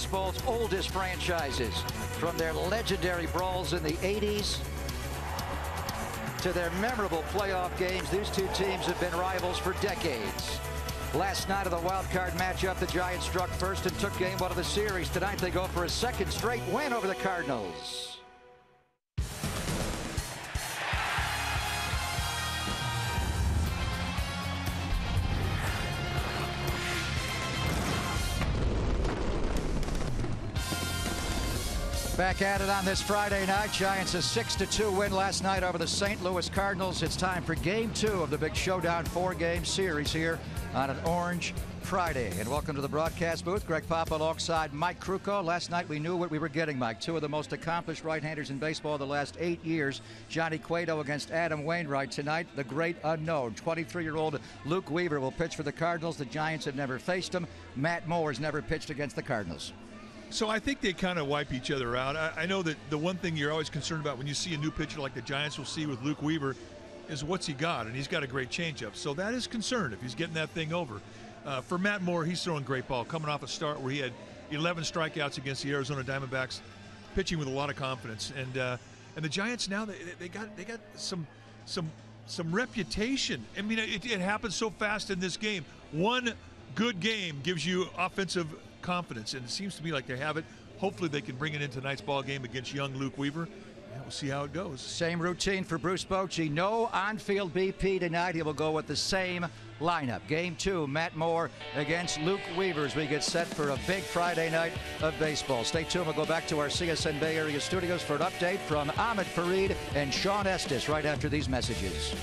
baseball's oldest franchises. From their legendary brawls in the 80s to their memorable playoff games, these two teams have been rivals for decades. Last night of the wild card matchup, the Giants struck first and took game one of the series. Tonight they go for a second straight win over the Cardinals. Back at it on this Friday night. Giants a 6-2 win last night over the St. Louis Cardinals. It's time for game two of the big showdown four-game series here on an orange Friday. And welcome to the broadcast booth. Greg Papa alongside Mike Krukow. Last night we knew what we were getting, Mike. Two of the most accomplished right-handers in baseball the last eight years. Johnny Cueto against Adam Wainwright tonight. The great unknown. 23-year-old Luke Weaver will pitch for the Cardinals. The Giants have never faced him. Matt Moore has never pitched against the Cardinals. So I think they kind of wipe each other out. I, I, know that the one thing you're always concerned about when you see a new pitcher like the Giants will see with Luke Weaver is what's he got, and he's got a great changeup. So that is concerned if he's getting that thing over. Uh, for Matt Moore, he's throwing great ball, coming off a start where he had 11 strikeouts against the Arizona Diamondbacks, pitching with a lot of confidence. And uh, and the Giants now they, they got they got some some some reputation. I mean, it, it happens so fast in this game. One good game gives you offensive confidence, and it seems to me like they have it. Hopefully, they can bring it into tonight's ball game against young Luke Weaver. And we'll see how it goes. Same routine for Bruce Bochy. No on-field BP tonight. He will go with the same lineup. Game two, Matt Moore against Luke Weaver as we get set for a big Friday night of baseball. Stay tuned. We'll go back to our CSN Bay Area studios for an update from Ahmed Fareed and Shawn Estes right after these messages.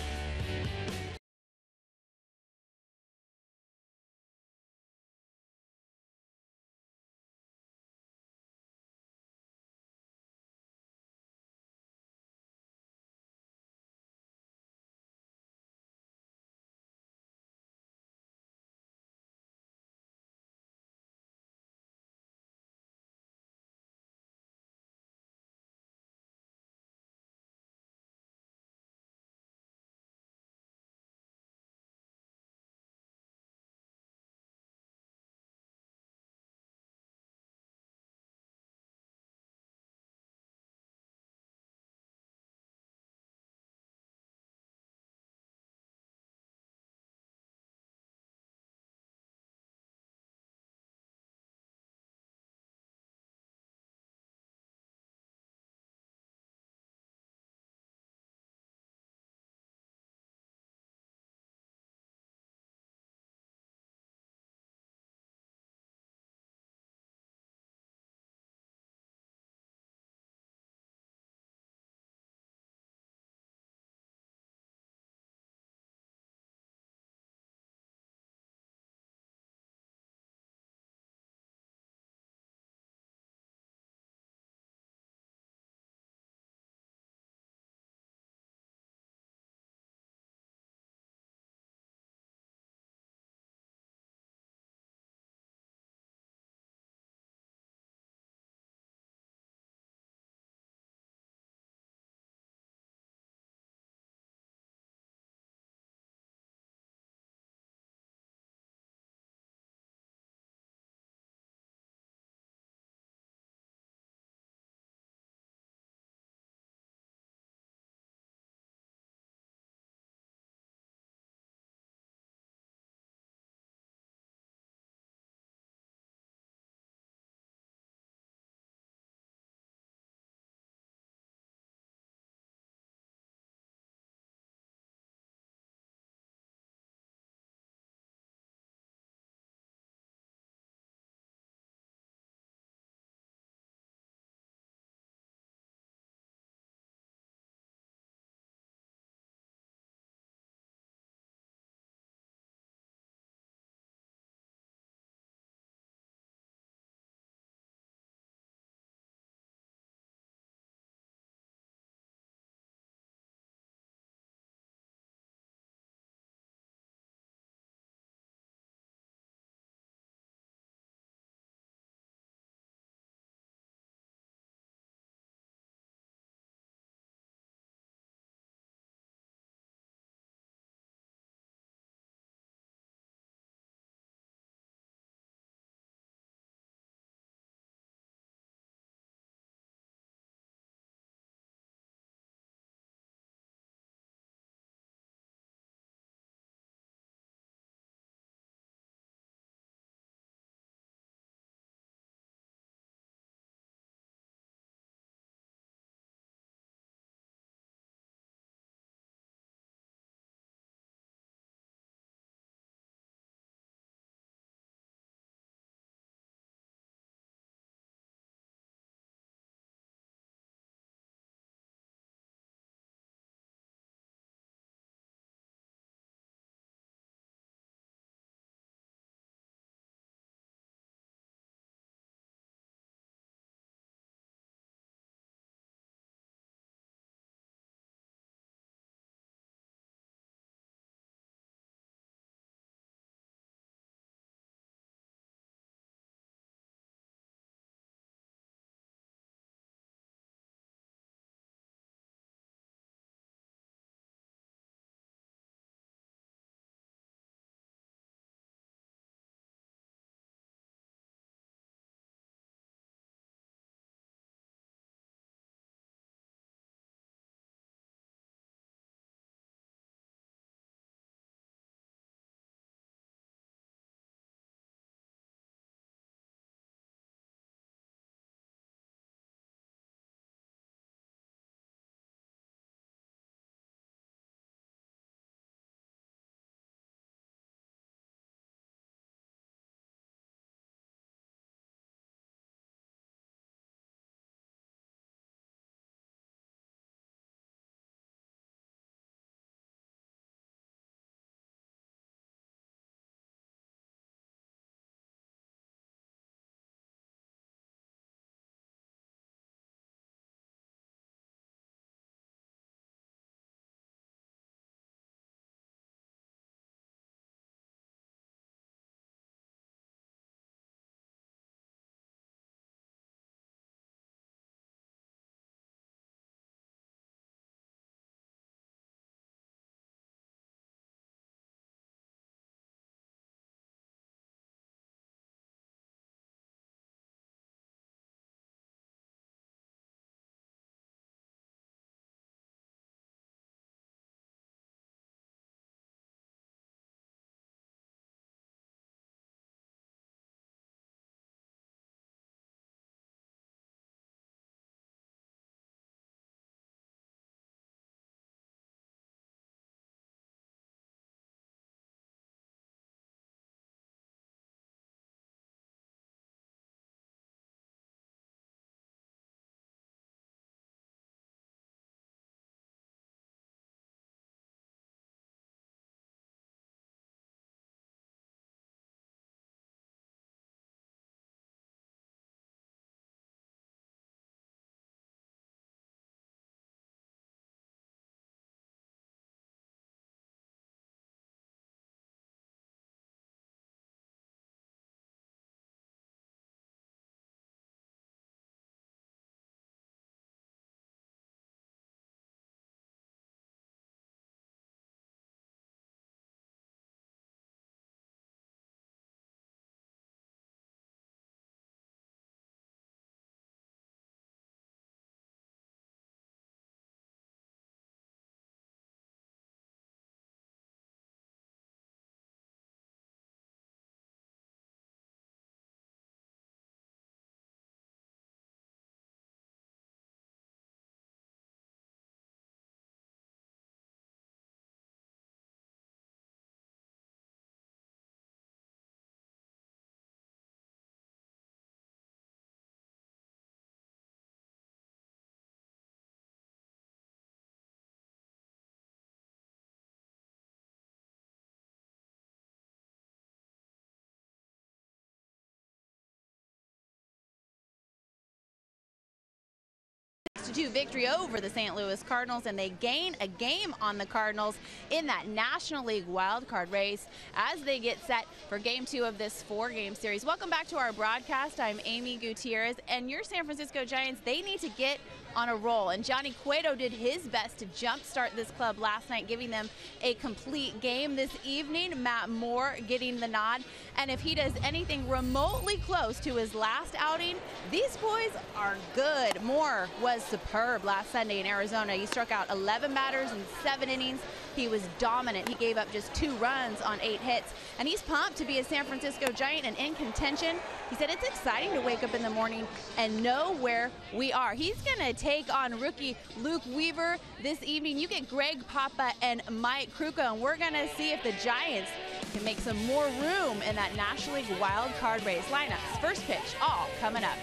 6-2 victory over the St. Louis Cardinals, and they gain a game on the Cardinals in that National League wildcard race as they get set for game two of this four-game series. Welcome back to our broadcast. I'm Amy Gutierrez, and your San Francisco Giants, they need to get on a roll. And Johnny Cueto did his best to jumpstart this club last night, giving them a complete game this evening. Matt Moore getting the nod. And if he does anything remotely close to his last outing, these boys are good. Moore was superb last Sunday in Arizona. He struck out 11 batters in seven innings. He was dominant. He gave up just two runs on eight hits. And he's pumped to be a San Francisco Giant and in contention. He said it's exciting to wake up in the morning and know where we are. He's going to take on rookie Luke Weaver this evening. You get Greg Papa and Mike Krukow, and we're going to see if the Giants can make some more room in that National League wild card race. Lineups, first pitch, all coming up.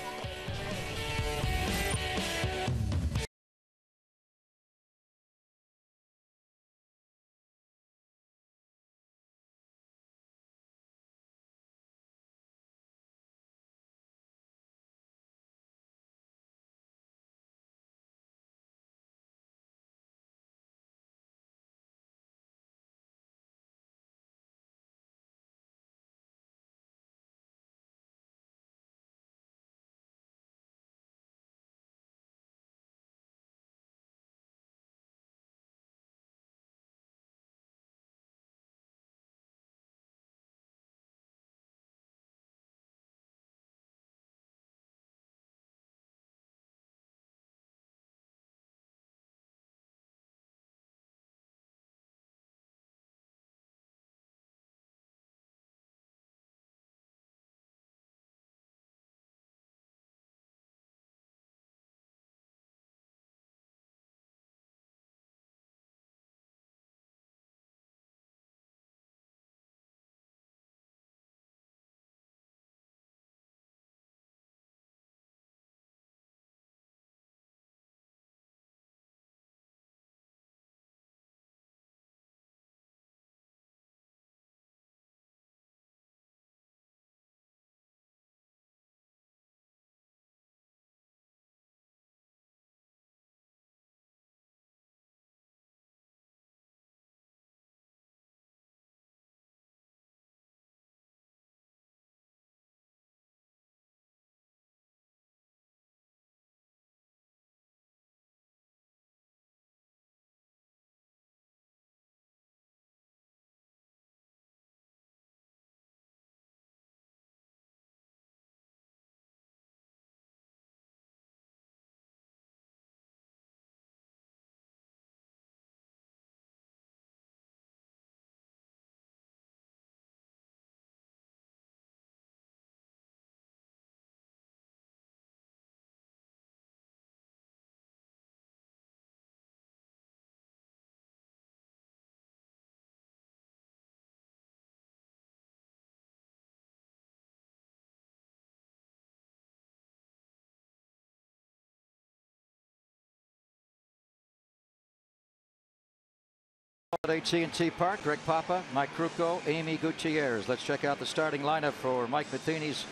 At AT&T Park, Greg Papa, Mike Krukow, Amy Gutierrez. Let's check out the starting lineup for Mike Matheny's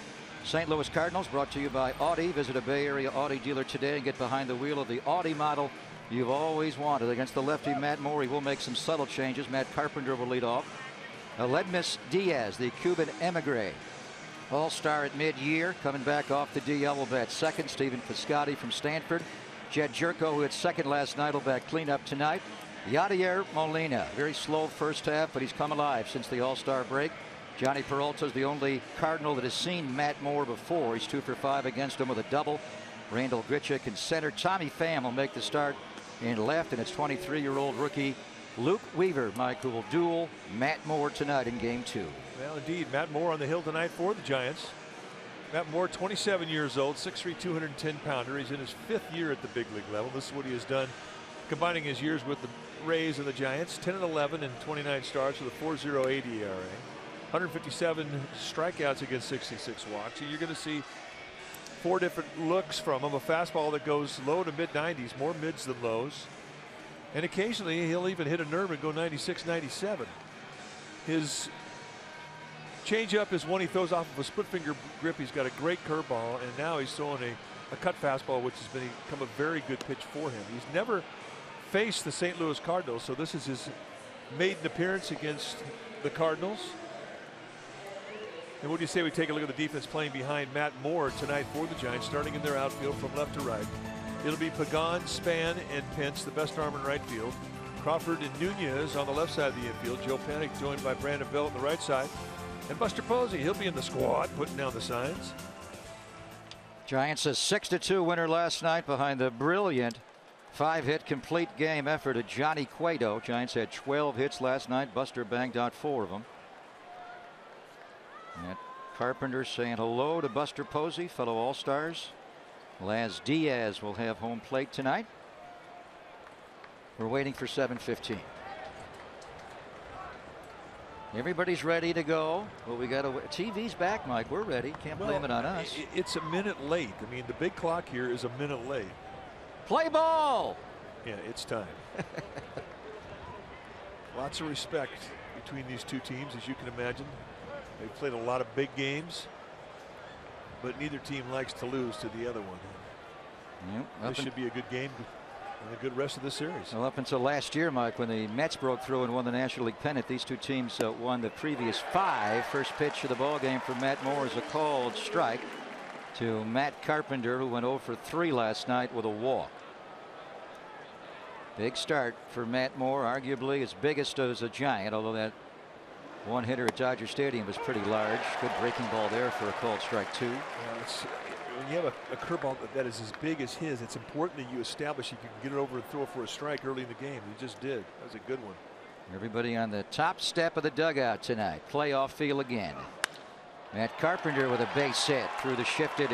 St. Louis Cardinals, brought to you by Audi. Visit a Bay Area Audi dealer today and get behind the wheel of the Audi model you've always wanted. Against the lefty Matt Moore, he will make some subtle changes. Matt Carpenter will lead off. Aledmys Diaz, the Cuban emigre, all-star at mid-year, coming back off the DL will bat second. Stephen Piscotty from Stanford. Jedd Gyorko, who had second last night, will bat cleanup tonight. Yadier Molina, very slow first half, but he's come alive since the All-Star break. Jhonny Peralta is the only Cardinal that has seen Matt Moore before. He's two for five against him with a double. Randal Grichuk in center. Tommy Pham will make the start in left, and it's 23-year-old rookie Luke Weaver, Mike, who will duel Matt Moore tonight in game two. Well, indeed, Matt Moore on the hill tonight for the Giants. Matt Moore, 27 years old, 6'3", 210 pounder. He's in his fifth year at the big league level. This is what he has done, combining his years with the Rays and the Giants, 10 and 11 and 29 starts with a 4.08 ERA, 157 strikeouts against 66 walks. So you're going to see four different looks from him. A fastball that goes low to mid 90s, more mids than lows. And occasionally he'll even hit a nerve and go 96, 97. His Changeup is one he throws off of a split finger grip. He's got a great curveball, and now he's throwing a, a cut fastball, which has been, become a very good pitch for him. He's never faced the St. Louis Cardinals, so this is his maiden appearance against the Cardinals. And what do you say we take a look at the defense playing behind Matt Moore tonight for the Giants, starting in their outfield from left to right. It'll be Pagan, Span, and Pence, the best arm in right field. Crawford and Nunez on the left side of the infield. Joe Panik joined by Brandon Belt on the right side. And Buster Posey, he'll be in the squad putting down the signs. Giants a 6 2 winner last night behind the brilliant five hit complete game effort of Johnny Cueto. Giants had 12 hits last night. Buster banged out four of them. And Carpenter saying hello to Buster Posey, fellow All Stars. Laz Diaz will have home plate tonight. We're waiting for 7:15. Everybody's ready to go. Well, we got a TV's back, Mike. We're ready. Can't Well, blame it on us. It's a minute late. I mean, the big clock here is a minute late. Play ball. Yeah, it's time. Lots of respect between these two teams, as you can imagine. They've played a lot of big games, but neither team likes to lose to the other one. Yep, This should be a good game and a good rest of the series. Well, up until last year, Mike, when the Mets broke through and won the National League pennant, these two teams uh, won the previous five. First pitch of the ball game for Matt Moore is a called strike to Matt Carpenter, who went 0 for 3 last night with a walk. Big start for Matt Moore, arguably his biggest as a Giant, although that one hitter at Dodger Stadium was pretty large. Good breaking ball there for a called strike two. Yeah, it's, when you have a, a curveball that- that is as big as his, it's important that you establish you can get it over and throw for a strike early in the game. He just did. That was a good one. Everybody on the top step of the dugout tonight. Playoff feel again. Matt Carpenter with a base hit through the shifted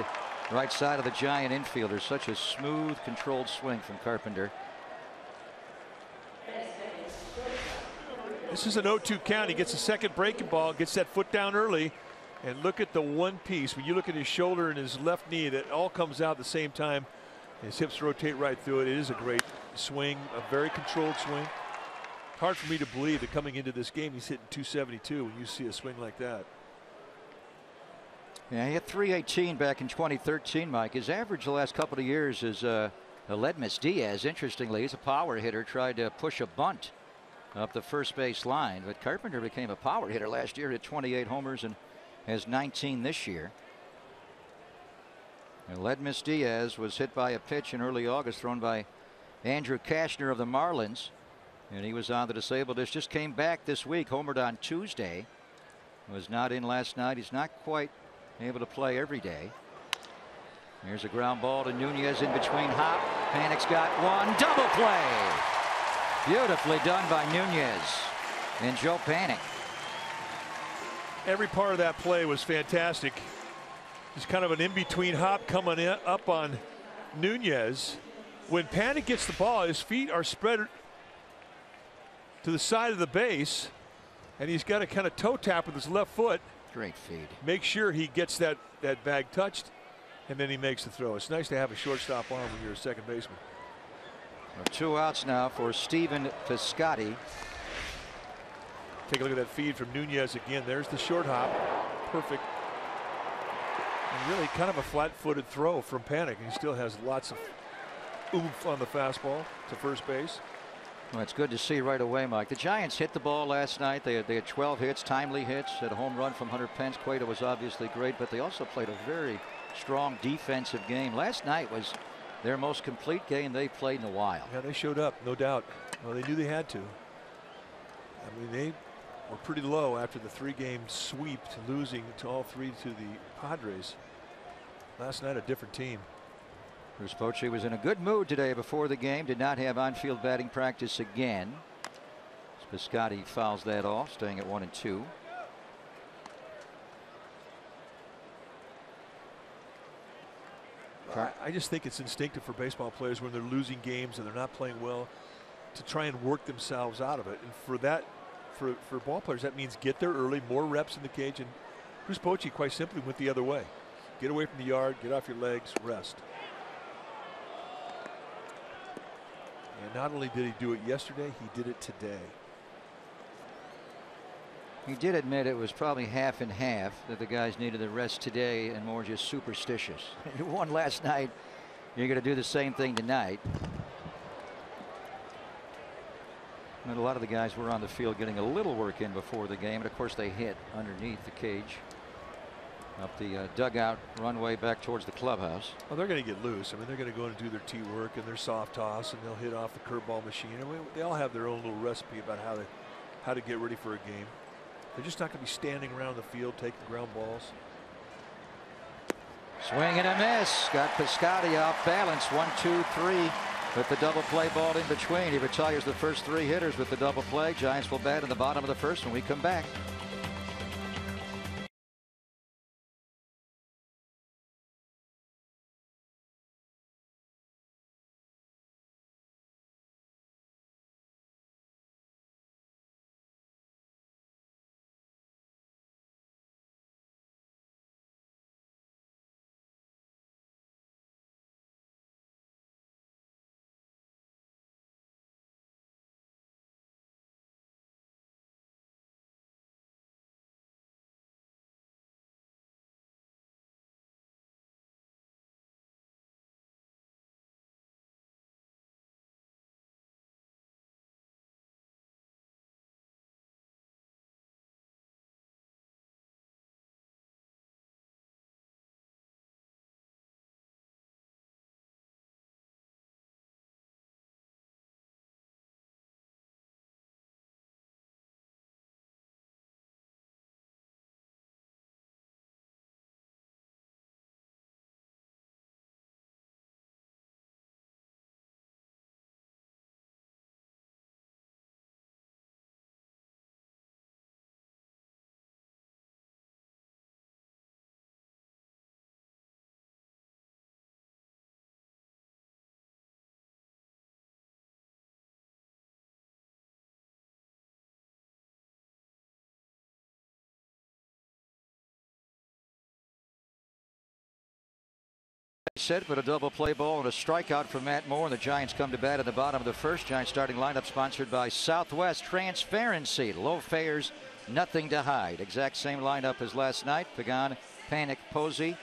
right side of the Giant infielder. Such a smooth, controlled swing from Carpenter. This is an 0-2 count. He gets a second breaking ball, gets that foot down early, and look at the one piece. When you look at his shoulder and his left knee, that all comes out at the same time. His hips rotate right through it. It is a great swing, a very controlled swing. Hard for me to believe that coming into this game, he's hitting 272 when you see a swing like that. Yeah, he hit 318 back in 2013, Mike. His average the last couple of years is uh, Aledmys Diaz. Interestingly, he's a power hitter, tried to push a bunt up the first base line. But Carpenter became a power hitter last year, hit 28 homers and has 19 this year. And Aledmys Diaz was hit by a pitch in early August thrown by Andrew Cashner of the Marlins. And he was on the disabled list. Just came back this week, homered on Tuesday. Was not in last night. He's not quite able to play every day. Here's a ground ball to Nunez in between Hop. Panik's got one. Double play. Beautifully done by Nunez and Joe Panik. Every part of that play was fantastic. It's kind of an in-between hop coming in, up on Nunez. When Panik gets the ball, his feet are spread to the side of the base, and he's got to kind of toe tap with his left foot. Great feed. Make sure he gets that, that bag touched, and then he makes the throw. It's nice to have a shortstop arm when you're a second baseman. So two outs now for Stephen Piscotty. Take a look at that feed from Nunez again. There's the short hop. Perfect. And really kind of a flat-footed throw from Panik. He still has lots of oomph on the fastball to first base. Well, it's good to see right away, Mike. The Giants hit the ball last night. They had, they had 12 hits, timely hits, had a home run from Hunter Pence. Cueto was obviously great, but they also played a very strong defensive game. Last night was their most complete game they played in a while. Yeah, they showed up, no doubt. Well, they knew they had to. I mean, they were pretty low after the three-game sweep to losing to all three to the Padres. Last night, a different team. Bruce was in a good mood today before the game. Did not have on-field batting practice again. Piscotty fouls that off, staying at one and two. I, I just think it's instinctive for baseball players when they're losing games and they're not playing well to try and work themselves out of it. And for that, for for ball players, that means get there early, more reps in the cage. And Bruce quite simply went the other way. Get away from the yard, get off your legs, rest. And not only did he do it yesterday, he did it today. He did admit it was probably half and half that the guys needed the rest today and more just superstitious. You won last night. You're going to do the same thing tonight. And a lot of the guys were on the field getting a little work in before the game. And of course, they hit underneath the cage up the uh, dugout runway back towards the clubhouse. Well, they're going to get loose. I mean, they're going to go and do their tee work and their soft toss, and they'll hit off the curveball machine. I mean, they all have their own little recipe about how to how to get ready for a game. They're just not going to be standing around the field taking ground balls. Swing and a miss. Got Piscotty off balance. One, two, three. With the double play ball in between. He retires the first three hitters with the double play. Giants will bat in the bottom of the first when we come back. Set but a double play ball and a strikeout from Matt Moore. And the Giants come to bat in the bottom of the first. Giants starting lineup sponsored by Southwest Transparency. Low fares nothing to hide. Exact same lineup as last night. Pagan Panik Posey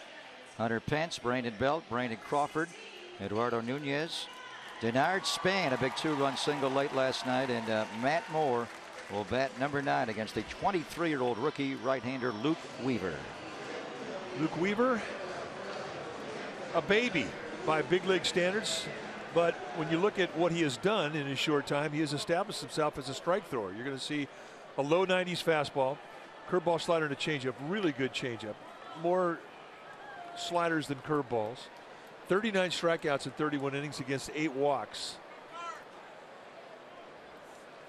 Hunter Pence Brandon Belt Brandon Crawford Eduardo Nunez Denard Span. A big two-run single late last night. And uh, Matt Moore will bat number nine against the 23 year old rookie right-hander Luke Weaver. Luke Weaver a baby by big league standards. But when you look at what he has done in his short time, he has established himself as a strike thrower. You're going to see a low 90s fastball, curveball slider and a changeup, really good changeup, more sliders than curveballs. 39 strikeouts in 31 innings against eight walks.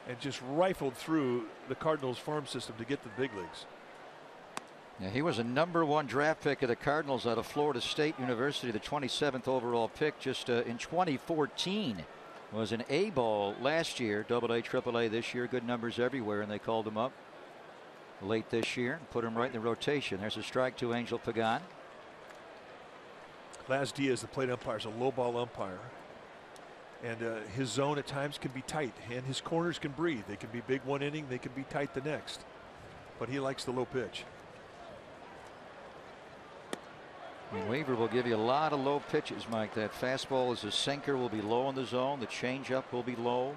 And just rifled through the Cardinals farm system to get to the big leagues. Yeah, he was a number one draft pick of the Cardinals out of Florida State University, the 27th overall pick just uh, in 2014. Was an A ball last year, double A, triple A this year. Good numbers everywhere, and they called him up late this year and put him right in the rotation. There's a strike to Angel Pagan. Laz Diaz, the plate umpire, is a low ball umpire. And uh, his zone at times can be tight, and his corners can breathe. They can be big one inning, they can be tight the next. But he likes the low pitch. Weaver will give you a lot of low pitches, Mike. That fastball is a sinker, will be low in the zone. The changeup will be low.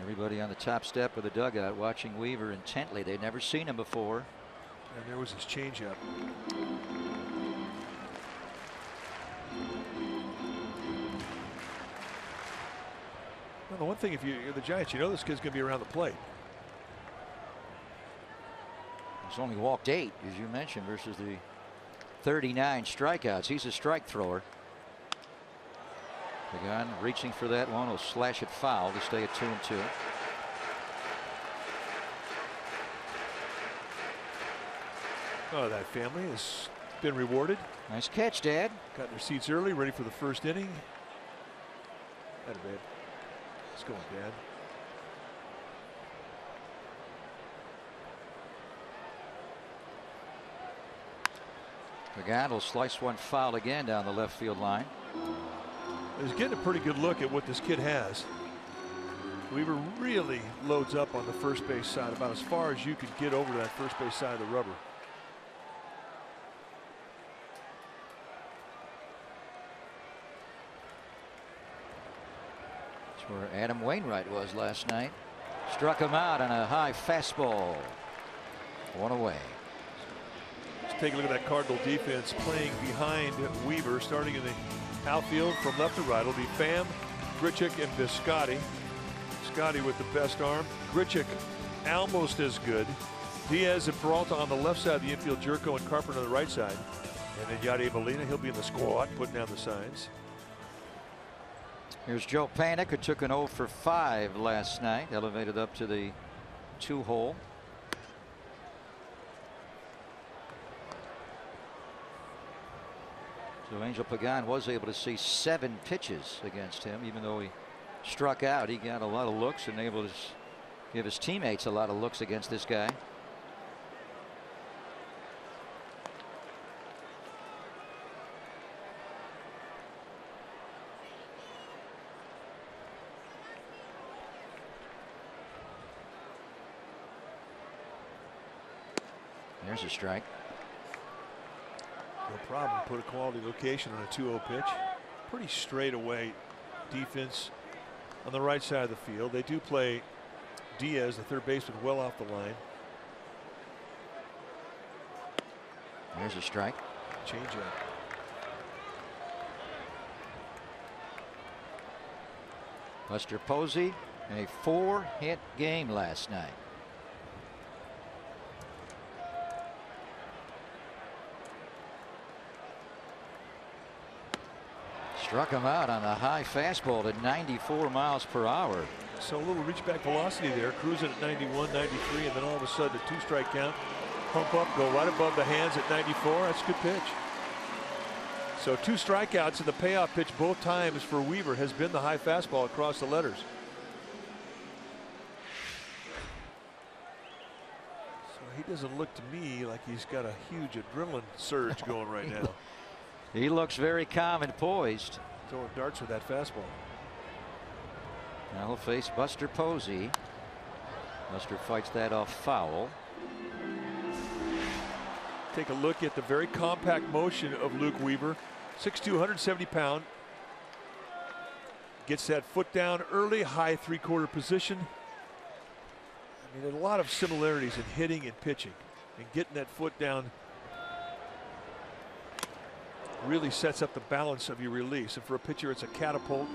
Everybody on the top step of the dugout watching Weaver intently. They'd never seen him before. And there was his changeup. Well, the one thing, if you're the Giants, you know this kid's going to be around the plate. He's only walked eight, as you mentioned, versus the 39 strikeouts. He's a strike thrower. Again, reaching for that one will slash it foul to stay at two and two. Oh, that family has been rewarded. Nice catch, Dad. Got their seats early, ready for the first inning. That a bit. Let's go, Dad. Pagan will slice one foul again down the left field line. He's getting a pretty good look at what this kid has. Weaver really loads up on the first base side about as far as you could get over to that first base side of the rubber. Where Adam Wainwright was last night. Struck him out on a high fastball. One away. Let's take a look at that Cardinal defense playing behind Weaver, starting in the outfield from left to right. It'll be Pham, Grichuk, and Piscotty. Scotty with the best arm. Grichuk almost as good. Diaz and Peralta on the left side of the infield, Gyorko and Carpenter on the right side. And then Yadier Molina, he'll be in the squad, putting down the signs. Here's Joe Panik, who took an 0 for 5 last night, elevated up to the two hole. So Angel Pagan was able to see seven pitches against him, even though he struck out. He got a lot of looks and able to give his teammates a lot of looks against this guy. There's a strike. No problem. Put a quality location on a 2-0 pitch. Pretty straight away defense on the right side of the field. They do play Diaz, the third baseman, well off the line. There's a strike. Change up. Buster Posey a four hit game last night. Struck him out on a high fastball at 94 miles per hour. So a little reach back velocity there, cruising at 91, 93, and then all of a sudden a two strike count. Pump up, go right above the hands at 94. That's a good pitch. So two strikeouts in the payoff pitch both times for Weaver has been the high fastball across the letters. So he doesn't look to me like he's got a huge adrenaline surge going right now. He looks very calm and poised. Throwing darts with that fastball. Now he'll face Buster Posey. Buster fights that off foul. Take a look at the very compact motion of Luke Weaver. 6'2", 170 pound. Gets that foot down early, high three-quarter position. I mean, a lot of similarities in hitting and pitching. And getting that foot down really sets up the balance of your release. And for a pitcher, it's a catapult.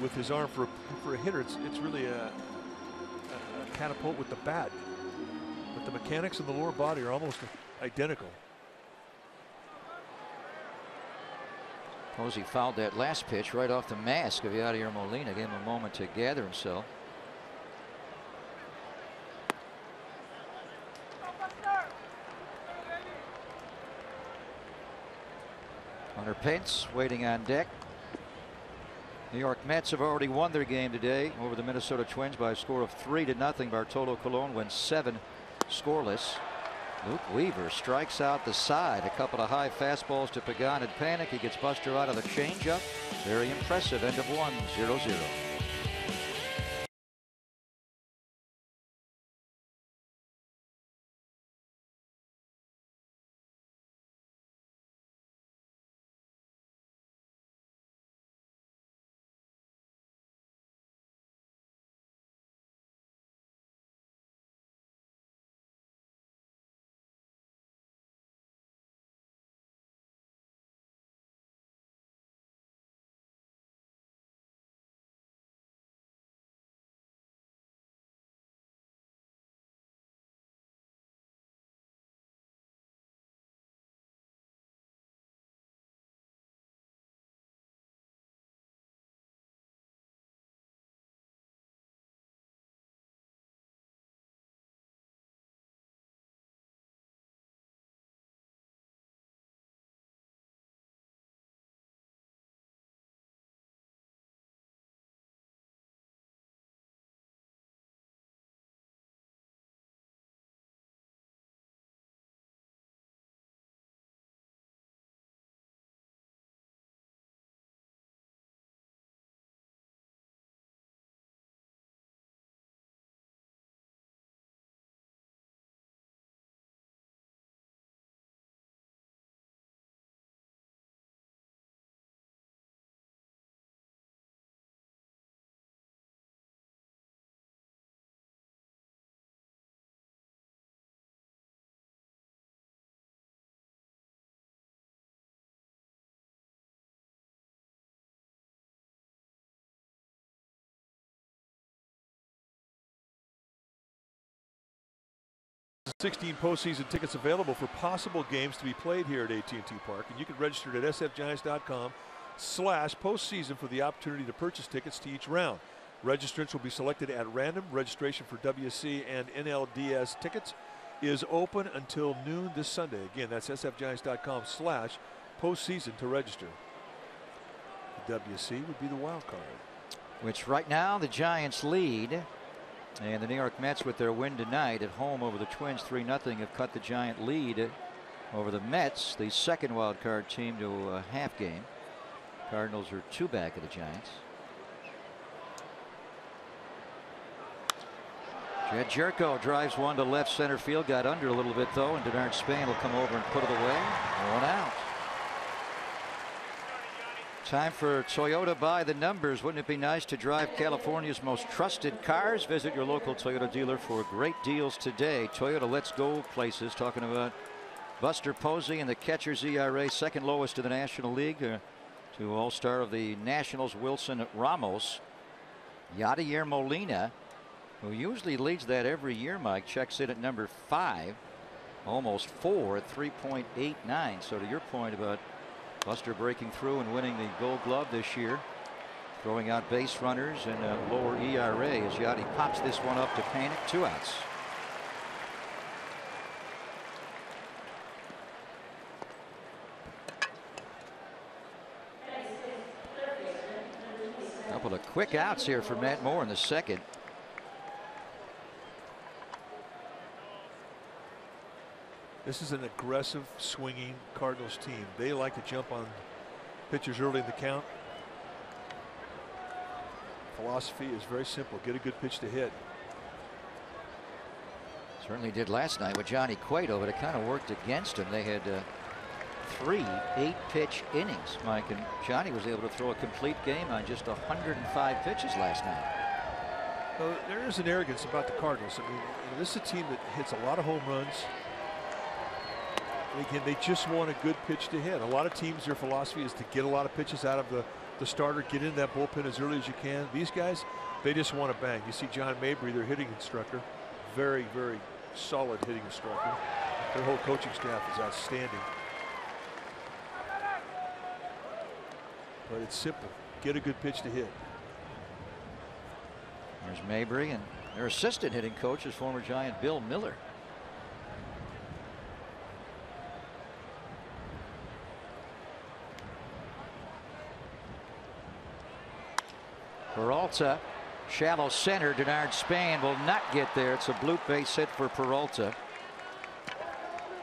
With his arm for a, for a hitter, it's it's really a, a, a catapult with the bat. But the mechanics of the lower body are almost identical. Posey fouled that last pitch right off the mask of Yadier Molina. Gave him a moment to gather himself. Hunter Pence waiting on deck. New York Mets have already won their game today over the Minnesota Twins by a score of three to nothing. Bartolo Colon went seven scoreless. Luke Weaver strikes out the side. A couple of high fastballs to Pagan and Panik. He gets Buster out of the changeup. Very impressive. End of one, 0 0. 16 postseason tickets available for possible games to be played here at AT&T Park, and you can register at sfgiants.com slash postseason for the opportunity to purchase tickets to each round. Registrants will be selected at random. Registration for WC and NLDS tickets is open until noon this Sunday. Again, that's sfgiants.com slash postseason to register. The WC would be the wild card. Which right now the Giants lead. And the New York Mets with their win tonight at home over the Twins 3 0 have cut the Giant lead over the Mets, the second wild card team to a half game. Cardinals are two back of the Giants. Jedd Gyorko drives one to left center field, got under a little bit though, and Denard Span will come over and put it away. One out. Time for Toyota by the numbers. Wouldn't it be nice to drive California's most trusted cars? Visit your local Toyota dealer for great deals today. Toyota Let's Go places talking about Buster Posey and the catcher's ERA, second lowest in the National League. Uh, to All Star of the Nationals, Wilson Ramos. Yadier Molina, who usually leads that every year, Mike, checks in at number five, almost four at 3.89. So, to your point about Buster breaking through and winning the gold glove this year. Throwing out base runners and a lower ERA as Yadi pops this one up to Panik. Two outs. Couple of quick outs here for Matt Moore in the second. This is an aggressive, swinging Cardinals team. They like to jump on pitchers early in the count. Philosophy is very simple. Get a good pitch to hit. Certainly did last night with Johnny Cueto, but it kind of worked against him. They had uh, three eight pitch innings, Mike, and Johnny was able to throw a complete game on just 105 pitches last night. Well, there is an arrogance about the Cardinals. I mean, you know, this is a team that hits a lot of home runs, again, they just want a good pitch to hit. A lot of teams, their philosophy is to get a lot of pitches out of the, the starter, get into that bullpen as early as you can. These guys, they just want to bang. You see John Mabry, their hitting instructor, very, very solid hitting instructor. Their whole coaching staff is outstanding. But it's simple. Get a good pitch to hit. There's Mabry and their assistant hitting coach is former Giant Bill Mueller. Peralta, shallow center. Denard Span will not get there. It's a blue base hit for Peralta.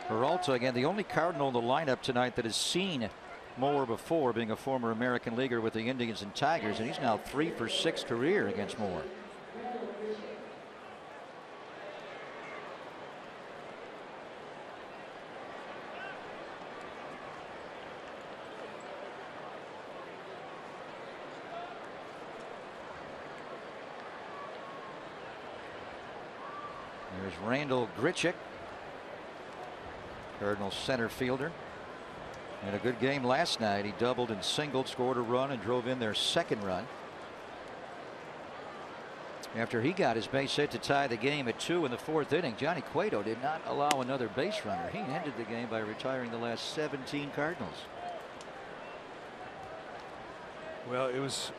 Peralta, again, the only Cardinal in the lineup tonight that has seen Moore before, being a former American leaguer with the Indians and Tigers, and he's now three for six career against Moore. There's Randal Grichuk, Cardinals center fielder. And a good game last night. He doubled and singled, scored a run, and drove in their second run. After he got his base hit to tie the game at two in the fourth inning, Johnny Cueto did not allow another base runner. He ended the game by retiring the last 17 Cardinals. Well, it was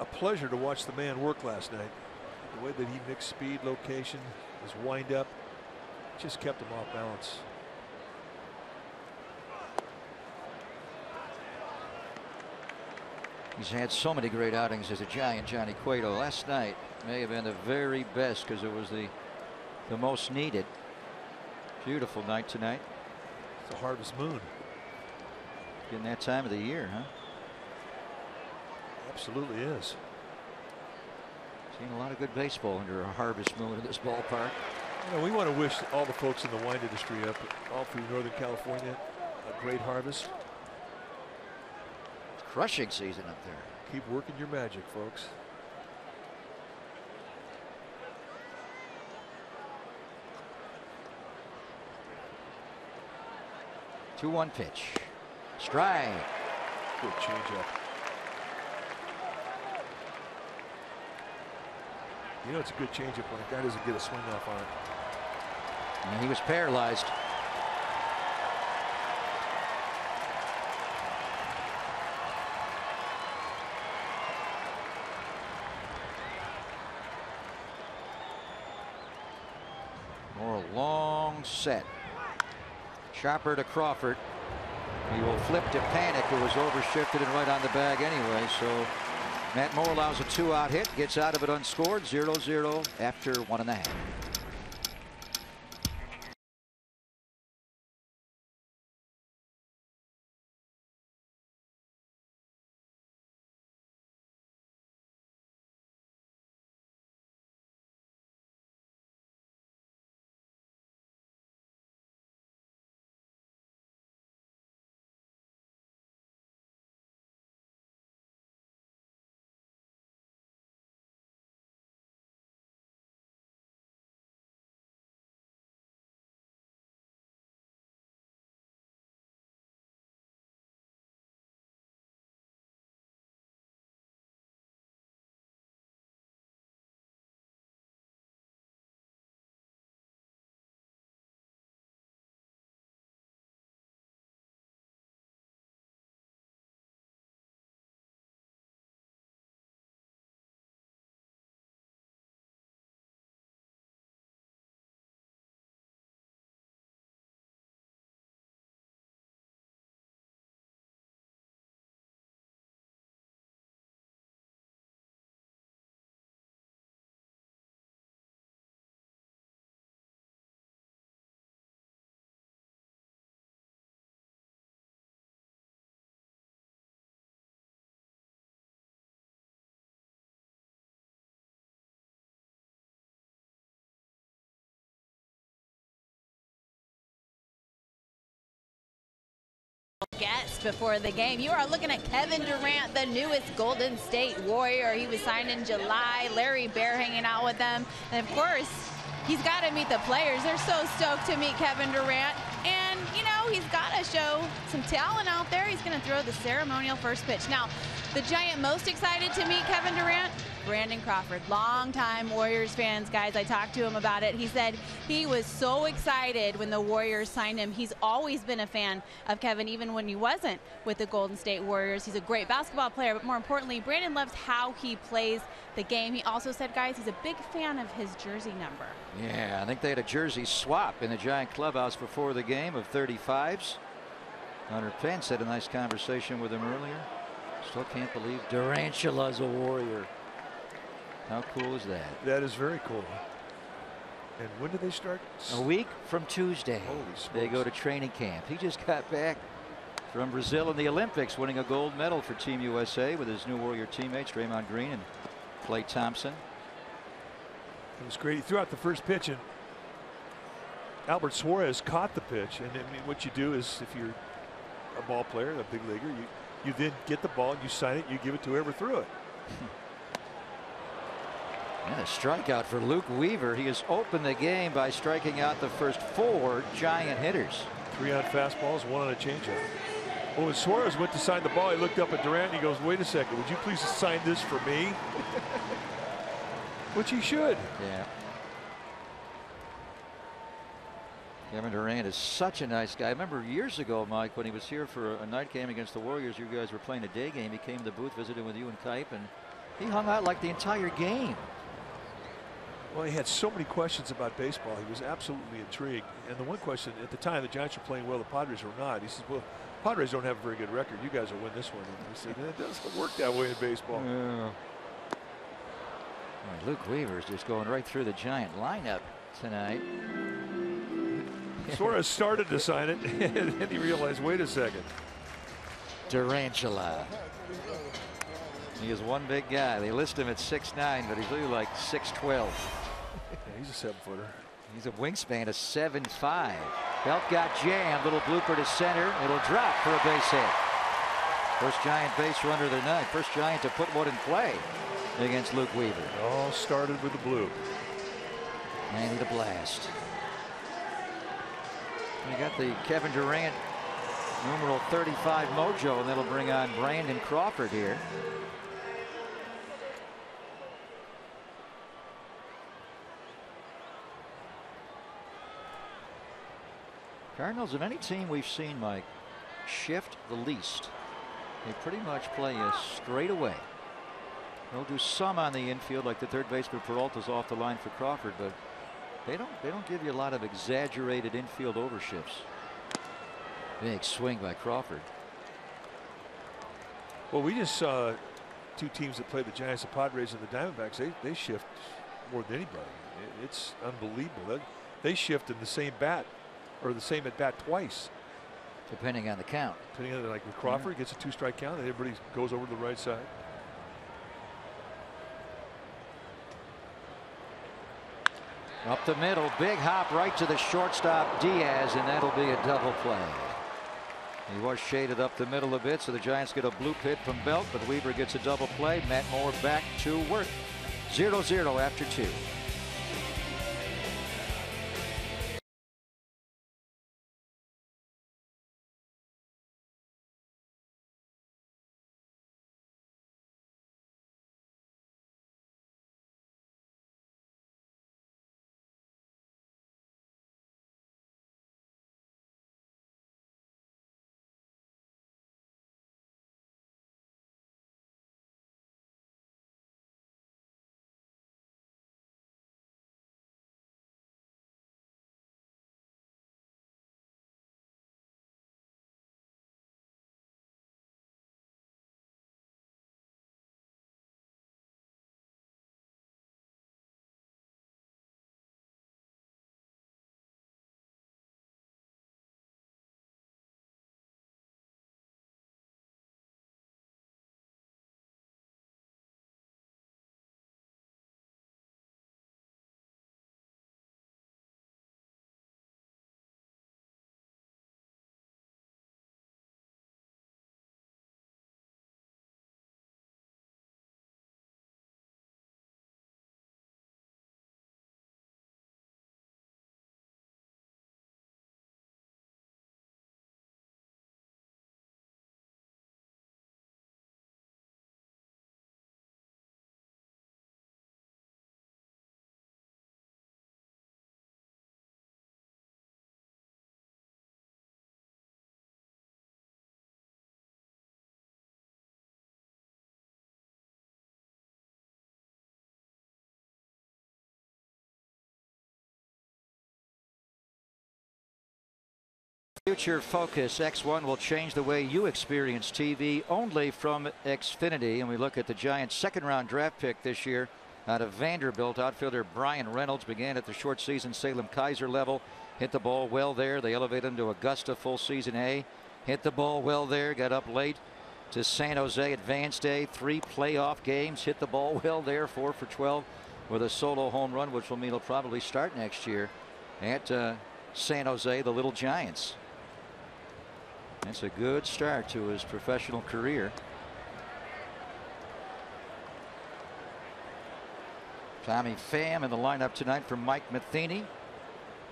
a pleasure to watch the man work last night. The way that he mixed speed, location, his windup, just kept him off balance. He's had so many great outings as a Giant, Johnny Cueto. Last night may have been the very best because it was the the most needed. Beautiful night tonight. It's a harvest moon. In that time of the year, huh? Absolutely is. Seen a lot of good baseball under a harvest moon in this ballpark. You know, we want to wish all the folks in the wine industry up all through Northern California a great harvest. It's crushing season up there. Keep working your magic, folks. Two one pitch. Strike. Good changeup. You know it's a good changeup when a guy doesn't get a swing off on it. And he was paralyzed. More long set. Chopper to Crawford. He will flip to Panik, who was overshifted and right on the bag anyway. So Matt Moore allows a two out hit, gets out of it unscored, 0 0 after one and a half. Guest before the game. You are looking at Kevin Durant, the newest Golden State Warrior. He was signed in July. Larry Baer hanging out with them. And of course, he's got to meet the players. They're so stoked to meet Kevin Durant. And, you know, he's got to show some talent out there. He's going to throw the ceremonial first pitch. Now, the Giant most excited to meet Kevin Durant? Brandon Crawford, longtime Warriors fans, guys. I talked to him about it. He said he was so excited when the Warriors signed him. He's always been a fan of Kevin, even when he wasn't with the Golden State Warriors. He's a great basketball player, but more importantly, Brandon loves how he plays the game. He also said, guys, he's a big fan of his jersey number. Yeah, I think they had a jersey swap in the Giant clubhouse before the game of 35s. Hunter Pence had a nice conversation with him earlier. Still can't believe Durantula's a Warrior. How cool is that? That is very cool. And when do they start? A week from Tuesday. Holy They go to training camp. He just got back from Brazil in the Olympics, winning a gold medal for Team USA with his new Warrior teammates, Draymond Green and Klay Thompson. It was great. He threw out the first pitch, and Albert Suarez caught the pitch. And I mean, what you do is, if you're a ball player, a big leaguer, you you then get the ball, you sign it, you give it to whoever threw it. And a strikeout for Luke Weaver. He has opened the game by striking out the first four Giant hitters. Three on fastballs, one on a changeup. Well, when Suarez went to sign the ball, he looked up at Durant and he goes, "Wait a second, would you please sign this for me?" Which he should. Yeah. Kevin Durant is such a nice guy. I remember years ago, Mike, when he was here for a night game against the Warriors, you guys were playing a day game. He came to the booth, visited with you and Kipe, and he hung out like the entire game. Well, he had so many questions about baseball. He was absolutely intrigued. And the one question at the time, the Giants were playing well, the Padres were not. He says, "Well, Padres don't have a very good record. You guys will win this one." And he said, "It doesn't work that way in baseball." Yeah. Luke Weaver's just going right through the Giant lineup tonight. Suarez started to sign it, and then he realized, "Wait a second. Durantula. He is one big guy. They list him at 6'9", but he's really like 6'12". He's a seven-footer." He's a wingspan of seven five. Belt got jammed. Little blooper to center. It'll drop for a base hit. First Giant base runner of the night. First Giant to put one in play against Luke Weaver. It all started with the blue. And the blast. We got the Kevin Durant numeral 35 mojo, and that'll bring on Brandon Crawford here. Cardinals of any team we've seen, Mike, shift the least. They pretty much play a straight away. They'll do some on the infield, like the third baseman Peralta's off the line for Crawford, but they don't they don't give you a lot of exaggerated infield overshifts. Big swing by Crawford. Well, we just saw two teams that play the Giants, the Padres, and the Diamondbacks. They they shift more than anybody. It's unbelievable. They shift in the same bat or the same at bat twice. Depending on the count. Depending on like with Crawford gets a two strike count and everybody goes over to the right side. Up the middle, big hop right to the shortstop Diaz, and that'll be a double play. He was shaded up the middle a bit, so the Giants get a blue hit from Belt, but Weaver gets a double play. Matt Moore back to work. 0 0 after two. Future Focus X1 will change the way you experience TV only from Xfinity. And we look at the Giants' second round draft pick this year out of Vanderbilt. Outfielder Bryan Reynolds began at the short season Salem Keizer level. Hit the ball well there. They elevated him to Augusta full season A. Hit the ball well there. Got up late to San Jose Advanced A. Three playoff games. Hit the ball well there. Four for 12 with a solo home run, which will mean he'll probably start next year at uh, San Jose, the Little Giants. That's a good start to his professional career. Tommy Pham in the lineup tonight for Mike Matheny.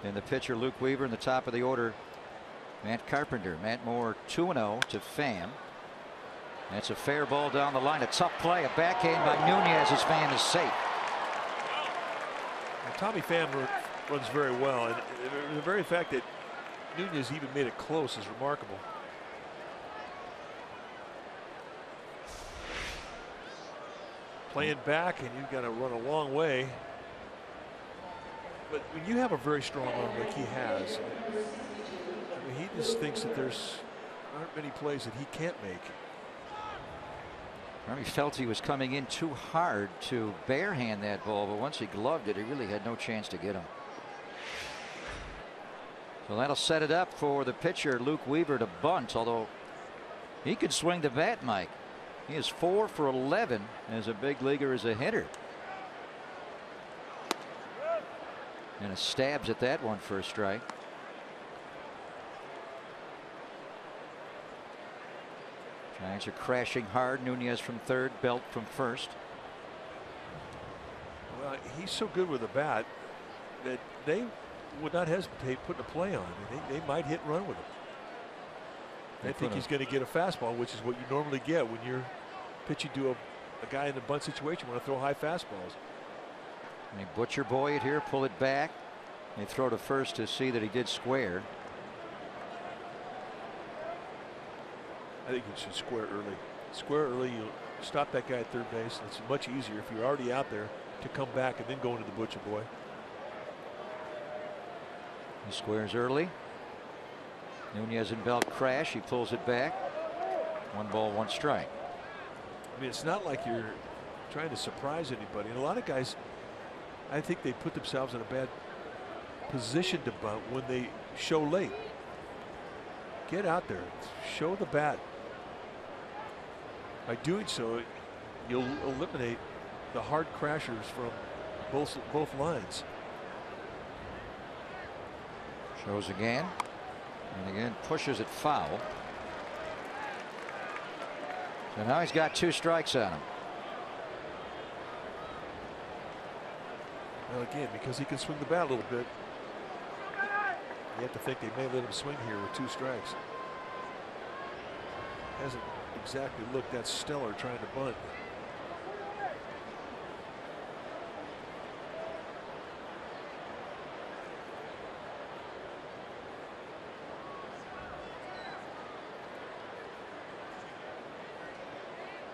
And the pitcher Luke Weaver in the top of the order. Matt Carpenter. Matt Moore 2 0 to Pham. That's a fair ball down the line. A tough play. A backhand by Nunez. His Pham is safe. Well, Tommy Pham runs very well. And the very fact that Nunez even made it close is remarkable. Playing back and you've got to run a long way. But when you have a very strong arm like he has, I mean, he just thinks that there's aren't many plays that he can't make. He felt he was coming in too hard to barehand that ball, but once he gloved it, he really had no chance to get him. So that'll set it up for the pitcher, Luke Weaver, to bunt, although he could swing the bat, Mike. He is four for 11 as a big leaguer as a hitter. And a stabs at that one for a strike. Giants are crashing hard. Nunez from third, Belt from first. Well, he's so good with a bat that they would not hesitate putting a play on. They, they might hit run with him. I think he's going to get a fastball, which is what you normally get when you're Pitch you a, a guy in a bunt situation want to throw high fastballs. They butcher boy it here pull it back. They throw to first to see that he did square. I think you should square early. Square early you stop that guy at third base. It's much easier if you're already out there to come back and then go into the butcher boy. He squares early. Nunez and Belt crash. He pulls it back. One ball, one strike. I mean, it's not like you're trying to surprise anybody. And a lot of guys, I think they put themselves in a bad position to bunt when they show late. Get out there, show the bat. By doing so, you'll eliminate the hard crashers from both both lines. Shows again. And again pushes it foul. So now he's got two strikes on him. Well, again, because he can swing the bat a little bit, you have to think they may let him swing here with two strikes. Hasn't exactly looked that stellar trying to bunt.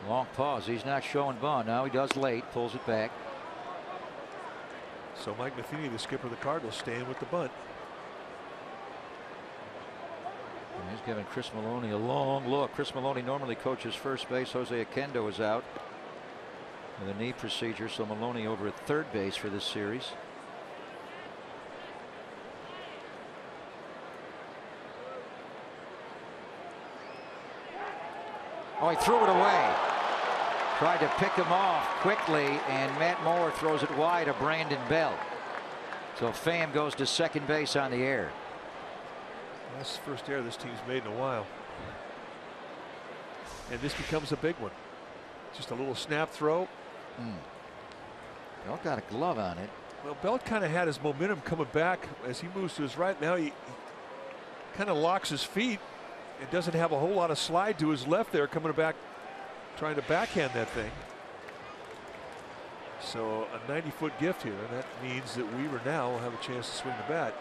Long pause. He's not showing bunt. Now he does late. Pulls it back. So Mike Matheny, the skipper of the Cardinals, staying with the bunt. And he's giving Chris Maloney a long look. Chris Maloney normally coaches first base. Jose Oquendo is out with a knee procedure. So Maloney over at third base for this series. Oh, he threw it away. Tried to pick him off quickly, and Matt Moore throws it wide to Brandon Belt. So Pham goes to second base on the air. That's the first error this team's made in a while. And this becomes a big one. Just a little snap throw. Mm. Belt got a glove on it. Well, Belt kind of had his momentum coming back as he moves to his right. Now he, he kind of locks his feet and doesn't have a whole lot of slide to his left there coming back trying to backhand that thing. So a 90 foot gift here. And that means that Weaver now will have a chance to swing the bat.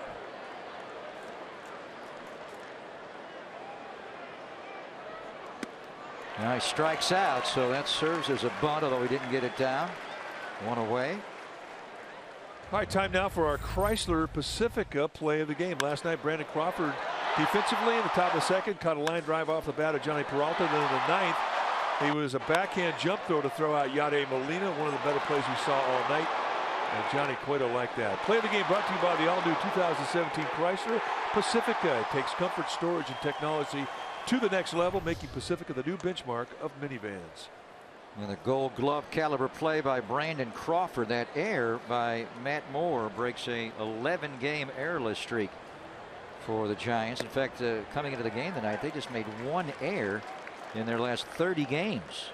Now he strikes out, so that serves as a bunt, although he didn't get it down. One away. All right, time now for our Chrysler Pacifica play of the game. Last night, Brandon Crawford defensively in the top of the second caught a line drive off the bat of Jhonny Peralta. Then in the ninth, he was a backhand jump throw to throw out Yadi Molina, one of the better plays we saw all night. And Johnny Cueto like that. Play of the game brought to you by the all-new 2017 Chrysler Pacifica. It takes comfort, storage, and technology to the next level, making Pacifica the new benchmark of minivans. And a gold glove caliber play by Brandon Crawford. That air by Matt Moore breaks a 11 game airless streak for the Giants. In fact, uh, coming into the game tonight, they just made one air in their last 30 games.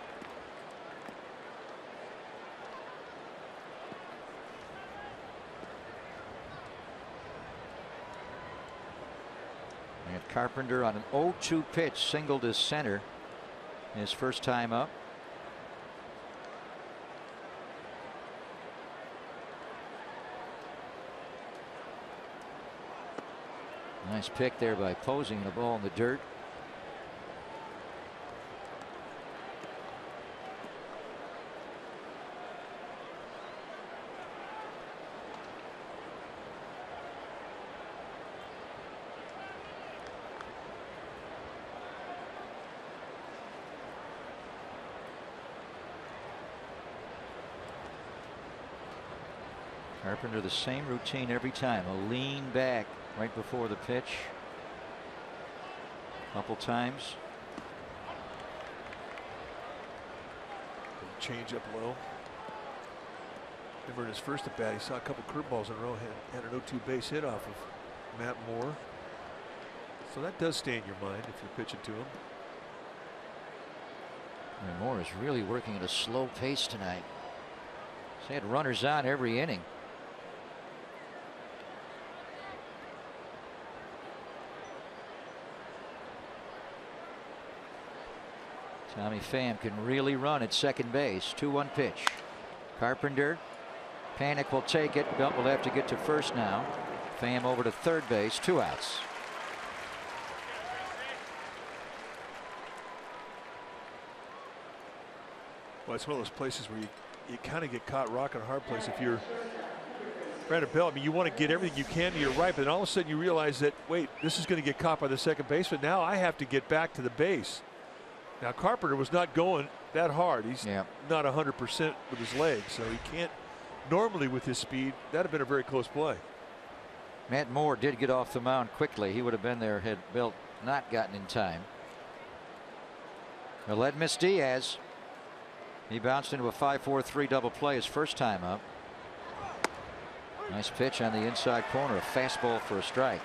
And Carpenter on an 0-2 pitch singled his center his first time up. Nice pick there by posing the ball in the dirt. Carpenter the same routine every time. A lean back right before the pitch. A couple times. Change up low. Remember in his first at bat, he saw a couple curveballs in a row, had, had an 0-2 base hit off of Matt Moore. So that does stay in your mind if you're pitching to him. And Moore is really working at a slow pace tonight. He's had runners on every inning. Tommy Pham can really run at second base. 2 1 pitch. Carpenter. Panik will take it. Belt will have to get to first now. Pham over to third base. Two outs. Well, it's one of those places where you, you kind of get caught rock and a hard place if you're Brandon Belt. I mean, you want to get everything you can to your right, but then all of a sudden you realize that, wait, this is going to get caught by the second baseman. Now I have to get back to the base. Now Carpenter was not going that hard. He's Yeah. not 100% with his legs, so he can't normally with his speed. That'd have been a very close play. Matt Moore did get off the mound quickly. He would have been there had Belt not gotten in time. Aledmys Diaz. He bounced into a 5-4-3 double play his first time up. Nice pitch on the inside corner. A fastball for a strike.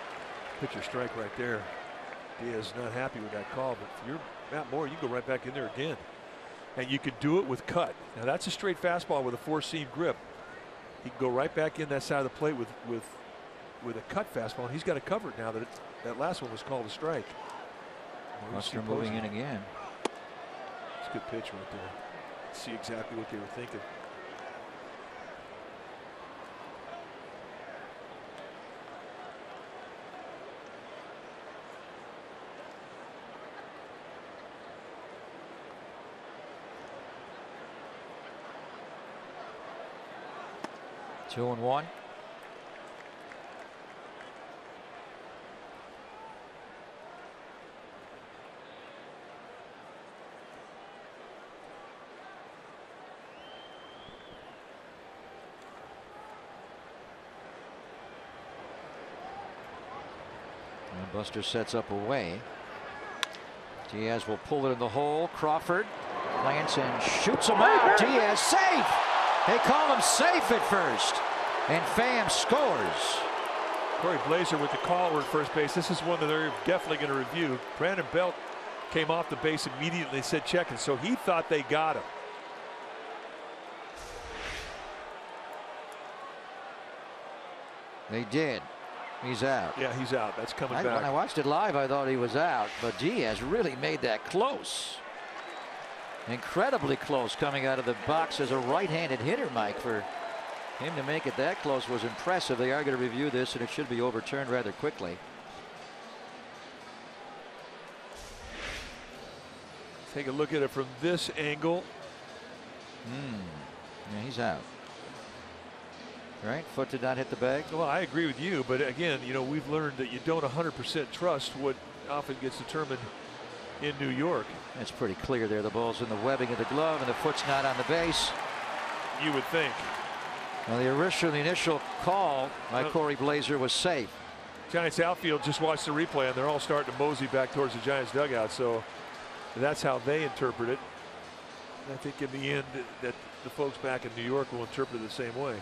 Pitcher strike right there. Diaz is not happy with that call, but if you're Matt Moore, you go right back in there again. And you could do it with cut. Now that's a straight fastball with a four seam grip. He can go right back in that side of the plate with with with a cut fastball. And he's got to cover it covered now that that last one was called a strike. Buster moving in again. It's a good pitch right there. See exactly what they were thinking. Two and one. Buster sets up away. Diaz will pull it in the hole. Crawford plants and shoots him out. Diaz safe. They call him safe at first. And Pham scores. Cory Blaser with the call at first base. This is one that they're definitely going to review. Brandon Belt came off the base immediately. Said checking, so he thought they got him. They did. He's out. Yeah, he's out. That's coming I, back. when I watched it live, I thought he was out, but Diaz really made that close. Incredibly close coming out of the box as a right-handed hitter, Mike. For him to make it that close was impressive. They are going to review this, and it should be overturned rather quickly. Take a look at it from this angle. Hmm. Yeah, he's out. Right, foot did not hit the bag. Well, I agree with you, but again, you know, we've learned that you don't 100% trust what often gets determined in New York. It's pretty clear there. The ball's in the webbing of the glove, and the foot's not on the base. You would think. Well, the initial, the initial call by Well- Cory Blaser was safe. Giants outfield just watched the replay, and they're all starting to mosey back towards the Giants dugout. So that's how they interpret it. And I think in the end that the folks back in New York will interpret it the same way.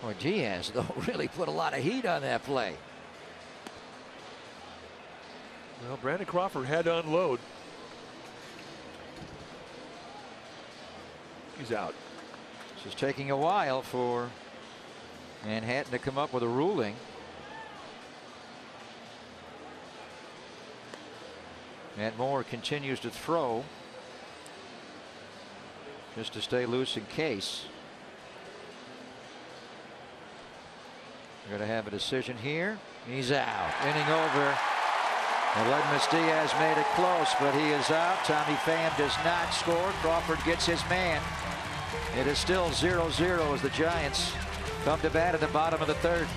Boy, Diaz, though, really put a lot of heat on that play. Well, Brandon Crawford had to unload. He's out. This is taking a while for Manhattan to come up with a ruling. Matt Moore continues to throw just to stay loose in case. We're going to have a decision here. He's out. Inning over. Aledmys Diaz made it close, but he is out. Tommy Pham does not score. Crawford gets his man. It is still 0-0 as the Giants come to bat at the bottom of the third.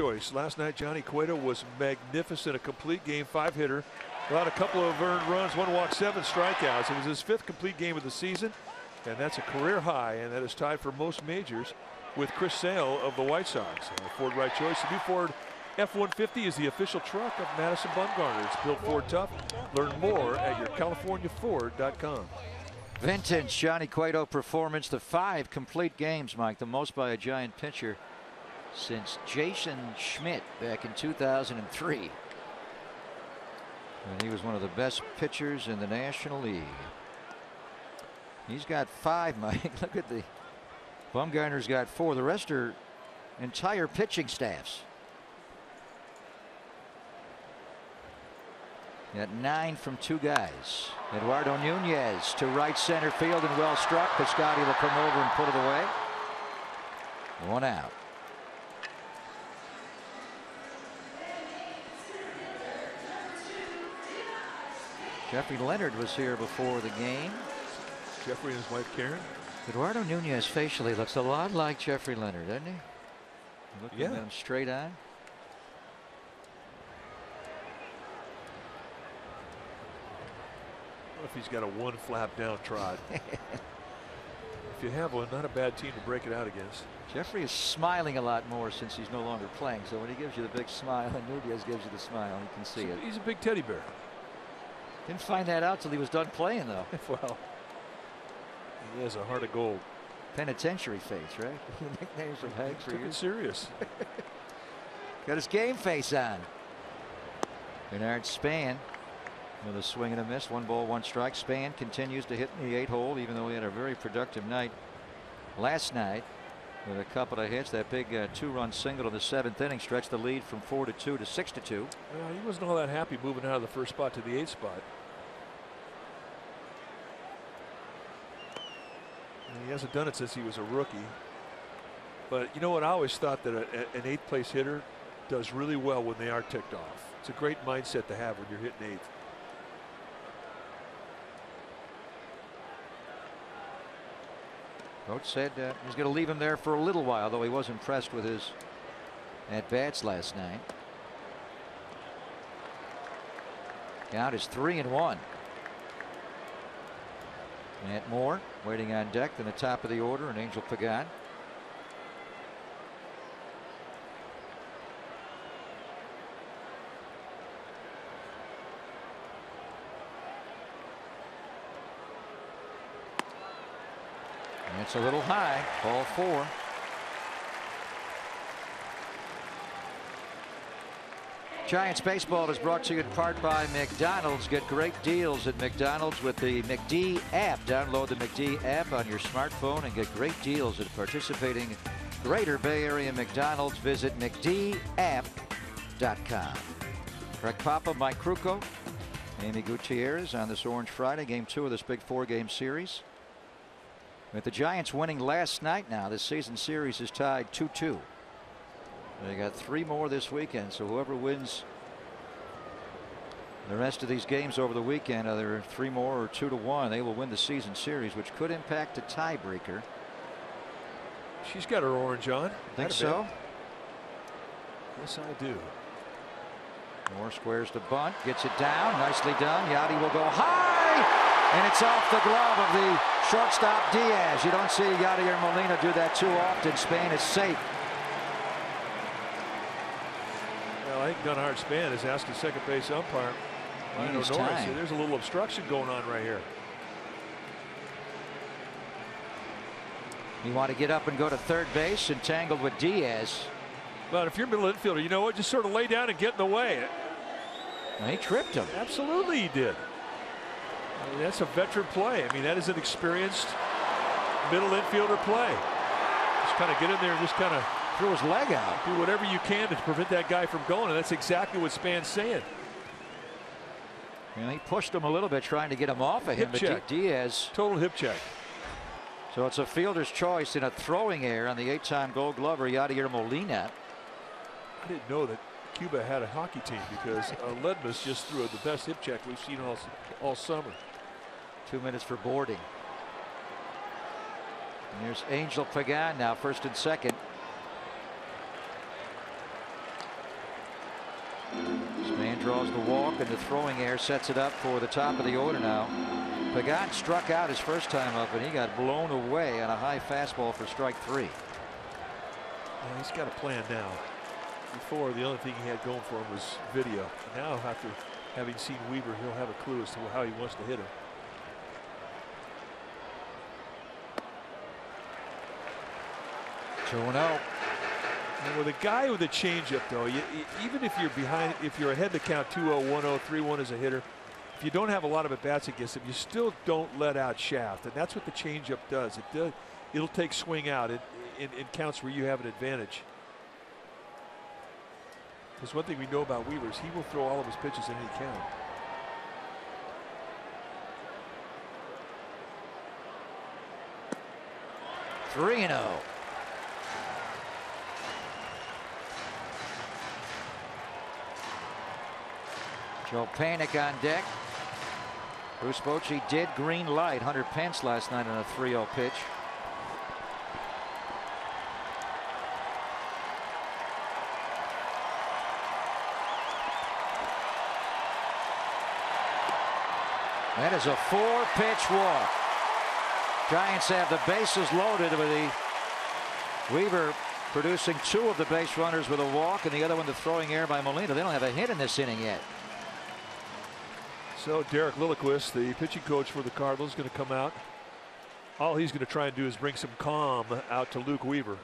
Choice. Last night, Johnny Cueto was magnificent, a complete game, five hitter, allowed a couple of earned runs, one walk, seven strikeouts. It was his fifth complete game of the season, and that's a career high, and that is tied for most majors with Chris Sale of the White Sox. Uh, Ford right choice. The new Ford F-150 is the official truck of Madison Bumgarner. It's built Ford tough. Learn more at your yourcaliforniaford.com. Vintage Johnny Cueto performance, the five complete games, Mike, the most by a giant pitcher since Jason Schmidt back in 2003. And he was one of the best pitchers in the National League. He's got five, Mike. Look at the Bumgarner's got four. The rest are entire pitching staffs. Got nine from two guys. Eduardo Nunez to right center field and well struck. Piscotty will come over and put it away. One out. Jeffrey Leonard was here before the game. Jeffrey and his wife Karen. Eduardo Nunez facially looks a lot like Jeffrey Leonard, doesn't he? Looking yeah. at him straight on. if he's got a one flap down trot. if you have one, not a bad team to break it out against. Jeffrey is smiling a lot more since he's no longer playing. So when he gives you the big smile and Nunez gives you the smile, you can see he's it. He's a big teddy bear. Didn't find that out till he was done playing, though. well, he has a heart of gold. Penitentiary face, right? Nicknames from Hank for it serious. Got his game face on. Denard Span with a swing and a miss. One ball, one strike. Span continues to hit in the eight hole, even though he had a very productive night last night with a couple of hits. That big uh, two run single in the seventh inning stretched the lead from four to two to six to two. Well, he wasn't all that happy moving out of the first spot to the eighth spot. He hasn't done it since he was a rookie. But you know what? I always thought that a, an eighth place hitter does really well when they are ticked off. It's a great mindset to have when you're hitting eighth. Coach said uh, he's going to leave him there for a little while, though he was impressed with his at bats last night. Count is three and one. Matt Moore waiting on deck in the top of the order and Angel Pagan. It's a little high. Ball four. Giants baseball is brought to you in part by McDonald's. Get great deals at McDonald's with the McD app. Download the McD app on your smartphone and get great deals at participating Greater Bay Area McDonald's. Visit McDapp.com. Greg Papa, Mike Krukow, Amy Gutierrez on this Orange Friday, game two of this big four game series. With the Giants winning last night now, this season series is tied 2 2. They got three more this weekend, so whoever wins the rest of these games over the weekend, either three more or two to one, they will win the season series, which could impact a tiebreaker. She's got her orange on. Think so? Yes, I do. Moore squares to bunt, gets it down, nicely done. Yadi will go high, and it's off the glove of the shortstop Diaz. You don't see Yadier Molina do that too often. Span is safe. Well, I think Gunnar Span is asking second base umpire. Lionel Norris. time. There's a little obstruction going on right here. You want to get up and go to third base, entangled with Diaz. But if you're a middle infielder, you know what? Just sort of lay down and get in the way. He tripped him. Absolutely, he did. I mean, that's a veteran play. I mean, that is an experienced middle infielder play. Just kind of get in there and just kind of threw his leg out. Do whatever you can to prevent that guy from going, and that's exactly what Span's saying. Know, he pushed him a little bit, trying to get him off of him. Hip but check. Diaz. Total hip check. So it's a fielder's choice in a throwing error on the eight-time Gold Glover Yadier Molina. I didn't know that Cuba had a hockey team because uh, Aledmys just threw the best hip check we've seen all all summer. Two minutes for boarding. And here's Angel Pagan now, first and second. And the throwing air sets it up for the top of the order now. Pagan struck out his first time up, and he got blown away on a high fastball for strike three. Yeah, he's got a plan now. Before, the only thing he had going for him was video. Now, after having seen Weaver, he'll have a clue as to how he wants to hit him. Two and zero. And with a guy with a changeup, though, you, you, even if you're behind, if you're ahead to count 2-0, 1-0, 3-1 as a hitter, if you don't have a lot of at bats against him, you still don't let out shaft, and that's what the changeup does. It does. It'll take swing out in, in, in counts where you have an advantage. Because one thing we know about Weaver is he will throw all of his pitches in any count. Three and zero. Joe Panik on deck. Bruce Bochy did green light Hunter Pence last night on a 3-0 pitch. That is a four pitch walk. Giants have the bases loaded with the Weaver producing two of the base runners with a walk and the other one the throwing air by Molina. They don't have a hit in this inning yet. So Derek Lilliquist, the pitching coach for the Cardinals, is going to come out. All he's going to try and do is bring some calm out to Luke Weaver.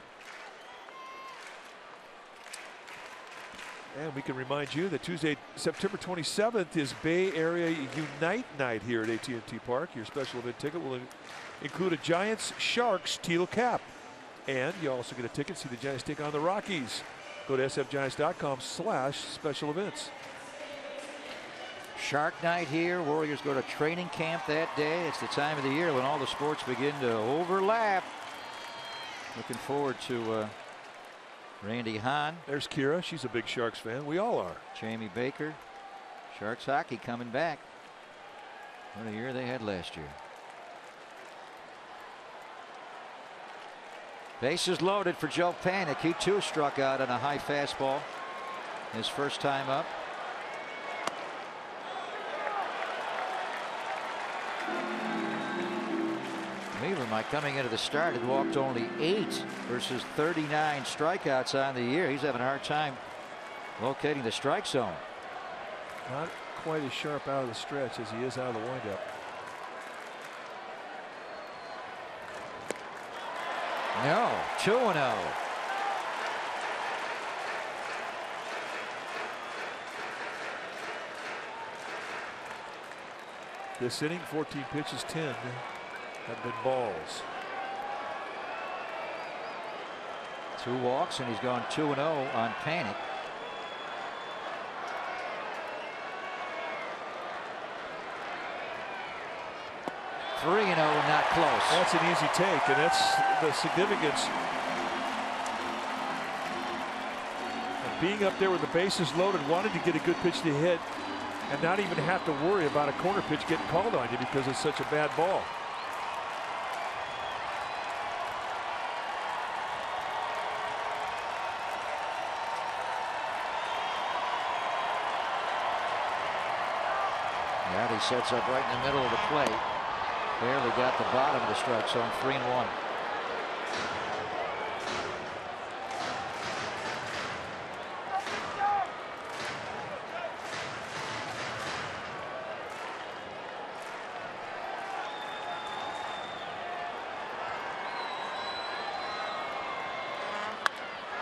And we can remind you that Tuesday, September 27th is Bay Area Unite Night here at AT&T Park. Your special event ticket will include a Giants Sharks teal cap. And you also get a ticket to see the Giants take on the Rockies. Go to sfgiants.com slash special events. Shark night here. Warriors go to training camp that day. It's the time of the year when all the sports begin to overlap. Looking forward to uh, Randy Hahn. There's Kira. She's a big Sharks fan. We all are. Jamie Baker. Sharks hockey coming back. What a year they had last year. Bases loaded for Joe Panik. He too struck out on a high fastball. His first time up. Weaver, coming into the start, had walked only eight versus 39 strikeouts on the year. He's having a hard time locating the strike zone. Not quite as sharp out of the stretch as he is out of the windup. No, 2 0. This inning, 14 pitches, 10 have been balls. Two walks, and he's gone 2 0 on Panik. Three and zero, oh, not close. That's an easy take, and that's the significance of being up there with the bases loaded, wanted to get a good pitch to hit, and not even have to worry about a corner pitch getting called on you because it's such a bad ball. He sets up right in the middle of the plate. Barely got the bottom of the strike zone, three and one.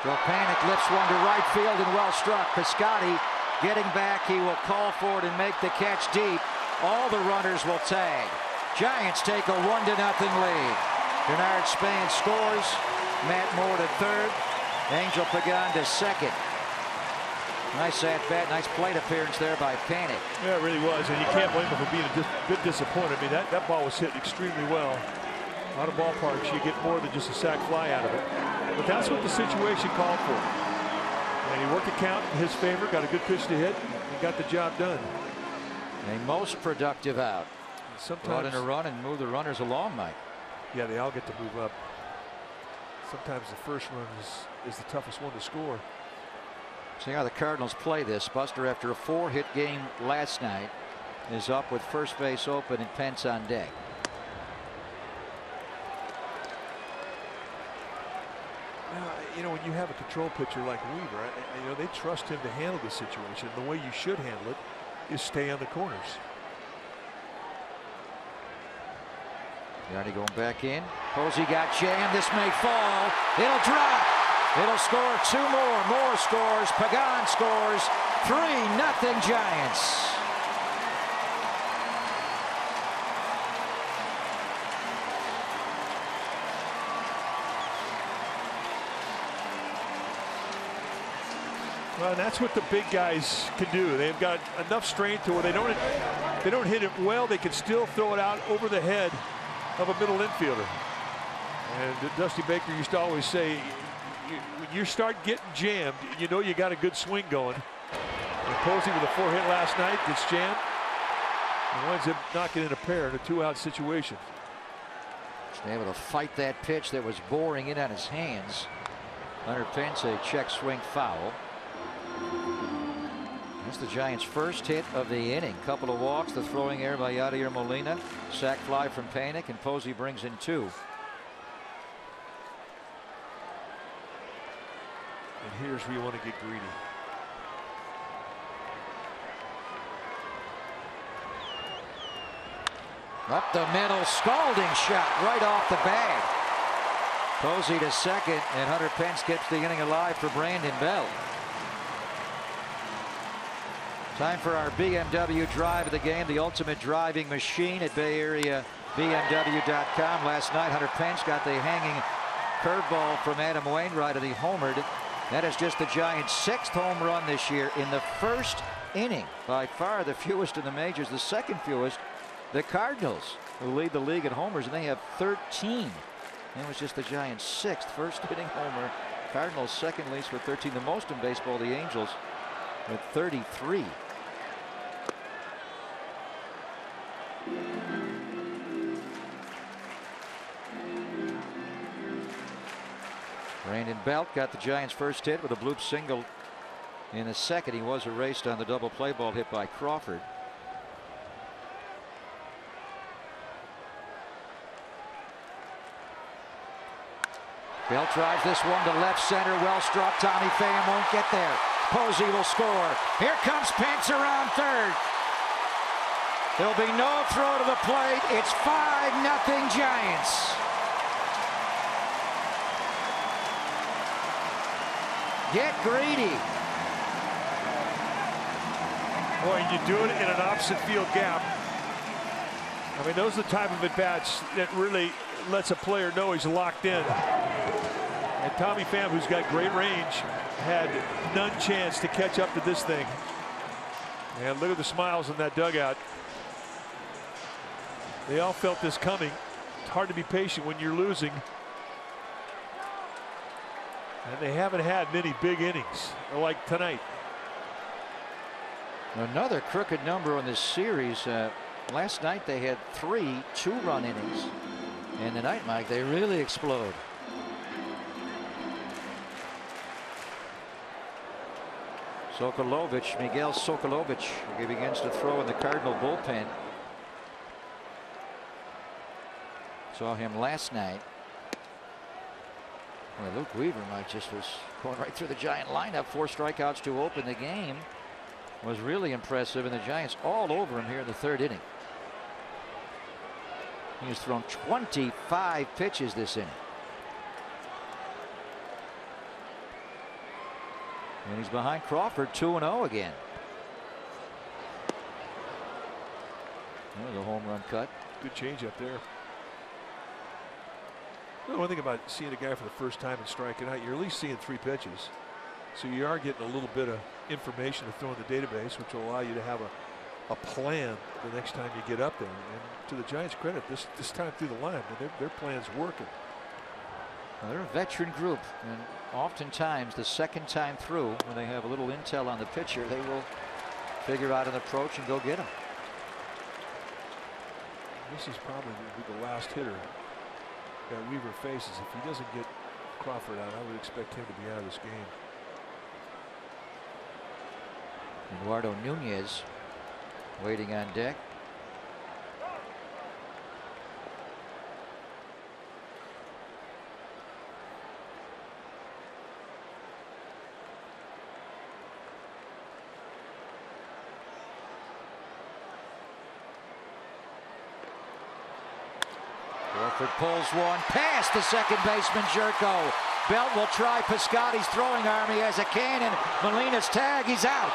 Joe Panik lifts one to right field and well struck. Piscotty getting back. He will call for it and make the catch deep. All the runners will tag. Giants take a one to nothing lead. Denard Span scores. Matt Moore to third. Angel Pagan to second. Nice at bat, nice plate appearance there by Panik. Yeah, it really was, and you can't blame him for being a dis bit disappointed. I mean, that, that ball was hit extremely well. Lot of ballparks, you get more than just a sac fly out of it. But that's what the situation called for. And he worked the count in his favor, got a good pitch to hit, and got the job done. A most productive out. Sometimes Brought in a run and move the runners along, Mike. Yeah, they all get to move up. Sometimes the first run is, is the toughest one to score. See how the Cardinals play this. Buster, after a four hit game last night, is up with first base open and Pence on deck. you know, when you have a control pitcher like Weaver, I, you know, they trust him to handle the situation. The way you should handle it is stay on the corners. Yardy going back in. Posey got jammed. This may fall. It'll drop. It'll score two more. More scores. Pagan scores. Three nothing Giants. Well, that's what the big guys can do. They've got enough strength to where they don't they don't hit it well. They can still throw it out over the head of a middle infielder. And Dusty Baker used to always say, when you start getting jammed, you know you got a good swing going. And Posey with a four hit last night gets jammed and winds up knocking in a pair in a two out situation. able to fight that pitch that was boring in on his hands. Hunter Pence a check swing foul. That's the Giants' first hit of the inning. Couple of walks, the throwing error by Yadier Molina, sac fly from Panik, and Posey brings in two. And here's where you want to get greedy. Up the middle, scalding shot right off the bag. Posey to second, and Hunter Pence keeps the inning alive for Brandon Belt. Time for our BMW drive of the game, the ultimate driving machine at Bay Area BMW.com. Last night, Hunter Pence got the hanging curveball from Adam Wainwright, and he homered. That is just the Giants' sixth home run this year in the first inning. By far the fewest in the majors, the second fewest, the Cardinals, who lead the league in homers, and they have 13. It was just the Giants' sixth first inning homer. Cardinals second least with 13, the most in baseball, the Angels with 33. Brandon Belt got the Giants' first hit with a bloop single in the second. He was erased on the double play ball hit by Crawford. Belt drives this one to left center. Well struck. Tommy Pham won't get there. Posey will score. Here comes Pence around third. There'll be no throw to the plate. It's 5 nothing Giants. Get greedy. Boy, you do it in an opposite field gap. I mean, those are the type of at-bats that really lets a player know he's locked in. And Tommy Pham, who's got great range, had none chance to catch up to this thing. And look at the smiles in that dugout. They all felt this coming. It's hard to be patient when you're losing. And they haven't had many big innings like tonight. Another crooked number on this series. Uh, last night they had three two-run innings. And tonight, Mike, they really explode. Socolovich, Miguel Socolovich, he begins to throw in the Cardinal bullpen. Saw him last night. Well, Luke Weaver might just was going right through the Giant lineup. Four strikeouts to open the game was really impressive, and the Giants all over him here in the third inning. He has thrown 25 pitches this inning. And he's behind Crawford 2 0 again. There's a home run cut. Good change up there. The one thing about seeing a guy for the first time and striking out, you're at least seeing three pitches. So you are getting a little bit of information to throw in the database, which will allow you to have a, a plan the next time you get up there. And to the Giants' credit, this this time through the line, their, their plan's working. Well, they're a veteran group, and oftentimes the second time through, when they have a little intel on the pitcher, they will figure out an approach and go get him. This is probably the last hitter that Weaver faces. If he doesn't get Crawford out, I would expect him to be out of this game. Eduardo Nunez waiting on deck. Crawford pulls one past the second baseman Gyorko. Belt will try Piscotty's throwing arm. He has a cannon. Molina's tag. He's out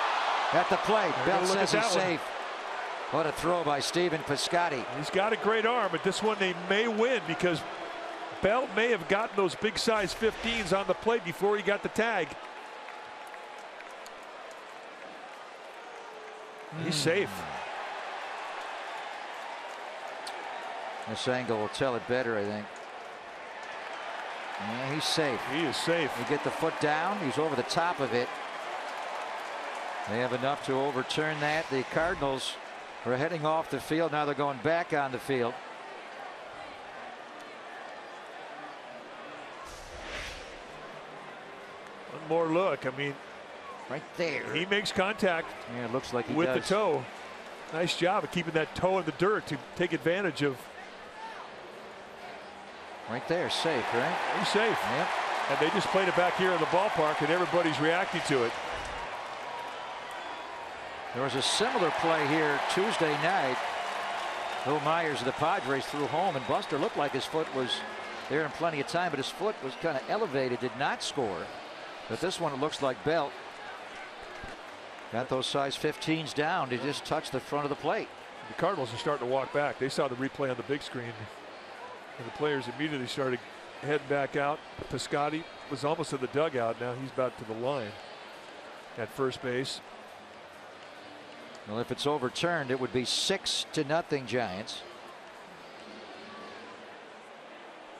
at the plate. Belt says he's safe. What a throw by Stephen Piscotty. He's got a great arm, but this one they may win because Belt may have gotten those big size 15s on the plate before he got the tag. He's mm. safe. This angle will tell it better, I think. Yeah, he's safe. He is safe. You get the foot down. He's over the top of it. They have enough to overturn that. The Cardinals are heading off the field. Now they're going back on the field. One more look. I mean, right there. He makes contact. Yeah, it looks like he with does. the toe. Nice job of keeping that toe in the dirt to take advantage of Right there, safe, right? He's safe. Yep. And they just played it back here in the ballpark, and everybody's reacting to it. There was a similar play here Tuesday night. Wil Myers of the Padres threw home, and Buster looked like his foot was there in plenty of time, but his foot was kind of elevated, did not score. But this one, it looks like Belt got those size 15s down to just touch the front of the plate. The Cardinals are starting to walk back. They saw the replay on the big screen. And the players immediately started heading back out. Piscotty was almost in the dugout. Now he's about to the line at first base. Well, if it's overturned, it would be six to nothing Giants.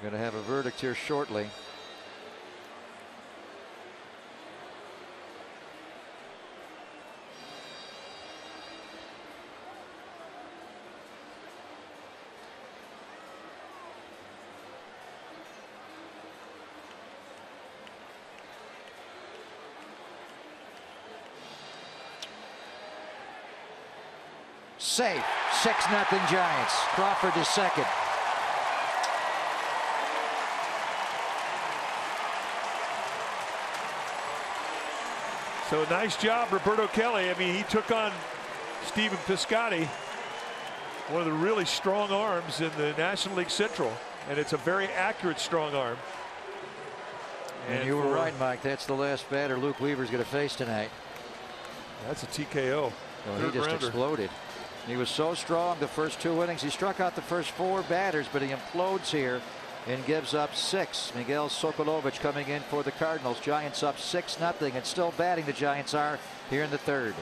Going to have a verdict here shortly. Safe. 6 nothing Giants. Crawford is second. So nice job, Roberto Kelly. I mean, he took on Stephen Piscotty, one of the really strong arms in the National League Central, and it's a very accurate strong arm. And, and you were right, Mike. That's the last batter Luke Weaver's going to face tonight. That's a TKO. Well, he just rounder. exploded. He was so strong the first two innings. He struck out the first four batters, but he implodes here and gives up six. Miguel Socolovich coming in for the Cardinals. Giants up 6 nothing, and still batting the Giants are here in the third.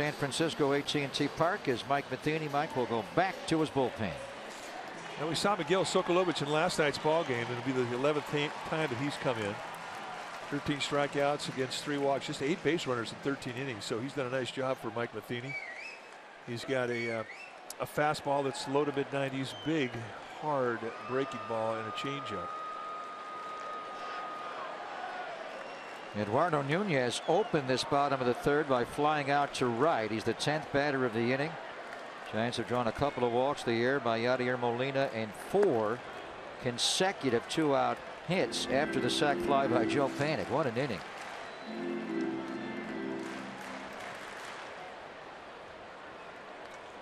San Francisco AT&T Park as Mike Matheny. Mike will go back to his bullpen. And we saw Miguel Socolovich in last night's ball game. It'll be the 11th time that he's come in. 13 strikeouts against three walks, just eight base runners in 13 innings. So he's done a nice job for Mike Matheny. He's got a uh, a fastball that's low to mid 90s, big, hard breaking ball, and a changeup. Eduardo Nunez opened this bottom of the third by flying out to right. He's the 10th batter of the inning. Giants have drawn a couple of walks the year by Yadier Molina and four consecutive two out hits after the sac fly by Joe Panik. What an inning.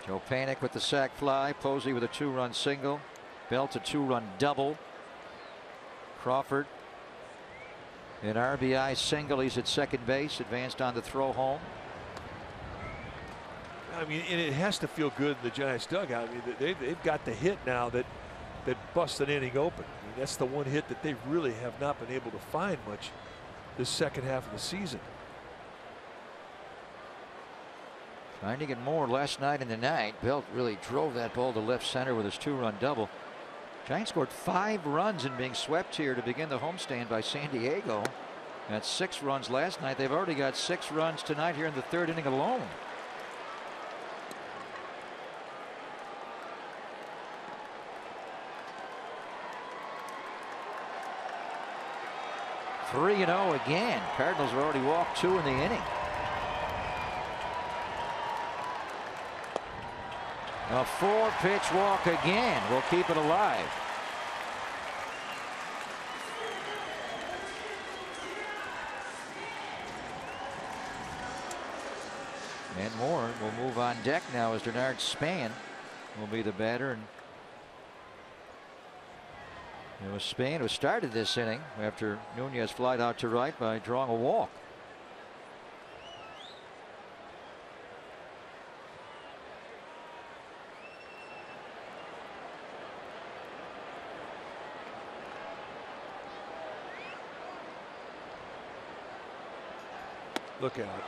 Joe Panik with the sac fly. Posey with a two run single. Belt a two run double. Crawford an RBI single. He's at second base. Advanced on the throw home. I mean, and it has to feel good in the Giants dugout. I mean, they, they've got the hit now that that busts an inning open. I mean, that's the one hit that they really have not been able to find much this second half of the season. Trying to get more last night in the night. Belt really drove that ball to left center with his two run double. Giants scored five runs in being swept here to begin the homestand by San Diego. That's six runs last night. They've already got six runs tonight here in the third inning alone. Three and zero oh again. Cardinals have already walked two in the inning. A four pitch walk again will keep it alive. And Moore will move on deck now as Denard Span will be the batter. And it was Span who started this inning after Nunez flied out to right by drawing a walk. Look at it.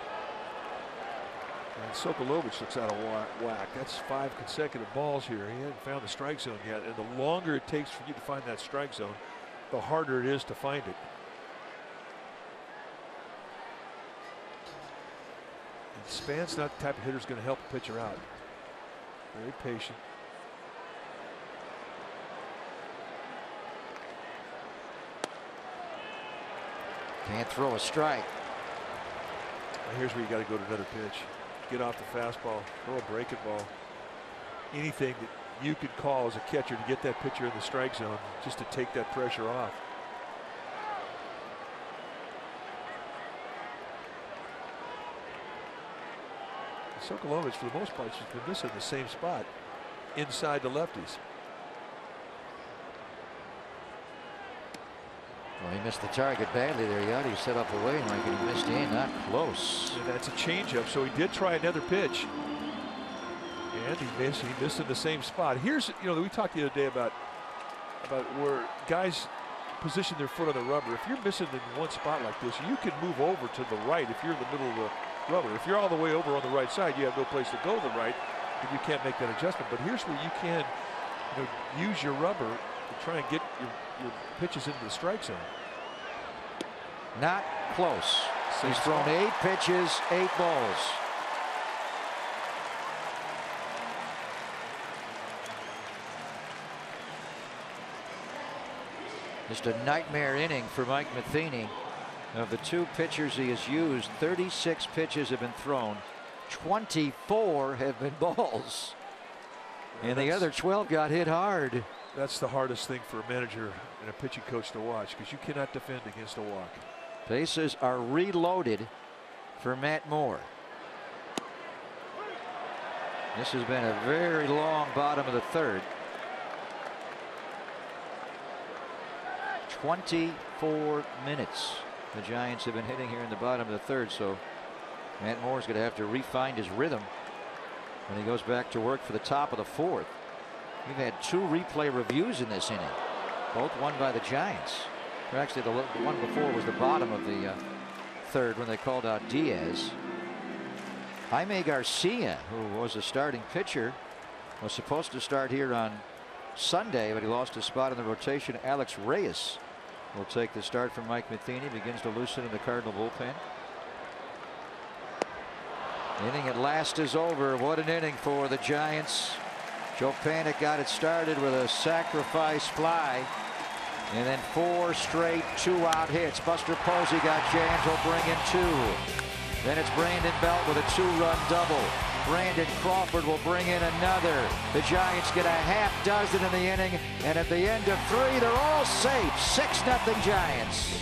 And Socolovich looks out of whack. That's five consecutive balls here. He hasn't found the strike zone yet. And the longer it takes for you to find that strike zone, the harder it is to find it. And Span's not the type of hitter going to help a pitcher out. Very patient. Can't throw a strike. Here's where you got to go to another pitch. Get off the fastball, throw a breaking ball. Anything that you could call as a catcher to get that pitcher in the strike zone just to take that pressure off. Socolovich, for the most part, has been missing the same spot inside the lefties. Well, he missed the target badly there. Yadi set up away like he missed in, not close. And that's a changeup, so he did try another pitch. And he missed. He missed in the same spot. Here's, you know, we talked the other day about about where guys position their foot on the rubber. If you're missing in one spot like this, you can move over to the right if you're in the middle of the rubber. If you're all the way over on the right side, you have no place to go to the right, and you can't make that adjustment. But here's where you can you know, use your rubber to try and get your your pitches into the strike zone. Not close. He's thrown eight pitches, eight balls. Just a nightmare inning for Mike Matheny. Of the two pitchers he has used, 36 pitches have been thrown. 24 have been balls. And the other 12 got hit hard. That's the hardest thing for a manager and a pitching coach to watch because you cannot defend against a walk. Bases are reloaded for Matt Moore. This has been a very long bottom of the third. 24 minutes the Giants have been hitting here in the bottom of the third. So Matt Moore's going to have to refine his rhythm when he goes back to work for the top of the fourth. We've had two replay reviews in this inning, both won by the Giants. Actually, the one before was the bottom of the uh, third when they called out Diaz. Jaime Garcia, who was a starting pitcher, was supposed to start here on Sunday, but he lost his spot in the rotation. Alex Reyes will take the start from Mike Matheny. Begins to loosen in the Cardinal bullpen. Inning at last is over. What an inning for the Giants. Joe Panik got it started with a sacrifice fly. And then four straight two-out hits. Buster Posey got Jans will bring in two. Then it's Brandon Belt with a two-run double. Brandon Crawford will bring in another. The Giants get a half dozen in the inning, and at the end of three, they're all safe. 6 nothing Giants.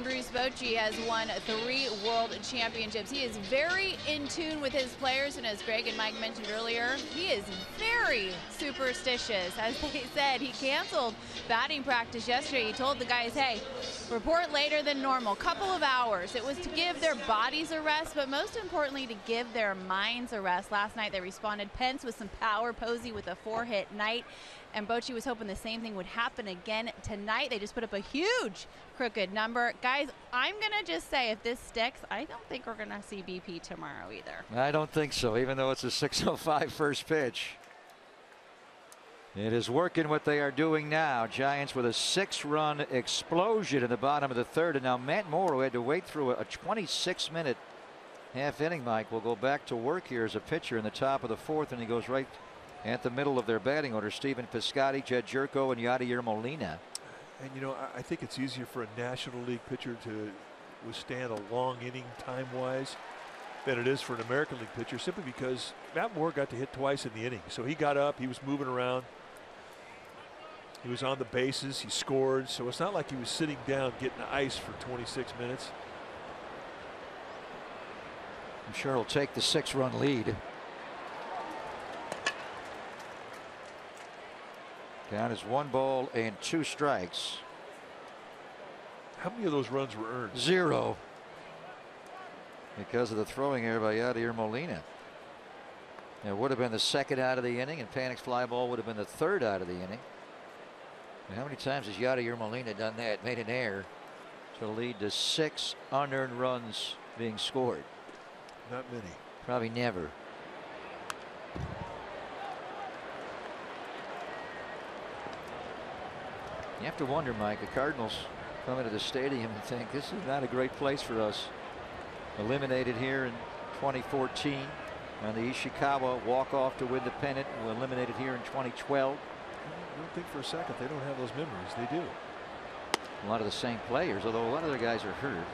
Bruce Bochy has won three world championships. He is very in tune with his players, and as Greg and Mike mentioned earlier, he is very superstitious. As they said, he canceled batting practice yesterday. He told the guys, hey, report later than normal, couple of hours. It was to give their bodies a rest, but most importantly, to give their minds a rest. Last night, they responded Pence with some power, Posey with a four-hit night, and Bochy was hoping the same thing would happen again tonight. They just put up a huge crooked number. Guys, I'm going to just say if this sticks, I don't think we're going to see BP tomorrow either. I don't think so, even though it's a 6.05 first pitch. It is working what they are doing now. Giants with a six run explosion in the bottom of the third. And now Matt Moore, who had to wait through a 26 minute half inning, Mike, will go back to work here as a pitcher in the top of the fourth. And he goes right at the middle of their batting order. Stephen Piscotty, Jedd Gyorko, and Yadier Molina. And you know, I think it's easier for a National League pitcher to withstand a long inning time wise than it is for an American League pitcher simply because Matt Moore got to hit twice in the inning. So he got up, he was moving around. He was on the bases, he scored. So it's not like he was sitting down getting ice for 26 minutes. I'm sure he'll take the six run lead. Count is one ball and two strikes. How many of those runs were earned? Zero. Because of the throwing error by Yadier Molina. It would have been the second out of the inning, and Panik's fly ball would have been the third out of the inning. And how many times has Yadier Molina done that? Made an error to lead to six unearned runs being scored. Not many. Probably never. You have to wonder, Mike, the Cardinals come into the stadium and think this is not a great place for us. Eliminated here in 2014 on the Ishikawa walk-off to win the pennant. We're eliminated here in 2012. I don't think for a second they don't have those memories. They do. A lot of the same players, although a lot of their guys are hurt.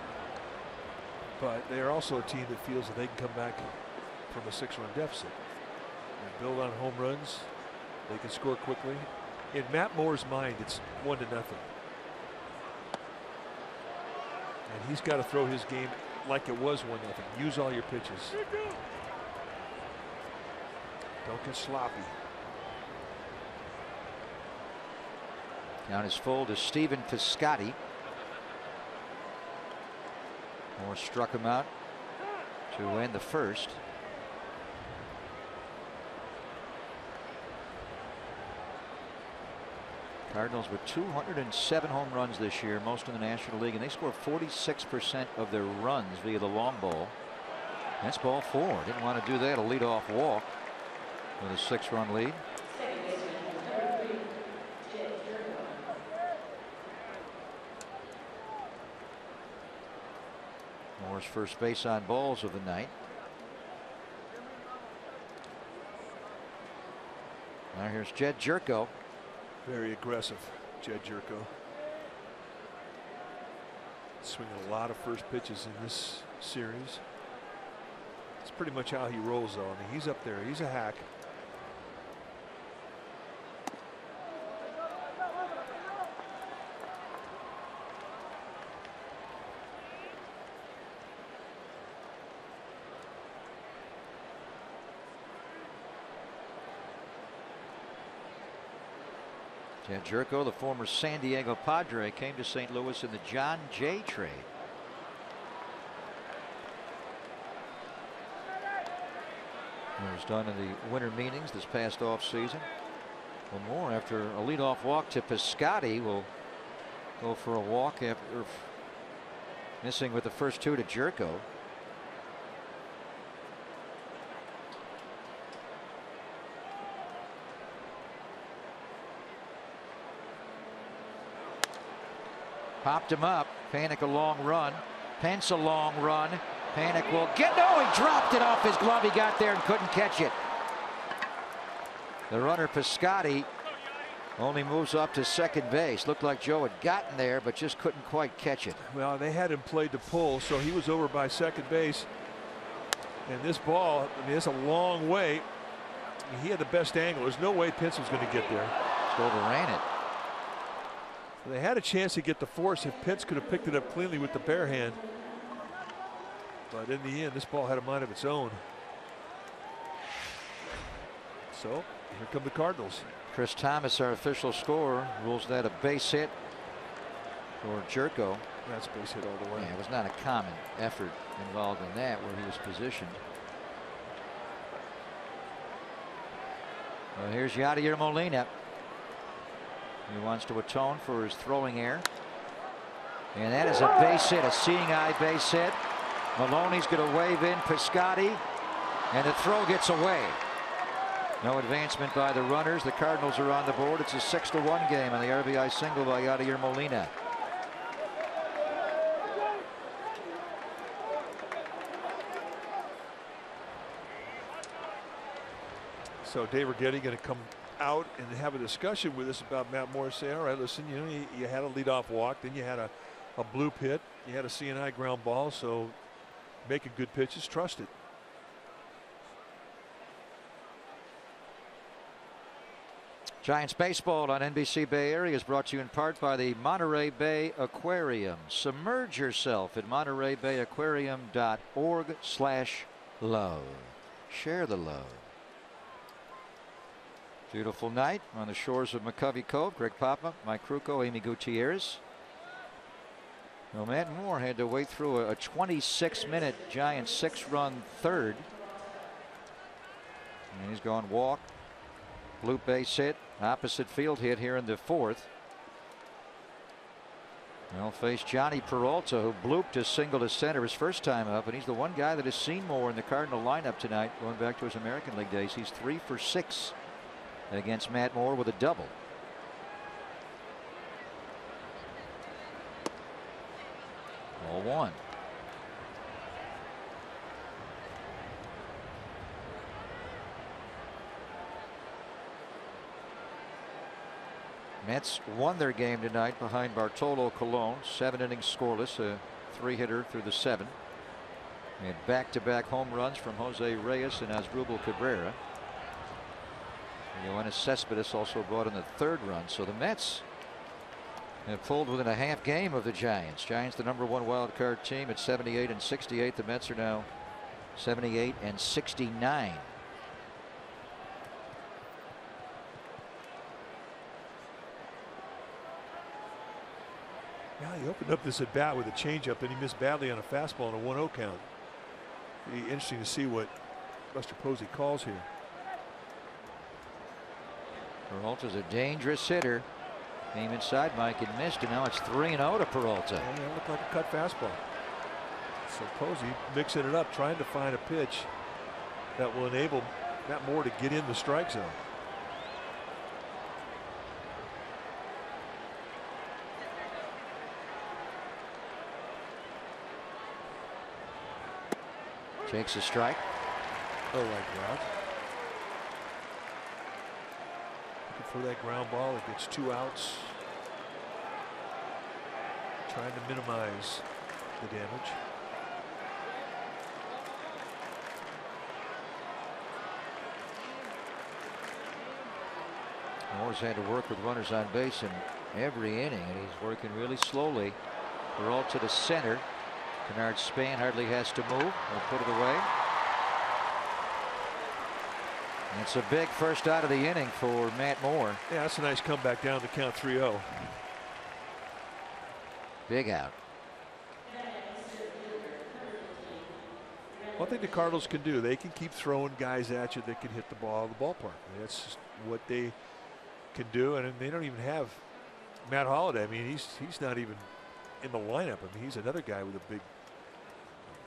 But they are also a team that feels that they can come back from a six-run deficit and build on home runs. They can score quickly in Matt Moore's mind, it's one to nothing. And he's got to throw his game like it was one nothing. Use all your pitches. Don't get sloppy. Down his full to Stephen Piscotty. Moore struck him out to end the first. Cardinals with 207 home runs this year, most in the National League, and they score 46% of their runs via the long ball. That's ball four. Didn't want to do that. A leadoff walk with a six run lead. Moore's first base on balls of the night. Now here's Jedd Gyorko. Very aggressive, Jedd Gyorko. Swinging a lot of first pitches in this series. It's pretty much how he rolls, though. I mean, he's up there. He's a hack. Jedd Gyorko, the former San Diego Padre, came to St. Louis in the Jon Jay trade. It was done in the winter meetings this past off season. Well, more after a leadoff walk to Piscotty will go for a walk after er, missing with the first two to Gyorko. Popped him up. Panik a long run. Pence a long run. Panik will get. No, he dropped it off his glove. He got there and couldn't catch it. The runner Piscotty only moves up to second base. Looked like Joe had gotten there, but just couldn't quite catch it. Well, they had him played to pull, so he was over by second base. And this ball, I mean, it's a long way. He had the best angle. There's no way Pence was going to get there. Just overran it. They had a chance to get the force if Pitts could have picked it up cleanly with the bare hand. But in the end, this ball had a mind of its own. So here come the Cardinals. Chris Thomas, our official scorer, rules that a base hit for Gyorko. That's base hit all the way. Yeah, it was not a common effort involved in that where he was positioned. Well, here's Yadier Molina. He wants to atone for his throwing error. And that is a base hit, a seeing eye base hit. Maloney's going to wave in Piscotty, and the throw gets away. No advancement by the runners. The Cardinals are on the board. It's a 6 to 1 game and the RBI single by Yadier Molina. So Dave Righetti going to come out and have a discussion with us about Matt Morris. Say, all right, listen, you know, you, you had a leadoff walk, then you had a, a blue pit, you had a CNI ground ball, so making good pitches, trust it. Giants baseball on NBC Bay Area is brought to you in part by the Monterey Bay Aquarium. Submerge yourself at montereybayaquarium.org slash love. Share the love. Beautiful night on the shores of McCovey Cove. Greg Papa, Mike Krukow, Amy Gutierrez. Well, Matt Moore had to wait through a 26 minute Giants six run third. And he's gone walk, blue base hit, opposite field hit here in the fourth. They'll face Jhonny Peralta, who blooped his single to center his first time up, and he's the one guy that has seen more in the Cardinal lineup tonight, going back to his American League days. He's three for six against Matt Moore with a double. All one. Mets won their game tonight behind Bartolo Colon. Seven innings scoreless, a three hitter through the seven. And back to back home runs from Jose Reyes and Asdrubal Cabrera. Yoenis Cespedes also brought in the third run. So the Mets have pulled within a half game of the Giants. Giants, the number one wild card team at 78 and 68. The Mets are now 78 and 69. Yeah, he opened up this at bat with a changeup, and he missed badly on a fastball and a 1 0 count. Be interesting to see what Buster Posey calls here. Peralta's a dangerous hitter. Came inside Mike and missed, and now it's 3 0 to Peralta. Yeah, it looked like a cut fastball. So Posey mixing it up, trying to find a pitch that will enable Matt Moore to get in the strike zone. Takes a strike. Oh, like that. Looking for that ground ball. It gets two outs. Trying to minimize the damage. Moore's had to work with runners on base in every inning, and he's working really slowly. Peralta to the center. Denard Span hardly has to move. He'll put it away. And it's a big first out of the inning for Matt Moore. Yeah, that's a nice comeback down to count 3 0. Big out. One thing the Cardinals can do, they can keep throwing guys at you that can hit the ball of the ballpark. That's just what they can do, and they don't even have Matt Holliday. I mean, he's he's not even in the lineup. I mean, he's another guy with a big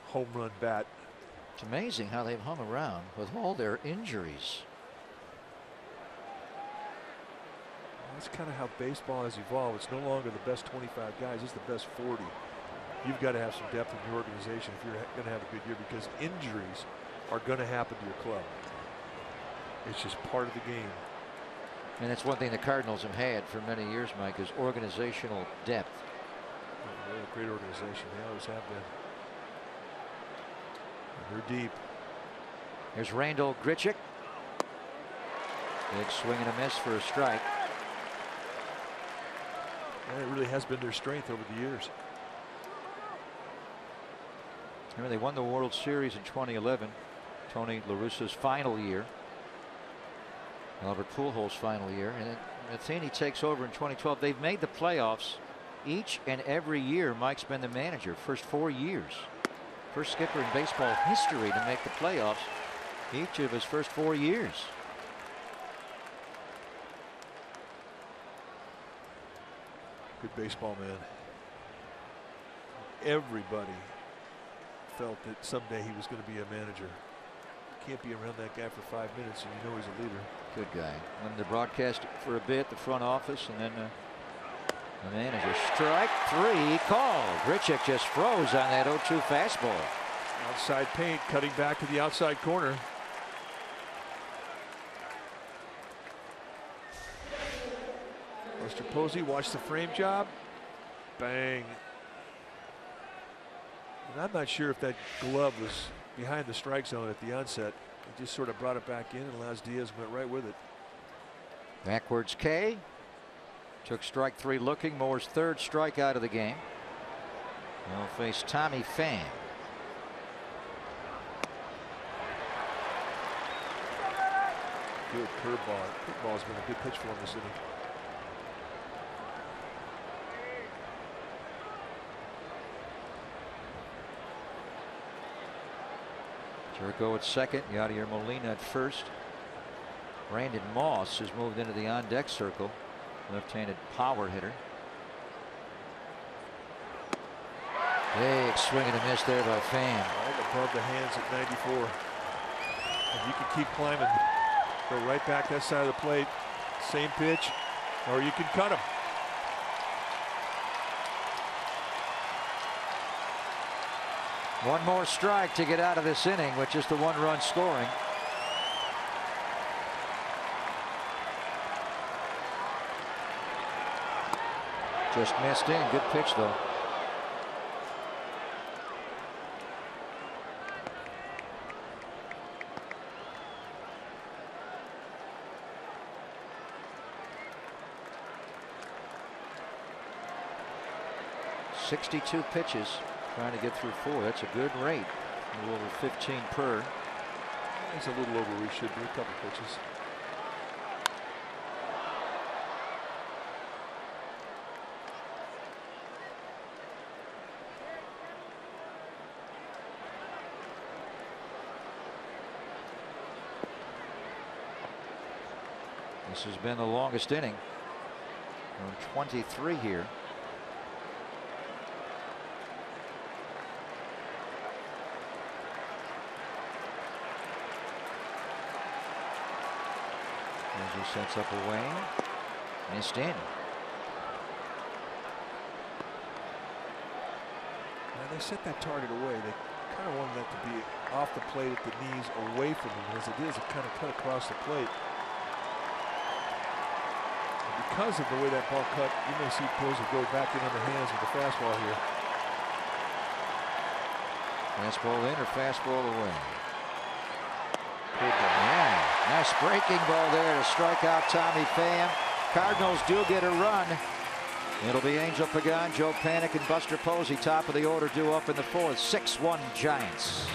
home run bat. It's amazing how they've hung around with all their injuries. That's kind of how baseball has evolved. It's no longer the best 25 guys, it's the best 40. You've got to have some depth in your organization if you're going to have a good year because injuries are going to happen to your club. It's just part of the game. And that's one thing the Cardinals have had for many years, Mike, is organizational depth. They're a great organization. They always have been. They're deep. Here's Randal Grichuk. Big swing and a miss for a strike. And it really has been their strength over the years. Remember, they won the World Series in 2011. Tony La Russa's final year. Albert Pujols' final year. And then Matheny takes over in 2012. They've made the playoffs each and every year. Mike's been the manager. First four years. First skipper in baseball history to make the playoffs each of his first four years. Good baseball man. Everybody felt that someday he was going to be a manager. Can't be around that guy for five minutes and you know he's a leader. Good guy. Won the broadcast for a bit, the front office, and then uh, the manager. Strike three called. Grichuk just froze on that 0-2 fastball. Outside paint, cutting back to the outside corner. Buster Posey, watch the frame job. Bang. And I'm not sure if that glove was behind the strike zone at the onset. He just sort of brought it back in and Laz Diaz went right with it. Backwards K. Took strike three looking. Moore's third strikeout of the game. He'll face Tommy Pham. Good curveball. Curveball's been a good pitch for him this inning. Gyorko at second. Yadier Molina at first. Brandon Moss has moved into the on deck circle. Left-handed power hitter. Big swing and a miss there by Pham. Right above the hands at 94. And you can keep climbing. Go right back that side of the plate. Same pitch. Or you can cut him. One more strike to get out of this inning with just the one run scoring. Just missed in. Good pitch, though. Sixty-two pitches, trying to get through four. That's a good rate. A little over 15 per. He's a little over We should be. A couple pitches. This has been the longest inning. 23 here. As he sets up a wing. Missed in. They set that target away. They kind of wanted that to be off the plate at the knees away from him. As it is, it kind of cut across the plate. Because of the way that ball cut, you may see Posey go back in on the hands with the fastball here. Fastball in or fastball away? Yeah, nice breaking ball there to strike out Tommy Pham. Cardinals do get a run. It'll be Angel Pagan, Joe Panik, and Buster Posey top of the order due up in the fourth. 6-1 Giants.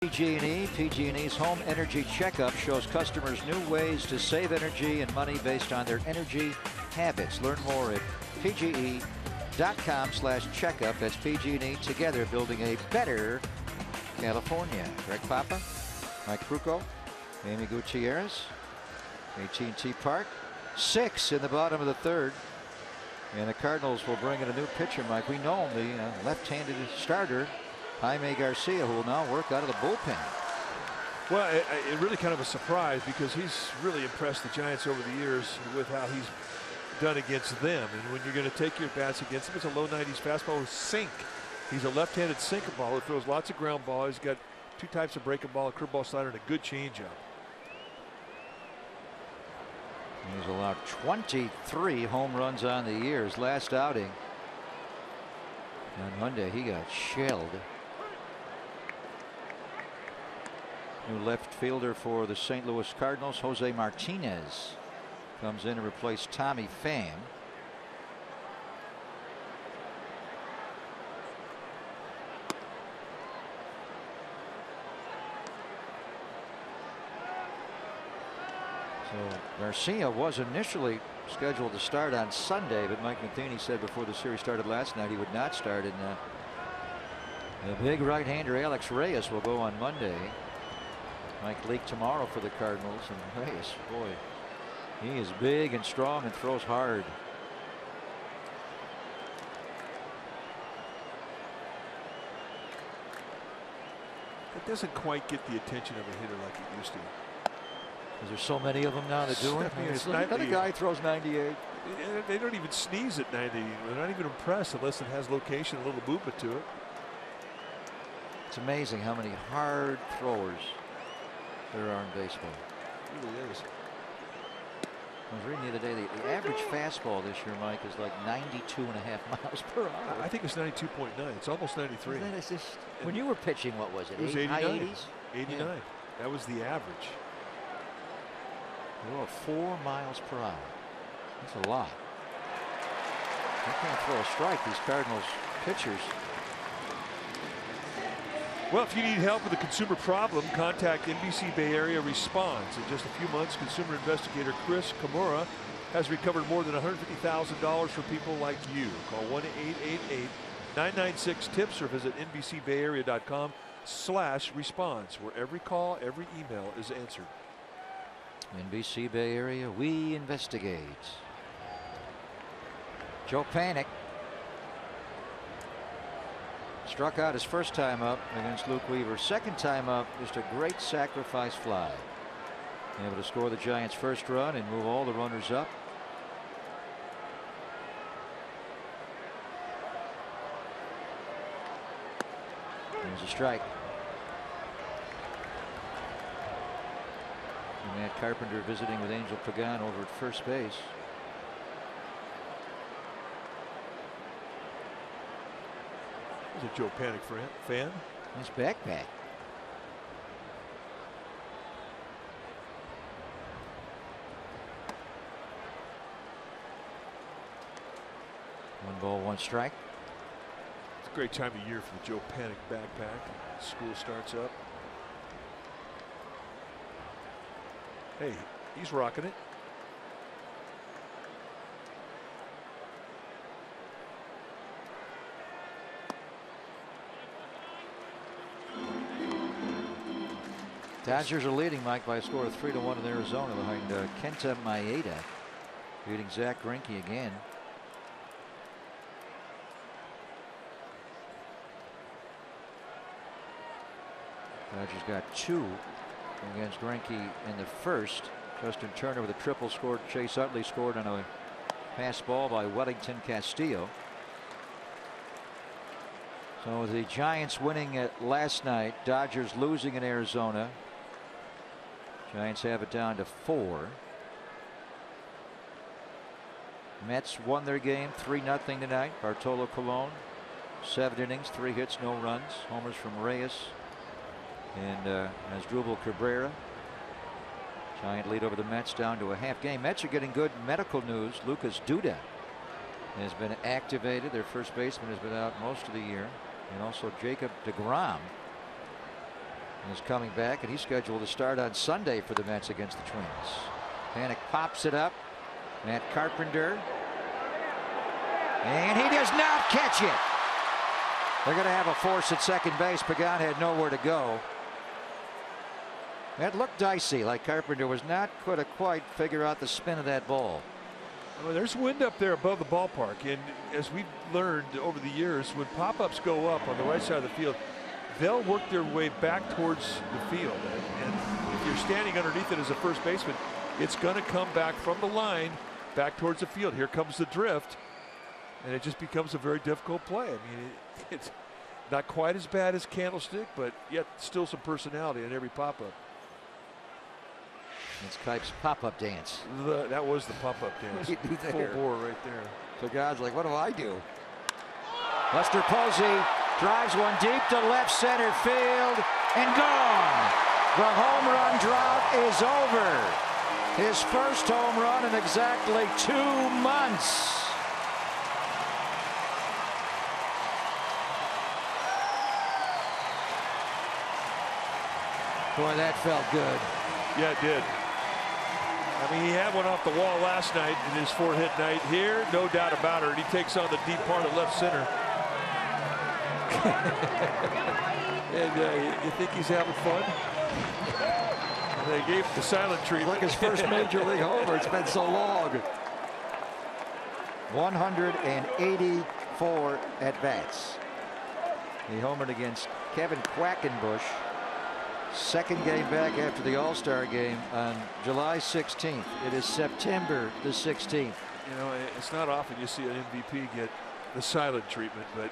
PG&E. PG&E's home energy checkup shows customers new ways to save energy and money based on their energy habits. Learn more at pge.com slash checkup. That's PG&E together building a better California. Greg Papa, Mike Krukow, Amy Gutierrez, AT&T Park. Six in the bottom of the third. And the Cardinals will bring in a new pitcher, Mike. We know him, the uh, left-handed starter, Jaime Garcia, who will now work out of the bullpen. Well, it, it, really kind of a surprise because he's really impressed the Giants over the years with how he's done against them. And when you're going to take your bats against him, it's a low 90s fastball with sink. He's a left-handed sinker ball who throws lots of ground ball. He's got two types of breaking ball, a curveball slider, and a good changeup. He's allowed 23 home runs on the year. His last outing on Monday, he got shelled. New left fielder for the St. Louis Cardinals, Jose Martinez, comes in to replace Tommy Pham. So Garcia was initially scheduled to start on Sunday, but Mike Matheny said before the series started last night he would not start. And uh, the big right-hander Alex Reyes will go on Monday. Mike Leake tomorrow for the Cardinals, and Reyes, boy, he is big and strong and throws hard. It doesn't quite get the attention of a hitter like it used to. Because there's so many of them now that do it. I mean, another guy throws 98. They don't even sneeze at 90. They're not even impressed unless it has location, a little movement to it. It's amazing how many hard throwers there are in baseball. It really is. I was reading the other day, the, the average fastball this year, Mike, is like 92 and a half miles per hour. I think it's 92.9. It's almost 93. That is just, when you were pitching, what was it? It was Eight- 89. 80s? 89. Yeah. That was the average. Oh, four miles per hour. That's a lot. They can't throw a strike, these Cardinals pitchers. Well, if you need help with a consumer problem, contact NBC Bay Area Response. In just a few months, consumer investigator Chris Kimura has recovered more than $150,000 for people like you. Call 1-888-996-TIPS or visit NBCBayArea.com slash response, where every call, every email is answered. NBC Bay Area, we investigate. Joe Panik struck out his first time up against Luke Weaver. Second time up, just a great sacrifice fly. Able to score the Giants' first run and move all the runners up. There's a strike. And Matt Carpenter visiting with Angel Pagan over at first base. Is a Joe Panik fan- fan? Nice backpack. One ball, one strike. It's a great time of year for the Joe Panik backpack. School starts up. Hey, he's rocking it. Dodgers are leading Mike by a score of three to one in Arizona behind uh, Kenta Maeda beating Zack Greinke again. Dodgers got two against Greinke in the first. Justin Turner with a triple scored. Chase Utley scored on a pass ball by Wellington Castillo. So the Giants winning it last night, Dodgers losing in Arizona. Giants have it down to four. Mets won their game 3 0 tonight. Bartolo Colon, seven innings, three hits, no runs. Homers from Reyes and uh, Asdrubal Cabrera. Giant lead over the Mets down to a half game. Mets are getting good medical news. Lucas Duda has been activated. Their first baseman has been out most of the year. And also Jacob deGrom is coming back, and he's scheduled to start on Sunday for the Mets against the Twins. Panik pops it up. Matt Carpenter. And he does not catch it. They're going to have a force at second base. Pagan had nowhere to go. That looked dicey, like Carpenter was not going to quite figure out the spin of that ball. Well, there's wind up there above the ballpark, and as we've learned over the years, when pop-ups go up on the right side of the field, they'll work their way back towards the field. And, and if you're standing underneath it as a first baseman, it's going to come back from the line back towards the field. Here comes the drift, and it just becomes a very difficult play. I mean, it, it's not quite as bad as Candlestick, but yet still some personality in every pop-up. It's Kuip's pop-up dance. The, that was the dance. Do you do Full bore right there. So God's like, what do I do? Buster Posey drives one deep to left center field and gone. The home run drought is over. His first home run in exactly two months. Boy, that felt good. Yeah, it did. I mean, he had one off the wall last night in his four hit night. Here, no doubt about it. He takes on the deep part of left center. and uh, you think he's having fun? And they gave the silent treatment. Like his first major league homer. It's been so long. 184 at bats. He homered against Kevin Quackenbush. Second game back after the All Star game on July 16th. It is September the 16th. You know, it's not often you see an MVP get the silent treatment, but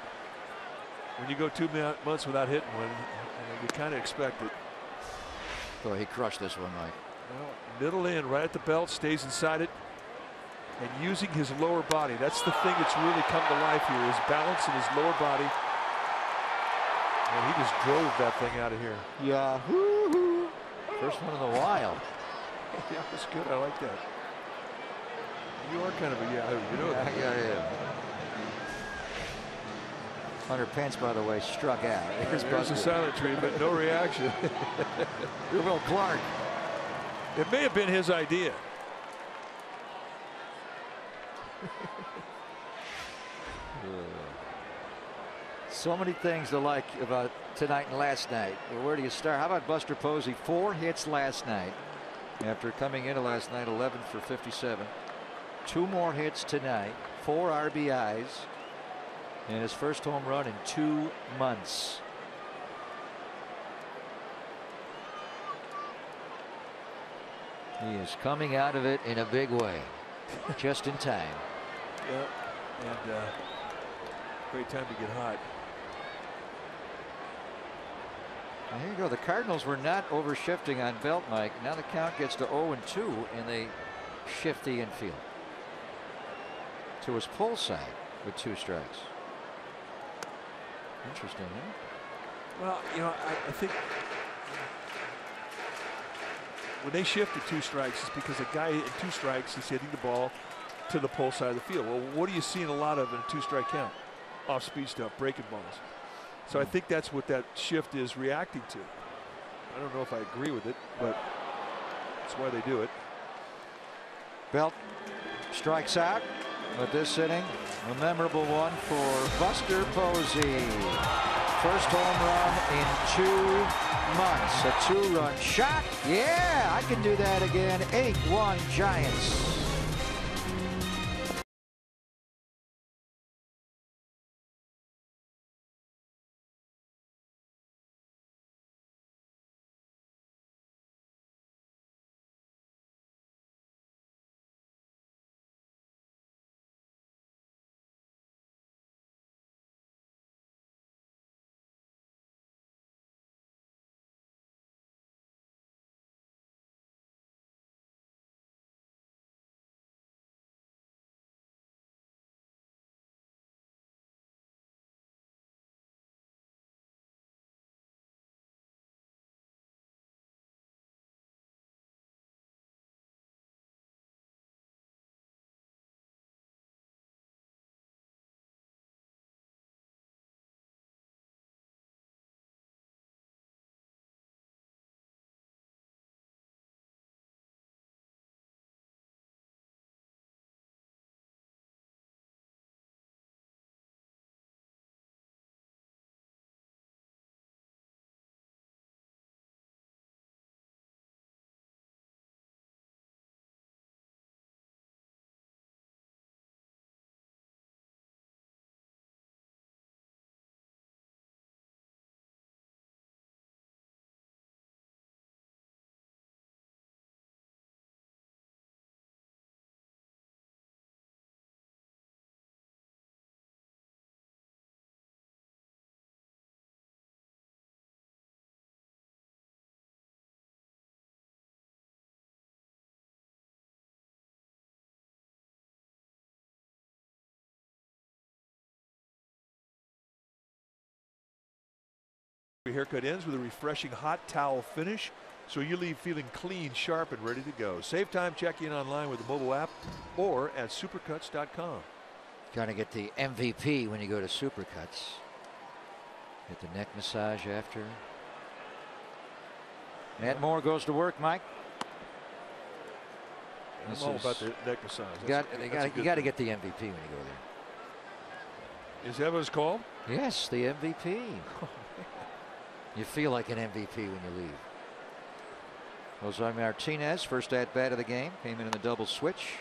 when you go two months without hitting one, uh, you, kind of expect it. Boy, he crushed this one, Mike. Well, middle in, right at the belt, stays inside it, and using his lower body. That's the thing that's really come to life here, is balance in his lower body. And he just drove that thing out of here. Yahoo! First one in a while. yeah, that's good. I like that. You are kind of a yahoo. You know Yeah, that. yeah, yeah. Hunter Pence, by the way, struck out. Here's There's a silent treatment, no reaction. Will Clark. it may have been his idea. So many things to like about tonight and last night. Well, where do you start? How about Buster Posey? Four hits last night after coming into last night 11 for 57. Two more hits tonight, four RBIs, and his first home run in two months. He is coming out of it in a big way, just in time. Yep. And uh, great time to get hot. And here you go. The Cardinals were not over shifting on Belt, Mike. Now the count gets to 0 and 2, and they shift the infield to his pull side with two strikes. Interesting, huh? Well, you know, I, I think when they shift to two strikes, it's because a guy in two strikes is hitting the ball to the pull side of the field. Well, what are you seeing a lot of in a two-strike count? Off-speed stuff, breaking balls. So I hmm. think that's what that shift is reacting to. I don't know if I agree with it, but that's why they do it. Belt strikes out with this inning. A memorable one for Buster Posey. First home run in two months. A two-run shot. Yeah, I can do that again. 8-1 Giants. Haircut ends with a refreshing hot towel finish, so you leave feeling clean, sharp, and ready to go. Save time checking in online with the mobile app or at supercuts.com. Trying to get the MVP when you go to Supercuts. Get the neck massage after. Matt Moore goes to work, Mike. I'm This all about the neck massage. That's got, a, got, you got to get the MVP when you go there. Is that what it's called? Yes, the MVP. you feel like an MVP when you leave. Jose Martinez, first at bat of the game, came in in the double switch.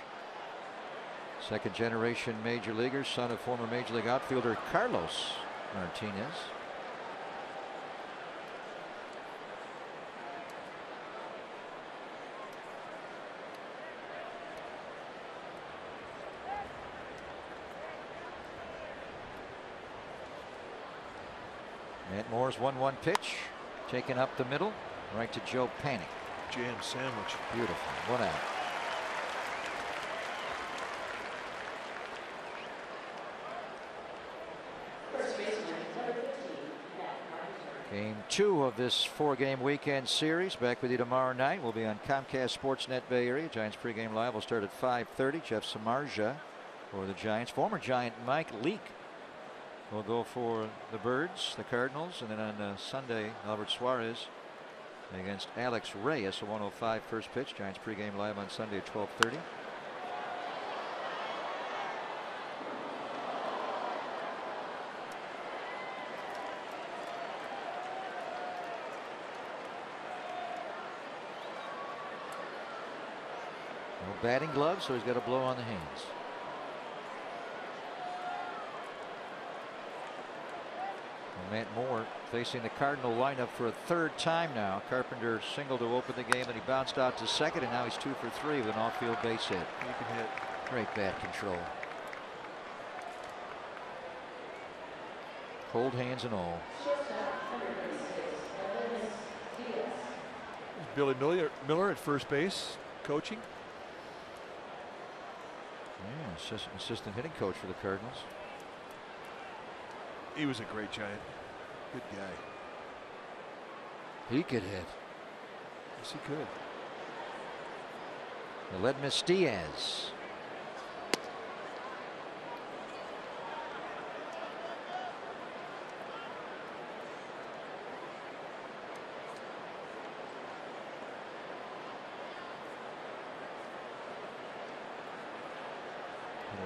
Second generation major leaguer, son of former major league outfielder Carlos Martinez. Moore's 1 1 pitch, taken up the middle, right to Joe Panik. jam sandwich. Beautiful. One out. Game two of this four-game weekend series. Back with you tomorrow night. We'll be on Comcast Sportsnet Bay Area. Giants pregame live will start at 5:30. Jeff Samardzija for the Giants. Former Giant Mike Leake will go for the Birds, the Cardinals, and then on uh, Sunday, Albert Suarez against Alex Reyes. A 105 first pitch. Giants pregame live on Sunday at 12:30. No batting gloves, so he's got a blow on the hands. Matt Moore facing the Cardinal lineup for a third time now. Carpenter singled to open the game, and he bounced out to second, and now he's two for three with an off-field base hit. He can hit. Great bat control. Cold hands and all. Billy Mueller, Mueller at first base, coaching. Yeah, assistant, assistant hitting coach for the Cardinals. He was a great giant. Good guy. He could hit. Yes, he could. Aledmys Diaz.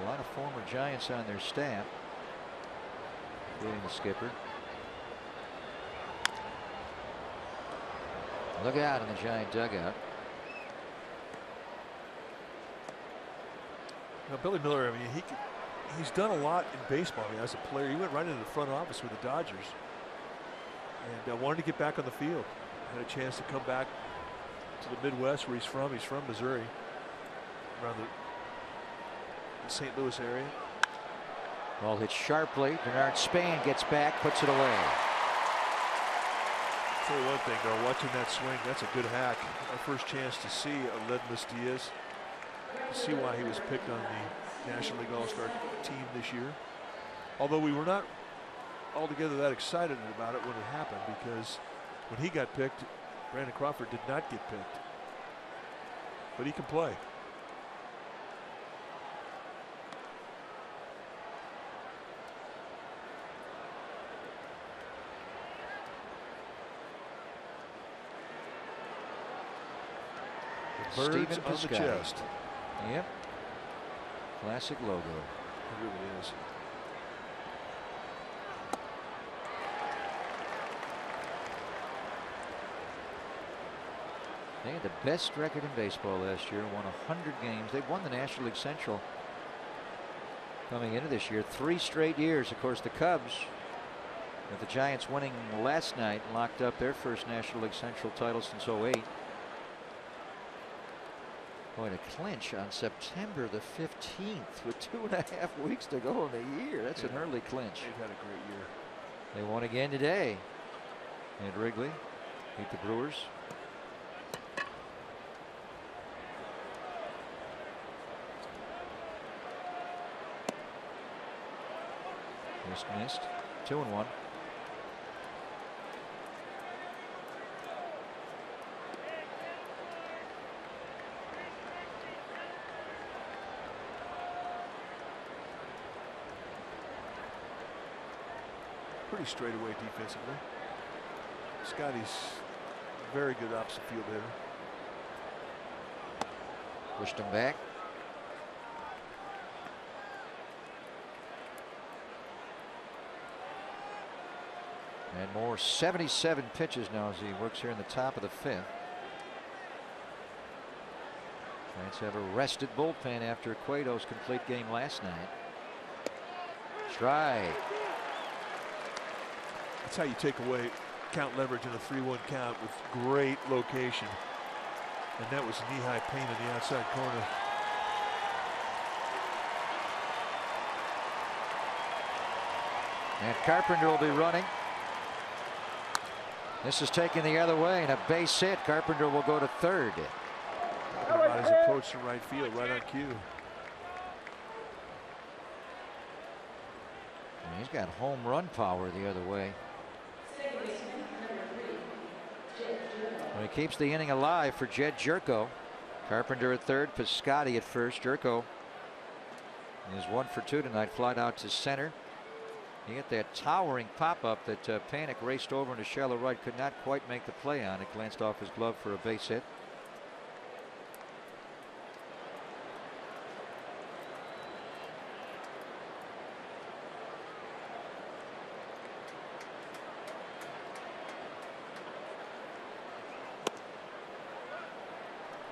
A lot of former Giants on their staff, including the skipper. Look out in the Giant dugout. Now, Billy Mueller, I mean, he could, he's done a lot in baseball I mean, as a player. He went right into the front office with the Dodgers and uh, wanted to get back on the field. Had a chance to come back to the Midwest where he's from. He's from Missouri, around the St. Louis area. Ball hit sharply. Denard Span gets back, puts it away. You one thing, though, watching that swing, that's a good hack. Our first chance to see Aledmys Diaz, see why he was picked on the National League All-Star team this year. Although we were not altogether that excited about it when it happened because when he got picked, Brandon Crawford did not get picked. But he can play. Birds Stephen on the chest. Yep. Classic logo. It really is. They had the best record in baseball last year, won 100 games. They won the National League Central coming into this year. Three straight years. Of course, the Cubs, with the Giants winning last night, locked up their first National League Central title since 08. Boy, to clinch on September the 15th with two and a half weeks to go in the year. That's an early clinch. They've had a great year. They won again today. And Wrigley beat the Brewers. Just missed. Two and one. Pretty straight away defensively. Scotty's very good opposite field hitter. Pushed him back. And Moore 77 pitches now as he works here in the top of the fifth. Giants have a rested bullpen after Cueto's complete game last night. Strike. That's how you take away count leverage in a 3-1 count with great location. And that was knee-high pain in the outside corner. And Carpenter will be running. This is taken the other way and a base hit. Carpenter will go to third. About his approach to right field, right on cue. And he's got home run power the other way. He keeps the inning alive for Jedd Gyorko. Carpenter at third, Piscotty at first. Jerko is one for two tonight. Flied out to center. You get that towering pop up that uh, Panik raced over into shallow right. Could not quite make the play on it. Glanced off his glove for a base hit.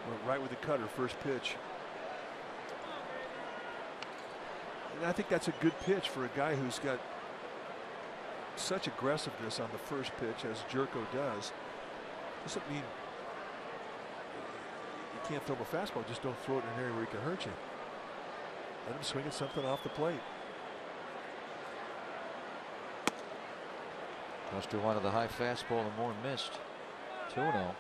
Went right with the cutter, first pitch. And I think that's a good pitch for a guy who's got such aggressiveness on the first pitch as Gyorko does. Doesn't mean you can't throw a fastball, just don't throw it in an area where he can hurt you. Let him swing at something off the plate. Buster wanted the high fastball and Moore missed. 2 0.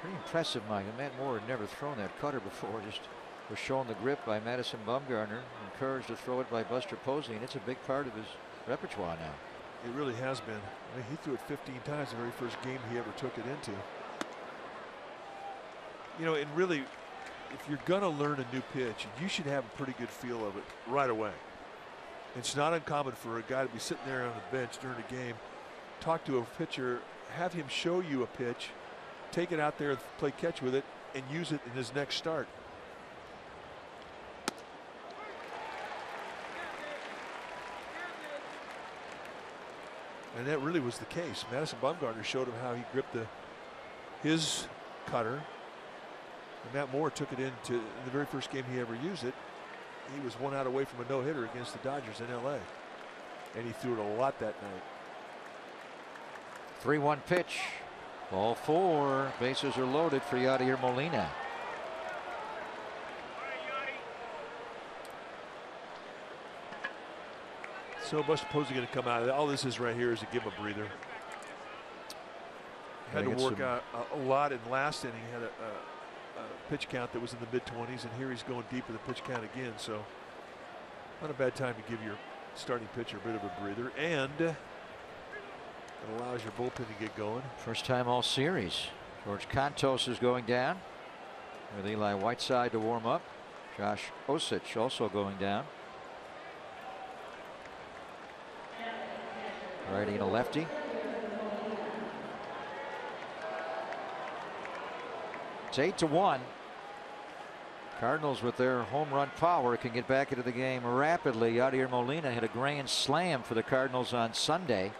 Pretty impressive, Mike. Matt Moore had never thrown that cutter before. Just was shown the grip by Madison Bumgarner, encouraged to throw it by Buster Posey, and it's a big part of his repertoire now. It really has been. I mean, he threw it 15 times the very first game he ever took it into. You know, and really, if you're going to learn a new pitch, you should have a pretty good feel of it right away. It's not uncommon for a guy to be sitting there on the bench during a game, talk to a pitcher, have him show you a pitch, take it out there play catch with it, and use it in his next start. And that really was the case. Madison Bumgarner showed him how he gripped the his cutter. And Matt Moore took it into in the very first game he ever used it. He was one out away from a no-hitter against the Dodgers in LA. And he threw it a lot that night. 3 1 pitch. Ball four. Bases are loaded for Yadier Molina. So Buster Posey going to come out of. All this is right here is to give him a breather. Had to work out a, a lot in last inning. Had a, a, a pitch count that was in the mid 20s, and here he's going deep with a pitch count again. So not a bad time to give your starting pitcher a bit of a breather, and it allows your bullpen to get going. First time all series. George Kontos is going down with Eli Whiteside to warm up. Josh Osich also going down. Righty and a lefty. It's eight to one. Cardinals with their home run power can get back into the game rapidly. Yadier Molina hit a grand slam for the Cardinals on Sunday.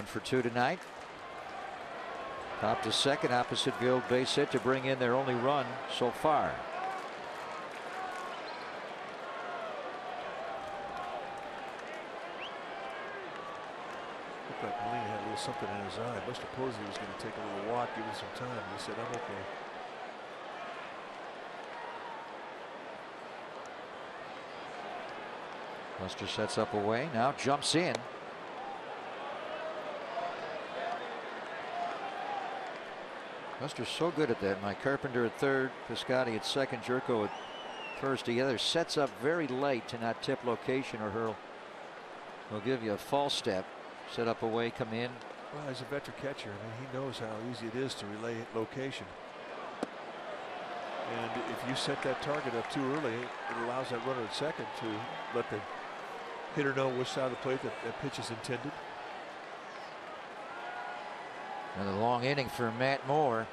One for two tonight. Top to second, opposite field base hit to bring in their only run so far. Looked like Molina had a little something in his eye. Buster Posey was going to take a little walk, give him some time. He said, I'm okay. Buster sets up away, now jumps in. Buster's so good at that. My Carpenter at third, Piscotty at second, Gyorko at first. Together sets up very late to not tip location or he'll, he'll give you a false step. Set up away, come in. Well, as a better catcher, I mean, he knows how easy it is to relay location. And if you set that target up too early, it allows that runner at second to let the hitter know which side of the plate that, that pitch is intended. Another long inning for Matt Moore.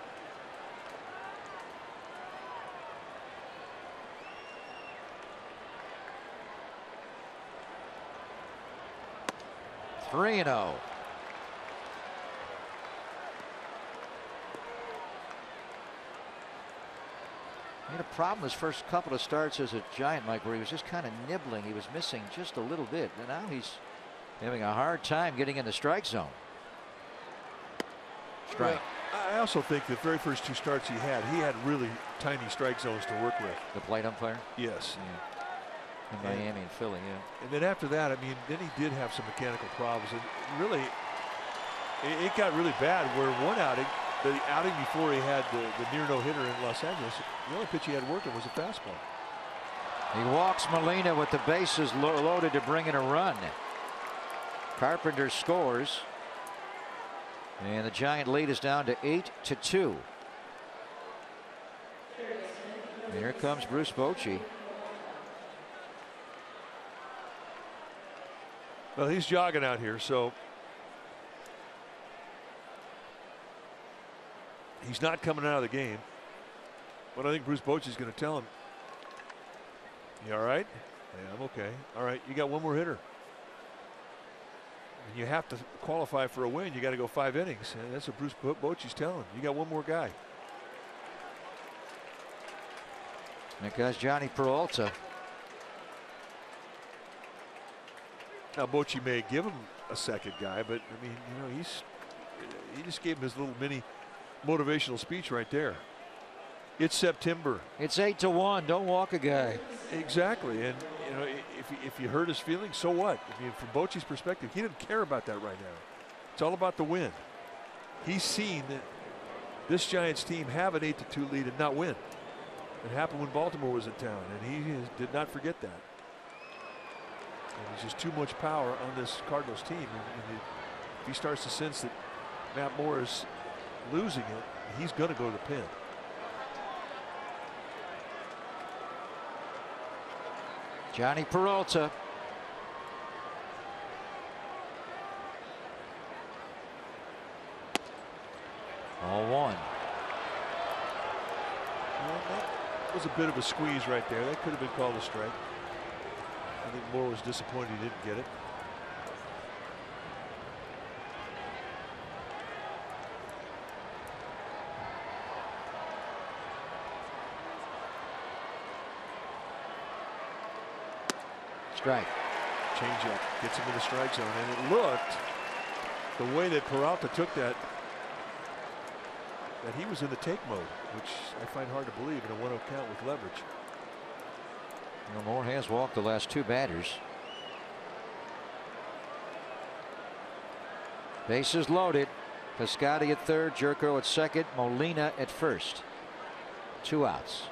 Three and oh. He had a problem his first couple of starts as a Giant, Mike, where he was just kind of nibbling. He was missing just a little bit. And now he's having a hard time getting in the strike zone. Strike. I also think the very first two starts he had, he had really tiny strike zones to work with. The plate umpire? Yes. Yeah. In Miami and Philly, yeah. And then after that, I mean, then he did have some mechanical problems. And really, it, it got really bad where one outing, the outing before he had the, the near no-hitter in Los Angeles, the only pitch he had working was a fastball. He walks Molina with the bases lo loaded to bring in a run. Carpenter scores. And the Giant lead is down to 8 to 2. And here comes Bruce Bochy. Well, he's jogging out here, so he's not coming out of the game. But I think Bruce Bochy's going to tell him, "You all right? Yeah, I'm okay. All right, you got one more hitter." And you have to qualify for a win. You got to go five innings. And that's what Bruce Bochy's telling. You got one more guy. Because Jhonny Peralta. Now Bochy may give him a second guy, but I mean, you know, he's he just gave him his little mini motivational speech right there. It's September. It's eight to one. Don't walk a guy. Exactly, and know, if if you hurt his feelings, so what? I mean, from Bochy's perspective, he didn't care about that right now. It's all about the win. He's seen this Giants team have an eight to two lead and not win. It happened when Baltimore was in town, and he did not forget that. And there's just too much power on this Cardinals team. And if he starts to sense that Matt Moore is losing it, he's going to go to the pin. Jhonny Peralta. All one. Well, that was a bit of a squeeze right there. That could have been called a strike. I think Moore was disappointed he didn't get it. Strike. Change up. Gets him in the strike zone. And it looked the way that Peralta took that that he was in the take mode, which I find hard to believe in a 1 0 count with leverage. You know, Moore has walked the last two batters. Bases loaded. Piscotty at third, Gyorko at second, Molina at first. Two outs.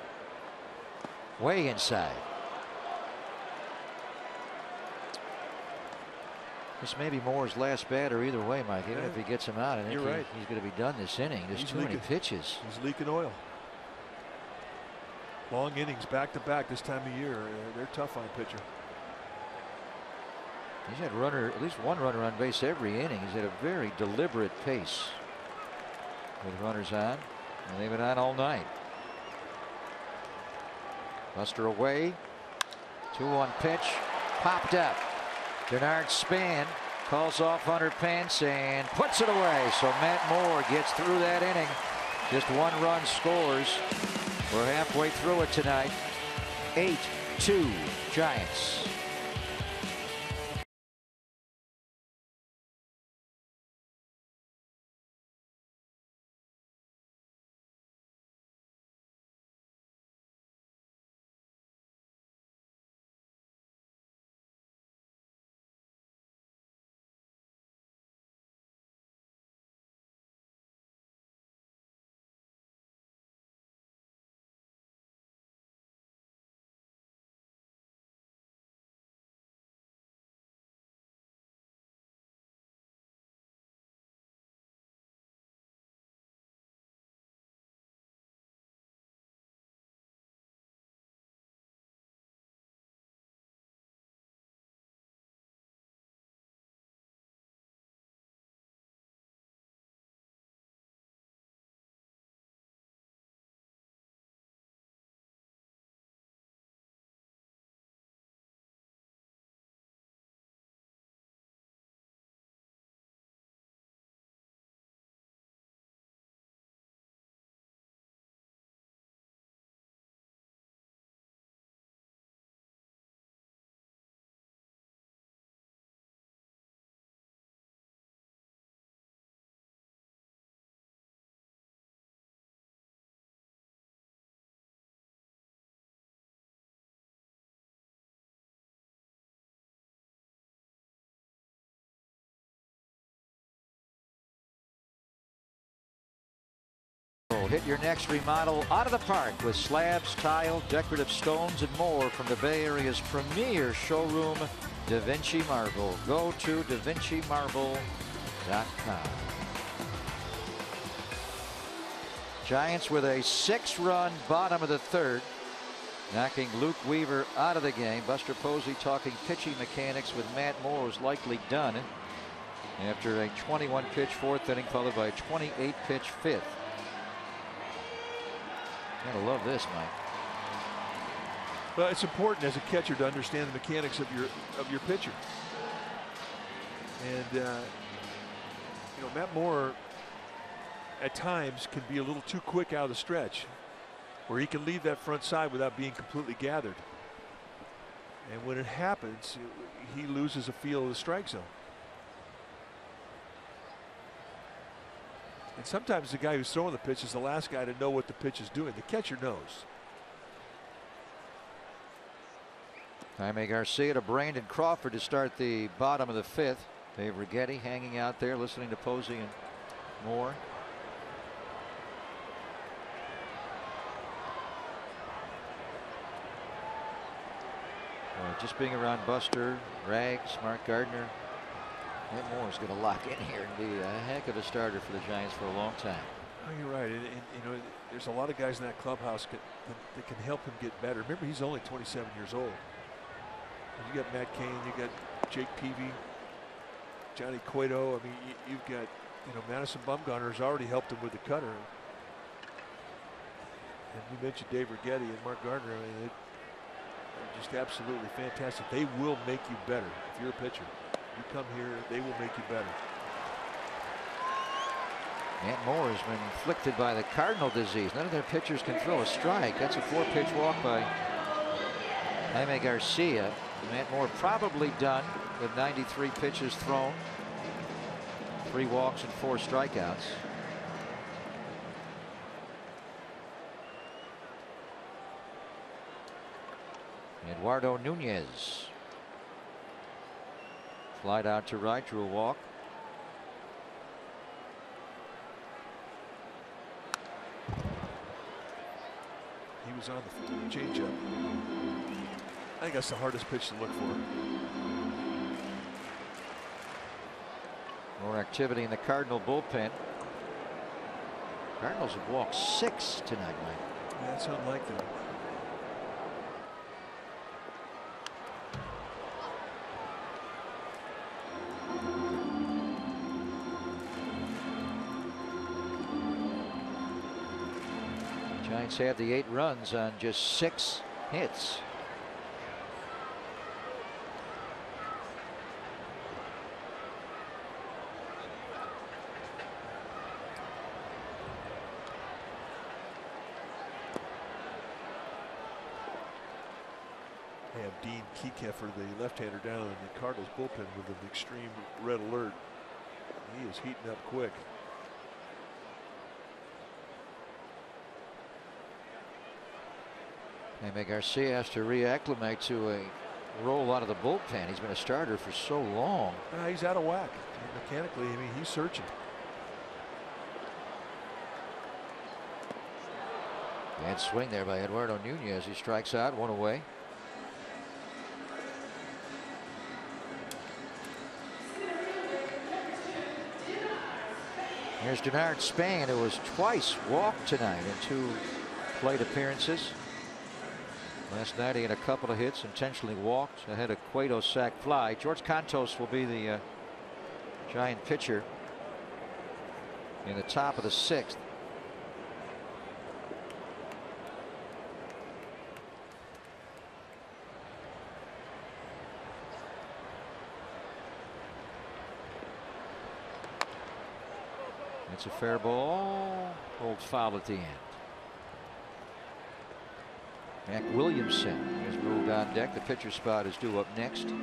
Way inside. This may be Moore's last batter either way, Mike. Even Yeah. if he gets him out, I think You're he- right. he's going to be done this inning. There's He's too many pitches. He's leaking oil. Long innings back to back this time of year. Uh, They're tough on a pitcher. He's had runner, at least one runner on base every inning. He's at a very deliberate pace with runners on, and they've been on all night. Buster away. 2-1 pitch. Popped up. Denard Span calls off Hunter Pence and puts it away. So Matt Moore gets through that inning. Just one run scores. We're halfway through it tonight. 8-2 Giants. Hit your next remodel out of the park with slabs, tile, decorative stones, and more from the Bay Area's premier showroom, Da Vinci Marble. Go to DaVinciMarble.com. Giants with a six run bottom of the third, knocking Luke Weaver out of the game. Buster Posey talking pitching mechanics with Matt Moore is likely done after a 21 pitch fourth inning followed by a 28 pitch fifth. Gotta love this, Mike. Well, it's important as a catcher to understand the mechanics of your of your pitcher. And uh, you know, Matt Moore at times can be a little too quick out of the stretch where he can leave that front side without being completely gathered. And when it happens, he loses a feel of the strike zone. And sometimes the guy who's throwing the pitch is the last guy to know what the pitch is doing. The catcher knows. Jaime Garcia to Brandon Crawford to start the bottom of the fifth. Dave Righetti hanging out there listening to Posey and Moore. Just being around Buster, Rags, Mark Gardner, Matt Moore is going to lock in here and be a heck of a starter for the Giants for a long time. Oh, you're right. And, and, you know, there's a lot of guys in that clubhouse that, that can help him get better. Remember, he's only 27 years old. You got Matt Cain, you got Jake Peavy, Johnny Cueto. I mean, you, have got, you know, Madison Bumgarner has already helped him with the cutter. And you mentioned Dave Righetti and Mark Gardner. I mean, it, just absolutely fantastic. They will make you better if you're a pitcher. You come here, they will make you better. Matt Moore has been afflicted by the cardinal disease. None of their pitchers can throw a strike. That's a four-pitch walk by Jaime Garcia. Matt Moore probably done with 93 pitches thrown. Three walks and four strikeouts. Eduardo Nunez. Slide out to right, drew a walk. He was on the changeup. I think that's the hardest pitch to look for. More activity in the Cardinal bullpen. Cardinals have walked six tonight, Mike. Yeah, that's unlike them. Have the eight runs on just six hits. They have Dean Kiekhefer, the left-hander, down in the Cardinals bullpen with an extreme red alert. He is heating up quick. Jaime Garcia has to reacclimate to a role out of the bullpen. He's been a starter for so long. Uh, he's out of whack. Mechanically, I mean, he's searching. Bad swing there by Eduardo Nunez. He strikes out, one away. Here's Denard Span, who was twice walked tonight in two plate appearances. Last night he had a couple of hits, intentionally walked ahead of Cueto sac fly. George Kontos will be the uh, Giant pitcher in the top of the sixth. It's a fair ball. Old foul at the end. Mac Williamson has moved on deck. The pitcher spot is due up next.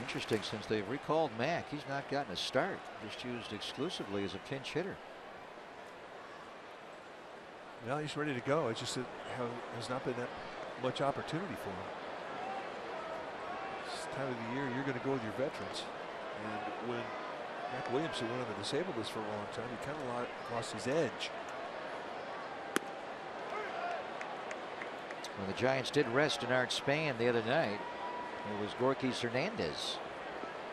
Interesting, since they've recalled Mac, he's not gotten a start. Just used exclusively as a pinch hitter. Well, he's ready to go. It's just that has not been that much opportunity for him. This time of the year, you're going to go with your veterans. And when Mac Williams, who went on the disabled list for a long time, he kind of lost his edge. Well, the Giants did rest Denard Span the other night. It was Gorkys Hernandez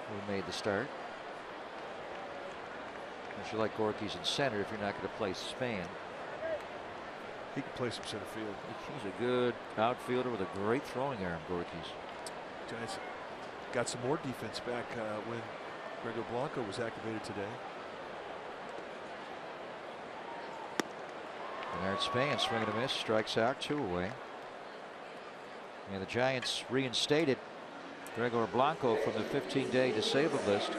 who made the start. Unless You like Gorkys in center if you're not going to play Span. He can play some center field. He's a good outfielder with a great throwing arm, Gorkys. Giants got some more defense back uh, when Gregor Blanco was activated today. And Art Span swinging a miss, strikes out, two away. And the Giants reinstated Gregor Blanco from the 15-day disabled list.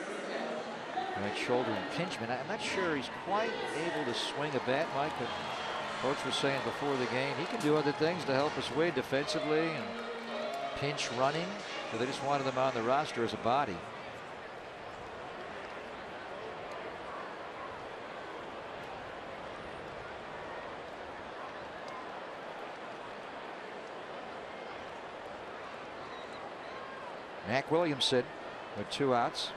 Right shoulder impingement. I'm not sure he's quite able to swing a bat, Mike, but coach was saying before the game he can do other things to help us win defensively and pinch running. So they just wanted him on the roster as a body. Mac Williamson with two outs.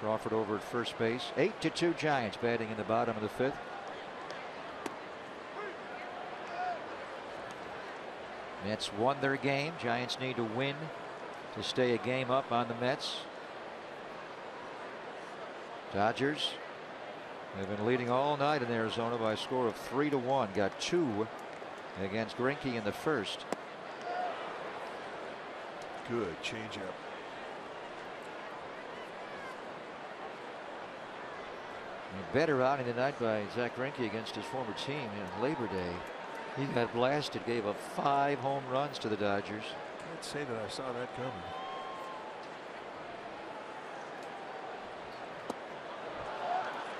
Crawford over at first base. Eight to two Giants batting in the bottom of the fifth. Mets won their game. Giants need to win to stay a game up on the Mets. Dodgers have been leading all night in Arizona by a score of three to one. Got two against Greinke in the first. Good changeup. Better outing tonight by Zack Greinke against his former team in Labor Day. He got blasted, gave up five home runs to the Dodgers. Can't say that I saw that coming.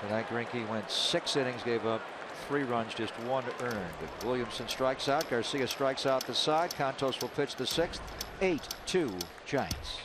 Tonight Greinke went six innings, gave up three runs, just one earned. Williamson strikes out. Garcia strikes out the side. Kontos will pitch the sixth. 8-2 Giants.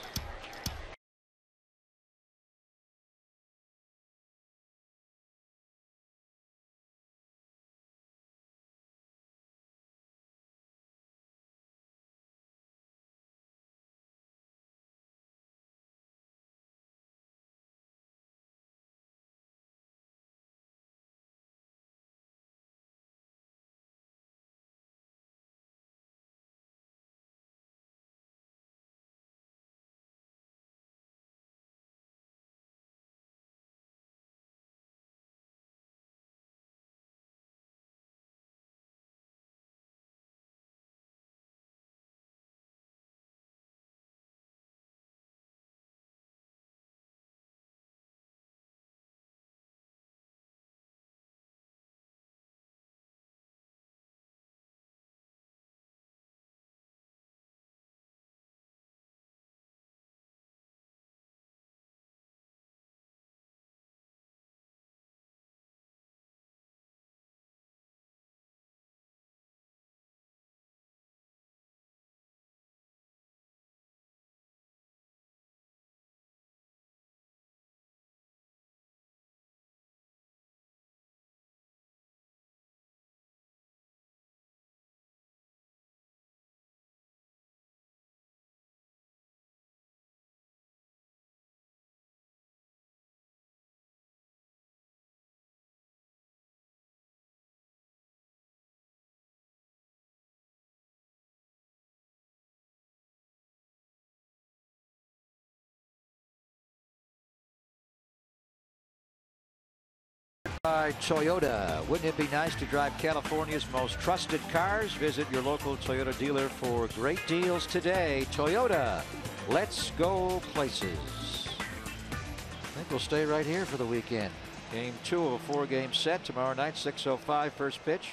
By Toyota. Wouldn't it be nice to drive California's most trusted cars? Visit your local Toyota dealer for great deals today. Toyota, let's go places. I think we'll stay right here for the weekend. Game two of a four game set tomorrow night, 6.05 first pitch.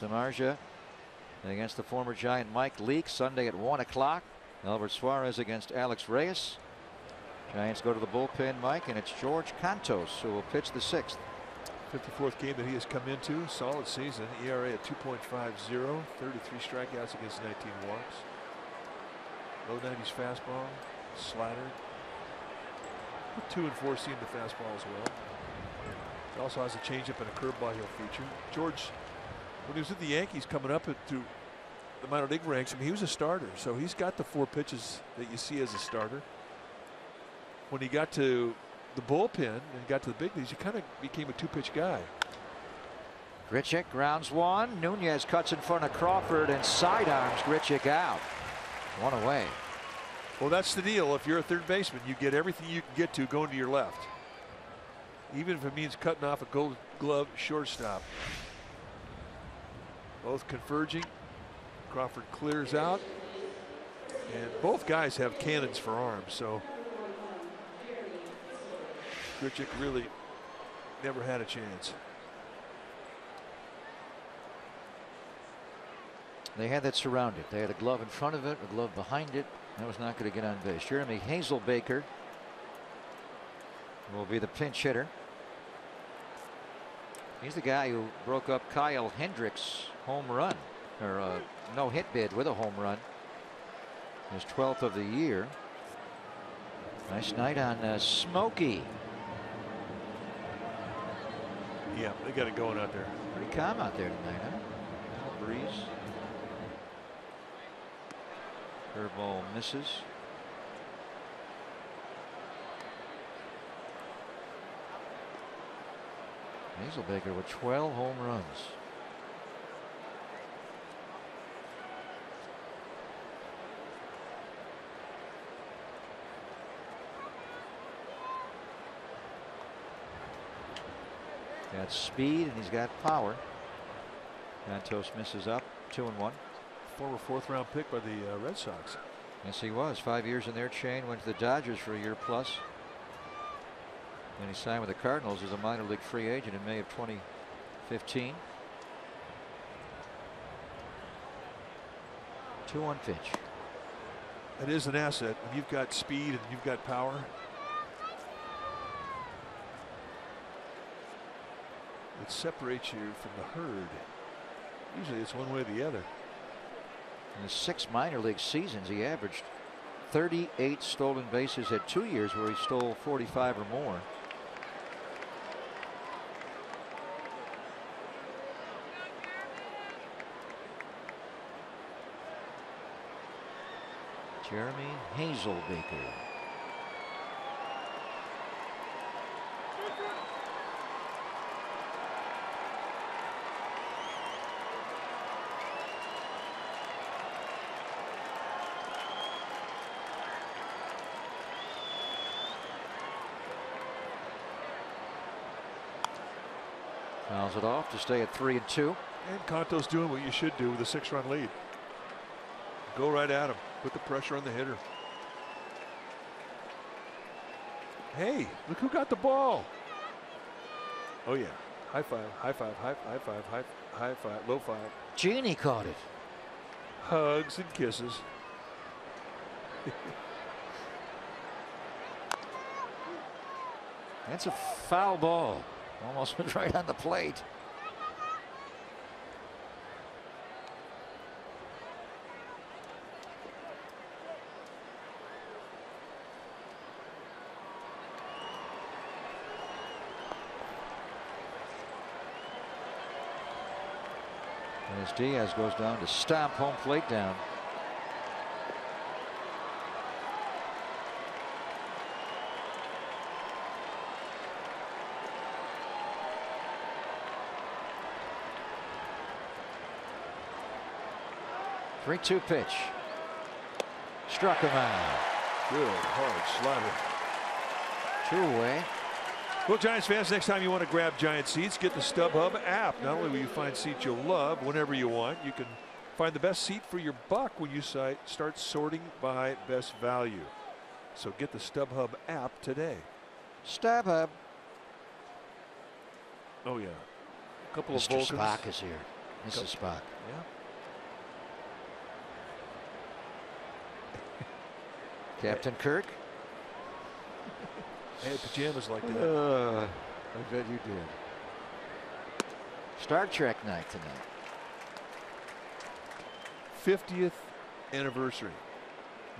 Samardzija against the former Giant Mike Leake Sunday at 1 o'clock. Albert Suarez against Alex Reyes. Giants go to the bullpen, Mike, and it's George Kontos who will pitch the sixth. 54th game that he has come into. Solid season. ERA at 2.50. 33 strikeouts against 19 walks. Low 90s fastball. Slider. Two and four seam the fastball as well. He also has a changeup and a curveball he'll feature. George, when he was with the Yankees coming up through the minor league ranks, I mean, he was a starter. So he's got the four pitches that you see as a starter. When he got to the bullpen and got to the big leagues, he kind of became a two-pitch guy. Grichuk grounds one. Nunez cuts in front of Crawford and sidearms Grichuk out. One away. Well, that's the deal. If you're a third baseman, you get everything you can get to going to your left. Even if it means cutting off a gold glove shortstop. Both converging. Crawford clears out. And both guys have cannons for arms, so Grichuk really never had a chance. They had that surrounded. They had a glove in front of it, a glove behind it. That was not going to get on base. Jeremy Hazelbaker will be the pinch hitter. He's the guy who broke up Kyle Hendricks' home run, or uh, no hit bid with a home run. His 12th of the year. Nice night on uh, Smokey. Yeah, they got it going out there. Pretty calm out there tonight, huh? Breeze. Curveball misses. Hazelbaker with 12 home runs. Got speed and he's got power. Santos misses up two and one. Former fourth round pick by the uh, Red Sox. Yes, he was. Five years in their chain. Went to the Dodgers for a year plus. Then he signed with the Cardinals as a minor league free agent in May of 2015. 2 1 pitch. It is an asset. When you've got speed and you've got power. Separates you from the herd. Usually it's one way or the other. In his six minor league seasons, he averaged 38 stolen bases, had two years where he stole 45 or more. Jeremy Hazelbaker. Fouls it off to stay at three and two. And Kontos doing what you should do with a six run lead. Go right at him. Put the pressure on the hitter. Hey, look who got the ball. Oh, yeah. High five, high five, high, high five, high, high five, low five. Genie caught it. Hugs and kisses. That's a foul ball. Almost went right on the plate. As Diaz goes down to stomp home plate down. Three two pitch. Struck him out. Good hard slider. Two away. Well, Giants fans, next time you want to grab Giant seats, get the StubHub app. Not only will you find seats you'll love whenever you want, you can find the best seat for your buck when you start sorting by best value. So get the StubHub app today. StubHub. Oh yeah, a couple Mr. of Vulcans. Spock is here. Mrs. Spock. Yeah. Captain Kirk. I had pajamas like that. Uh, I bet you did. Star Trek night tonight. 50th anniversary.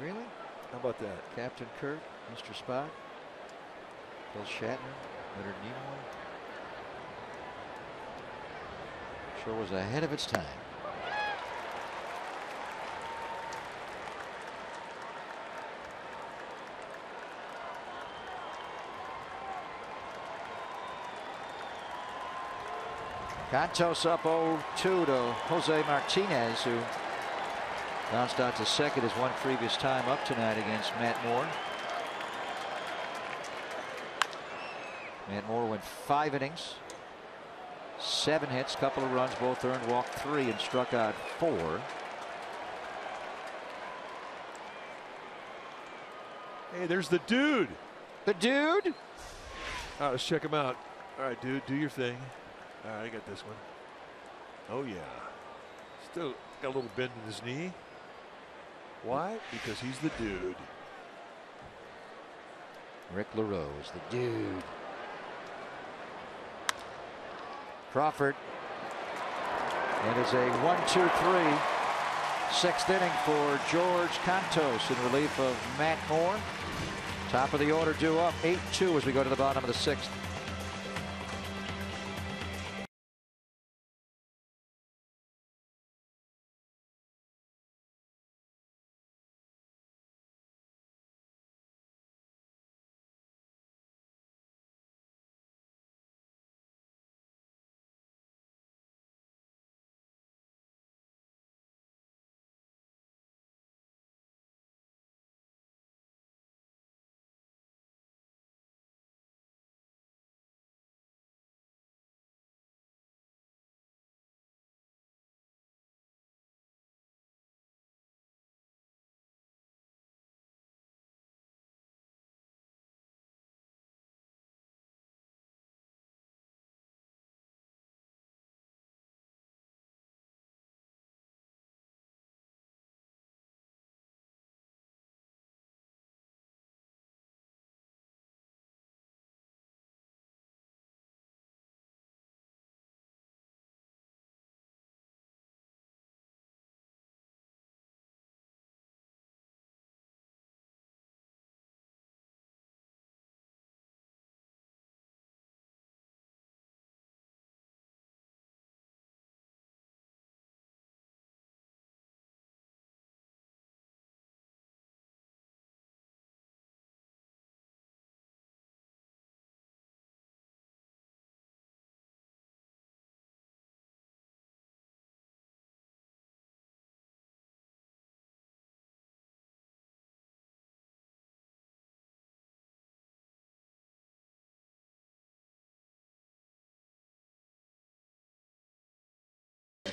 Really? How about that? Captain Kirk, Mr. Spock, Bill Shatner, Leonard Nimoy. Sure was ahead of its time. Kontos up 0-2 to Jose Martinez, who bounced out to second his one previous time up tonight against Matt Moore. Matt Moore went five innings, seven hits, couple of runs, both earned, walked three, and struck out four. Hey, there's the dude. The dude? All right, let's check him out. All right, dude, do your thing. I got this one. Oh, yeah. Still got a little bend in his knee. Why? Because he's the dude. Rick LaRose, the dude. Crawford. It is a one, two, three. Sixth inning for George Kontos in relief of Matt Moore. Top of the order due up 8-2 as we go to the bottom of the sixth.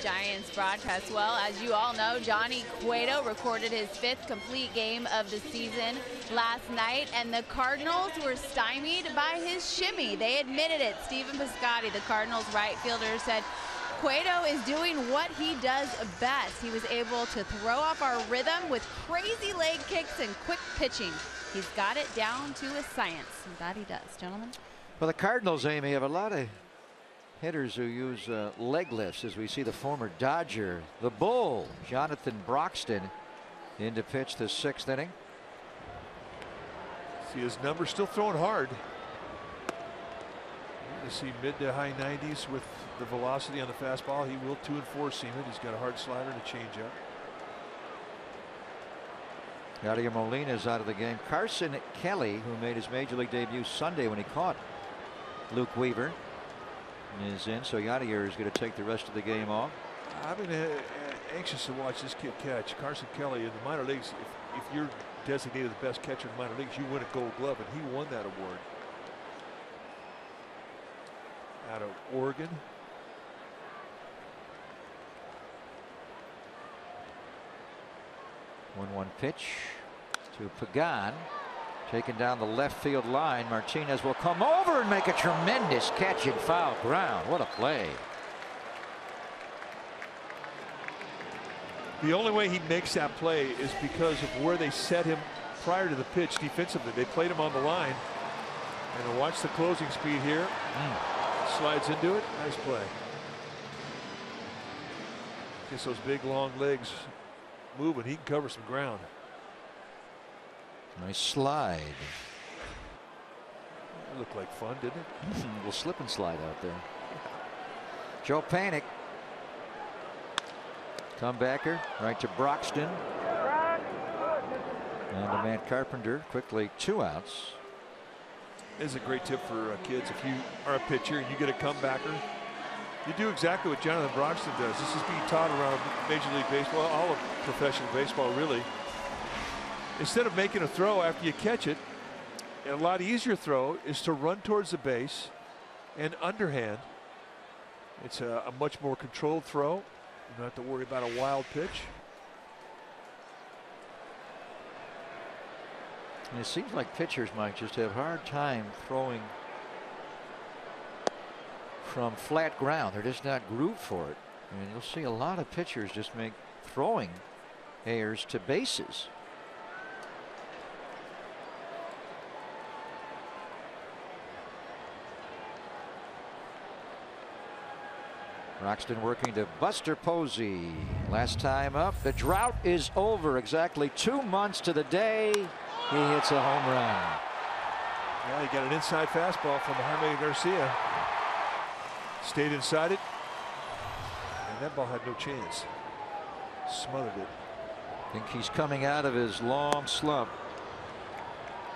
Giants broadcast. Well, as you all know, Johnny Cueto recorded his fifth complete game of the season last night, and the Cardinals were stymied by his shimmy. They admitted it. Stephen Piscotty, the Cardinals right fielder, said Cueto is doing what he does best. He was able to throw off our rhythm with crazy leg kicks and quick pitching. He's got it down to a science. And that he does, gentlemen. Well, the Cardinals, Amy, have a lot of hitters who use uh, leg lifts, as we see the former Dodger, the Bull, Jonathan Broxton, in to pitch the sixth inning. See his number still throwing hard. You see mid to high 90s with the velocity on the fastball. He will two and four seam it. He's got a hard slider and a changeup. Yadier Molina is out of the game. Carson Kelly, who made his major league debut Sunday when he caught Luke Weaver, is in. So Yadier is going to take the rest of the game off. I've been uh, anxious to watch this kid catch. Carson Kelly in the minor leagues, if, if you're designated the best catcher in the minor leagues, you win a gold glove, and he won that award. Out of Oregon. One one pitch to Pagan. Taken down the left field line. Martinez will come over and make a tremendous catch in foul ground. What a play. The only way he makes that play is because of where they set him prior to the pitch defensively. They played him on the line. And watch the closing speed here. Mm. Slides into it. Nice play. Gets those big long legs moving. He can cover some ground. Nice slide. It looked like fun, didn't it? we'll slip and slide out there. Joe Panik. Comebacker right to Broxton. And to Matt Carpenter quickly two outs. This is a great tip for uh, kids. If you are a pitcher and you get a comebacker, You do exactly what Jonathan Broxton does. This is being taught around Major League Baseball, all of professional baseball, really. Instead of making a throw after you catch it, a lot easier throw is to run towards the base and underhand. It's a, a much more controlled throw. You don't have to worry about a wild pitch. And it seems like pitchers might just have a hard time throwing from flat ground. They're just not grooved for it. Mean, you'll see a lot of pitchers just make throwing errors to bases. Broxton working to Buster Posey. Last time up, the drought is over. Exactly two months to the day. He hits a home run. Yeah, he got an inside fastball from Jaime Garcia. Stayed inside it. And that ball had no chance. Smothered it. I think he's coming out of his long slump.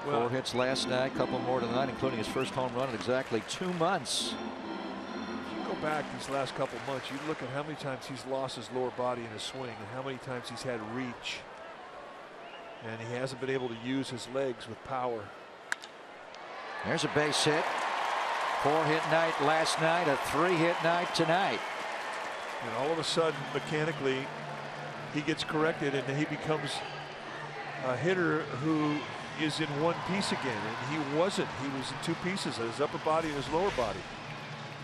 Well, Four hits last night, couple more tonight, including his first home run in exactly two months. Back these last couple months, you look at how many times he's lost his lower body in his swing and how many times he's had reach. And he hasn't been able to use his legs with power. There's a base hit. Four hit night last night, a three hit night tonight. And all of a sudden, mechanically, he gets corrected and he becomes a hitter who is in one piece again. And he wasn't. He was in two pieces, his upper body and his lower body.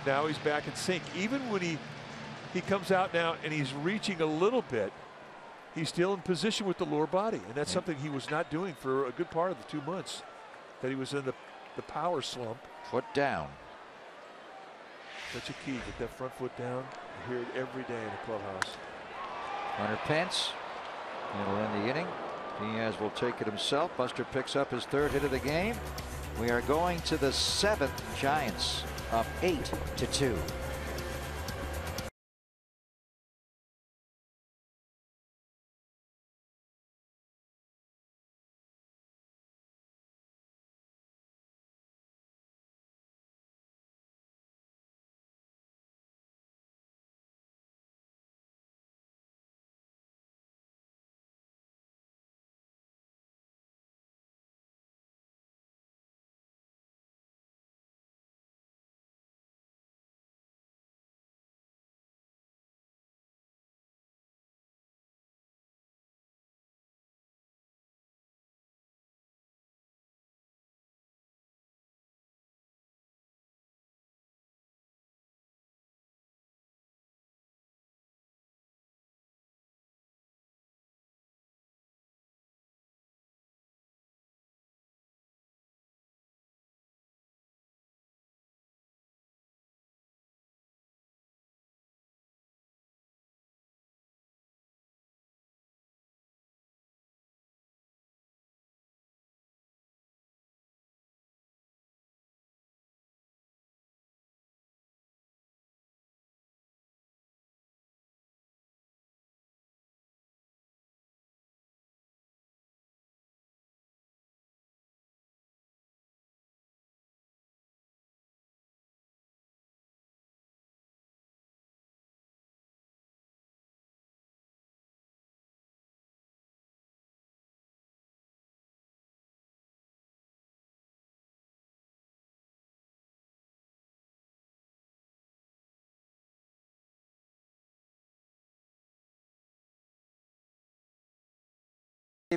Now he's back in sync. Even when he he comes out now and he's reaching a little bit, he's still in position with the lower body. And that's something he was not doing for a good part of the two months that he was in the, the power slump. Foot down. Such a key. Get that front foot down. You hear it every day in the clubhouse. Hunter Pence. He'll end the inning. Diaz will take it himself. Buster picks up his third hit of the game. We are going to the seventh. Giants up eight to two.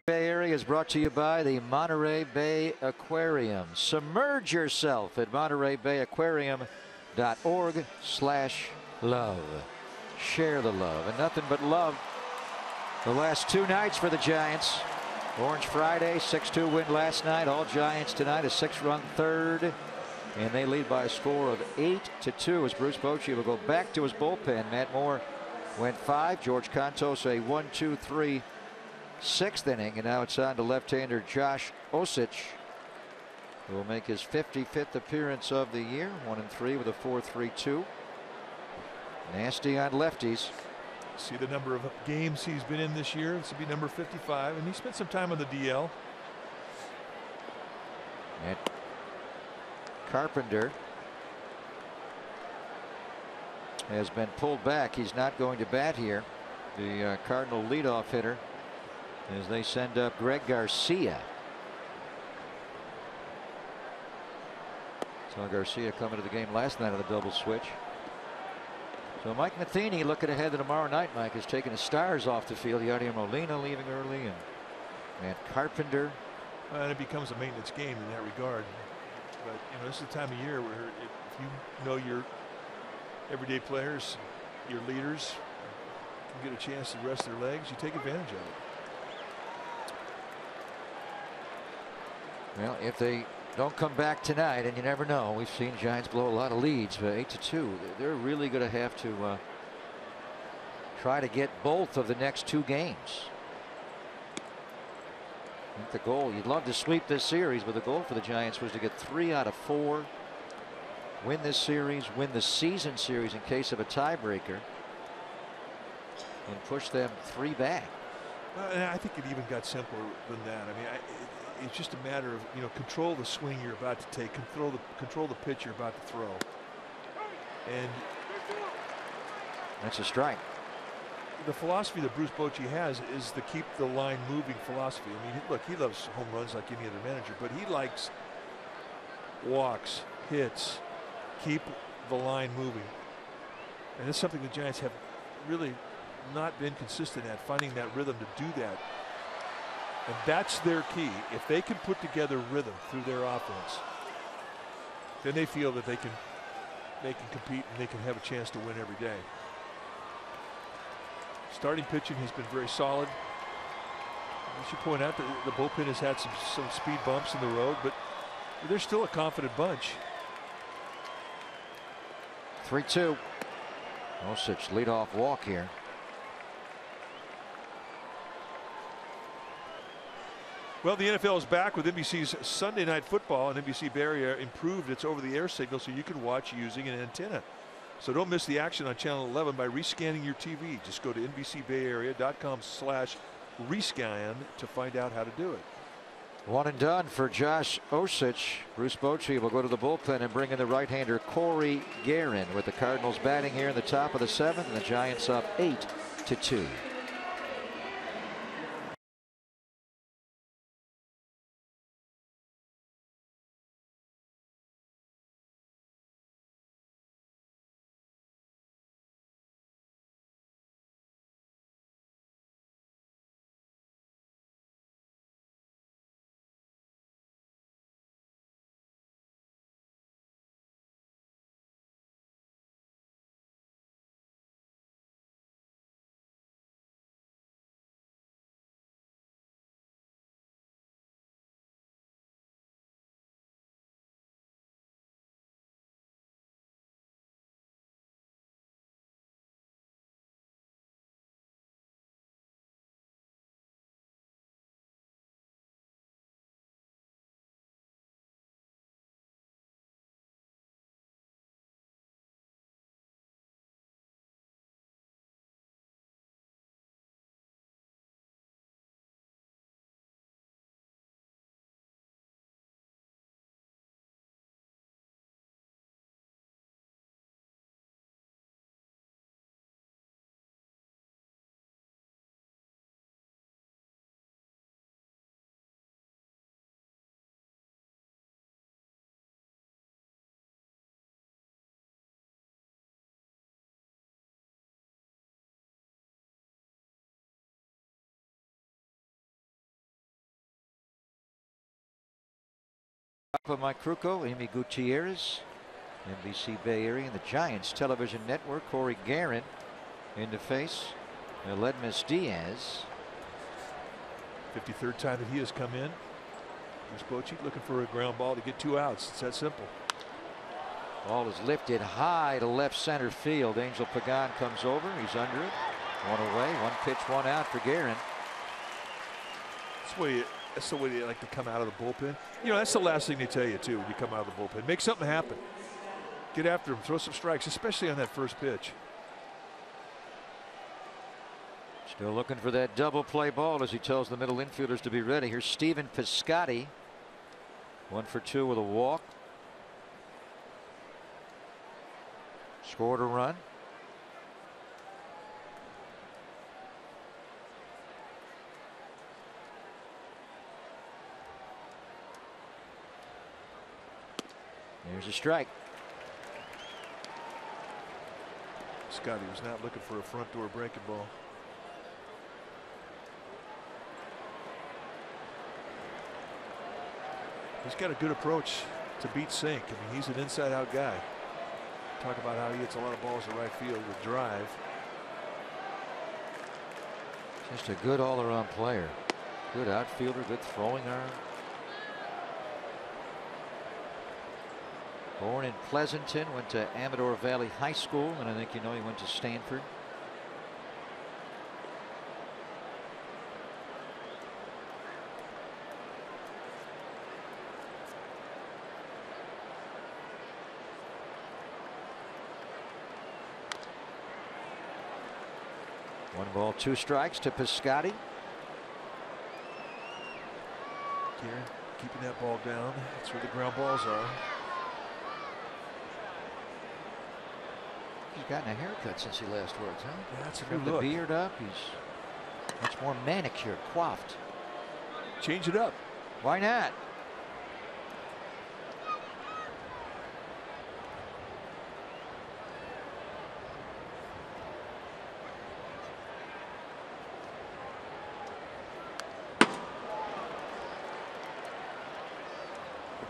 Bay Area is brought to you by the Monterey Bay Aquarium. Submerge yourself at MontereyBayAquarium.org slash love. Share the love and nothing but love the last two nights for the Giants. Orange Friday, 6-2 win last night. All Giants tonight, a six-run third. And they lead by a score of 8 to 2 as Bruce Bochy will go back to his bullpen. Matt Moore went five. George Kontos a one, two, three 2 3 sixth inning, and now it's on to left-hander Josh Osich, who will make his 55th appearance of the year. One and three with a 4-3-2. Nasty on lefties. See the number of games he's been in this year. This would be number 55, and he spent some time on the DL. And Carpenter has been pulled back. He's not going to bat here. The uh, Cardinal leadoff hitter as they send up Greg Garcia. So Garcia coming to the game last night on the double switch. So Mike Matheny looking ahead to tomorrow night. Mike has taken the stars off the field. Yadier Molina leaving early and Matt Carpenter. And it becomes a maintenance game in that regard. But you know, this is the time of year where if you know your everyday players, your leaders can get a chance to rest their legs, you take advantage of it. Well, if they don't come back tonight, and you never know, we've seen Giants blow a lot of leads, but eight to two, they're really going to have to uh, try to get both of the next two games. The goal, you'd love to sweep this series, but the goal for the Giants was to get three out of four, win this series, win the season series in case of a tiebreaker, and push them three back. Uh, I think it even got simpler than that. I mean, I, it, it's just a matter of you know control the swing you're about to take, control the control the pitch you're about to throw, and that's a strike the philosophy that Bruce Bochy has is the keep the line moving philosophy. I mean, look, he loves home runs like any other manager, but he likes walks, hits, keep the line moving. And it's something the Giants have really not been consistent at, finding that rhythm to do that. And that's their key. If they can put together rhythm through their offense, then they feel that they can they can compete and they can have a chance to win every day. Starting pitching has been very solid. I should point out that the bullpen has had some, some speed bumps in the road, but they're still a confident bunch. 3 2. Osich leadoff walk here. Well, the NFL is back with NBC's Sunday Night Football, and NBC Bay Area improved its over-the-air signal so you can watch using an antenna. So don't miss the action on Channel 11 by rescanning your TV. Just go to NBCBayArea.com slash rescan to find out how to do it. One and done for Josh Osich. Bruce Bochy will go to the bullpen and bring in the right-hander Cory Gearrin with the Cardinals batting here in the top of the seventh and the Giants up eight to two. Papa Mike Krukow, Amy Gutierrez, NBC Bay Area and the Giants television network. Cory Gearrin in the face. Aledmys Diaz. 53rd time that he has come in. Bruce Bochy looking for a ground ball to get two outs. It's that simple. Ball is lifted high to left center field. Angel Pagan comes over. He's under it. One away. One pitch, one out for Gearrin. That's the way that's the way they like to come out of the bullpen. You know, that's the last thing they tell you, too, when you come out of the bullpen. Make something happen. Get after them, throw some strikes, especially on that first pitch. Still looking for that double play ball as he tells the middle infielders to be ready. Here's Stephen Piscotty. One for two with a walk. Scored a run. There's a strike. Scotty was not looking for a front door breaking ball. He's got a good approach to beat Cink. I mean, he's an inside out guy. Talk about how he hits a lot of balls to right field with drive. Just a good all around player. Good outfielder, good throwing arm. Born in Pleasanton, went to Amador Valley High School, and I think you know he went to Stanford. One ball, two strikes to Piscotty. Gearrin keeping that ball down. That's where the ground balls are. He's gotten a haircut since he last worked, huh? Yeah, that's a new the look. beard up. He's much more manicured, coiffed. Change it up. Why not?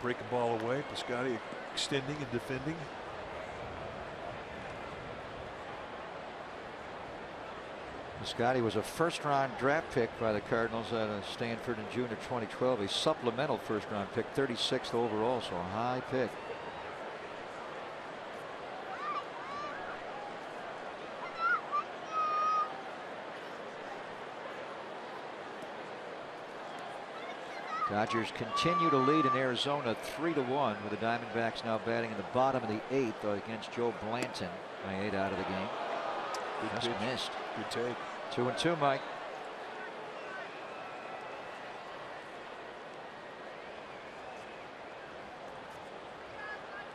Break the ball away. Piscotty extending and defending. Scotty was a first round draft pick by the Cardinals of Stanford in June of 2012. A supplemental first round pick, 36th overall, so a high pick. Dodgers continue to lead in Arizona 3 to 1 with the Diamondbacks now batting in the bottom of the eighth against Joe Blanton by eight out of the game. Good Just pitch. missed. Good take. Two and two, Mike.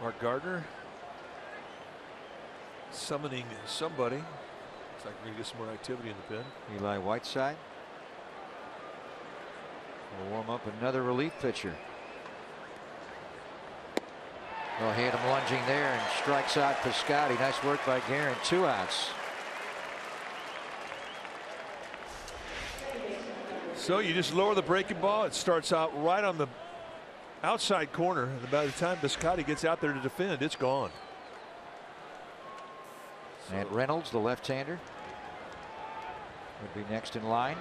Mark Gardner summoning somebody. Looks like we're going to get some more activity in the pen. Eli Whiteside. We'll warm up another relief pitcher. Oh, he had him lunging there and strikes out Piscotty. Nice work by Gearrin. Two outs. So you just lower the breaking ball. It starts out right on the outside corner. And by the time Piscotty gets out there to defend, it's gone. Matt Reynolds, the left-hander, would be next in line.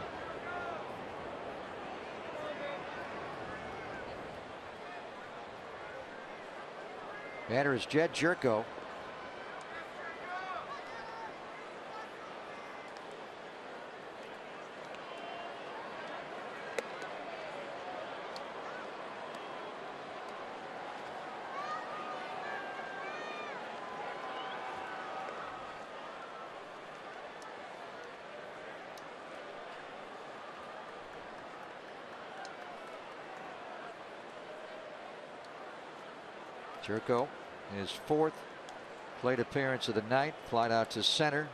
Batter is Jedd Gyorko. Gyorko, his fourth plate appearance of the night, flied out to center.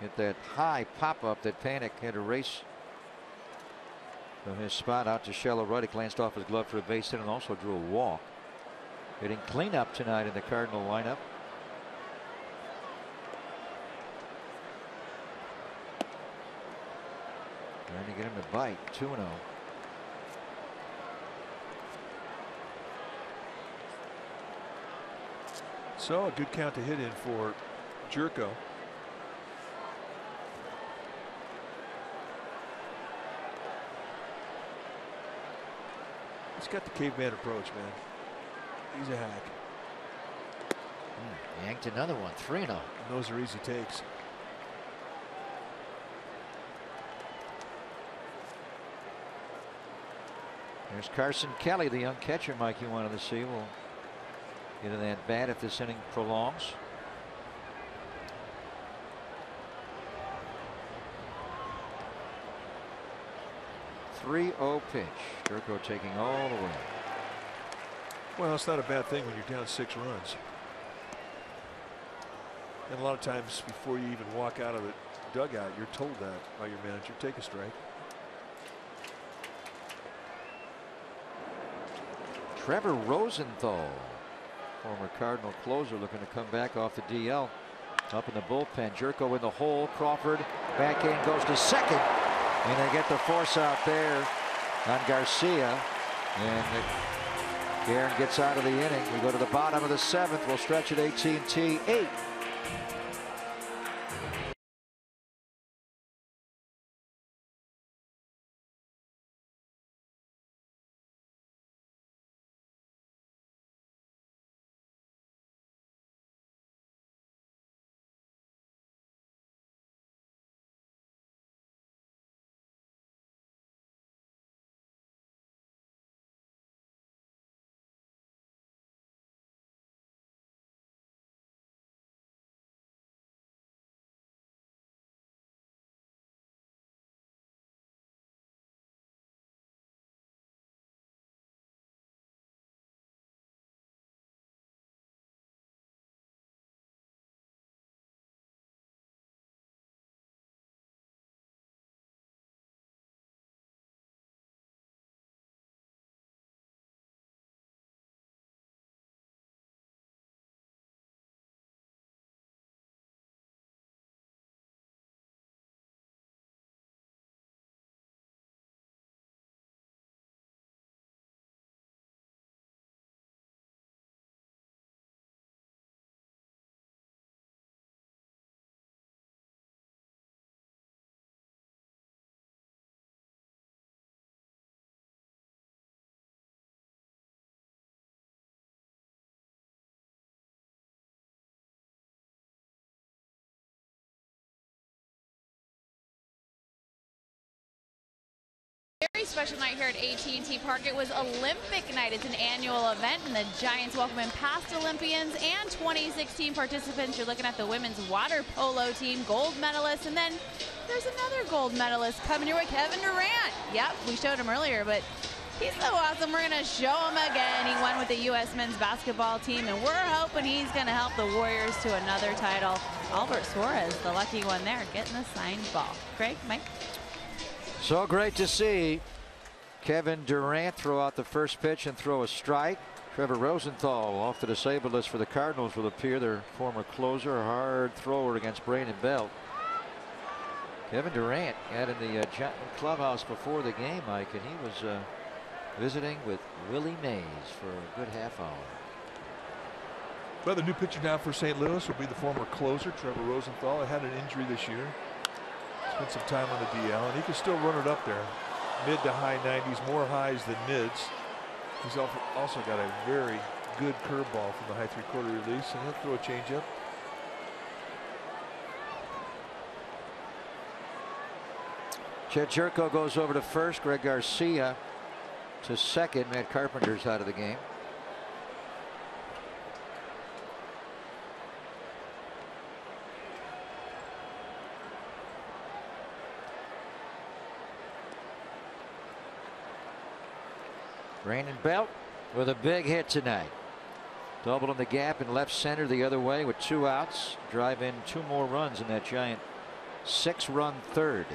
Hit that high pop up that Panik had to race from his spot out to shallow right. It glanced off his glove for a base hit and also drew a walk. Hitting cleanup tonight in the Cardinal lineup. Trying to get him to bite 2 So a good count to hit in for Gyorko. He's got the caveman approach, man. He's a hack. Hmm, yanked another one 3 0. And those are easy takes. There's Carson Kelly, the young catcher, Mike, you wanted to see. Will get in that bat if this inning prolongs. Three zero pitch. Gyorko taking all the way. Well, it's not a bad thing when you're down six runs. And a lot of times before you even walk out of the dugout, you're told that by your manager, take a strike. Trevor Rosenthal former Cardinal closer looking to come back off the DL. Up in the bullpen. Gyorko in the hole. Crawford backhand goes to second. And they get the force out there on Garcia. And Gearrin gets out of the inning. We go to the bottom of the seventh. We'll stretch at AT&T 8. Very special night here at AT&T Park. It was Olympic night. It's an annual event, and the Giants welcome in past Olympians and 2016 participants. You're looking at the women's water polo team, gold medalists, and then there's another gold medalist coming your way, Kevin Durant. Yep, we showed him earlier, but he's so awesome. We're going to show him again. He won with the U.S. men's basketball team, and we're hoping he's going to help the Warriors to another title. Albert Suarez, the lucky one there, getting the signed ball. Craig, Mike? So great to see Kevin Durant throw out the first pitch and throw a strike. Trevor Rosenthal off the disabled list for the Cardinals will appear. Their former closer, hard thrower against Brandon Belt. Kevin Durant got in the uh, clubhouse before the game, Mike, and he was uh, visiting with Willie Mays for a good half hour. Well, the new pitcher now for St. Louis will be the former closer, Trevor Rosenthal. Had an injury this year. Spent some time on the DL, and he can still run it up there. Mid to high 90s, more highs than mids. He's also got a very good curveball from the high three-quarter release, and he'll throw a changeup. Jedd Gyorko goes over to first. Greg Garcia to second. Matt Carpenter's out of the game. Brandon Belt with a big hit tonight. Double in the gap in left center the other way with two outs. Drive in two more runs in that giant six run third.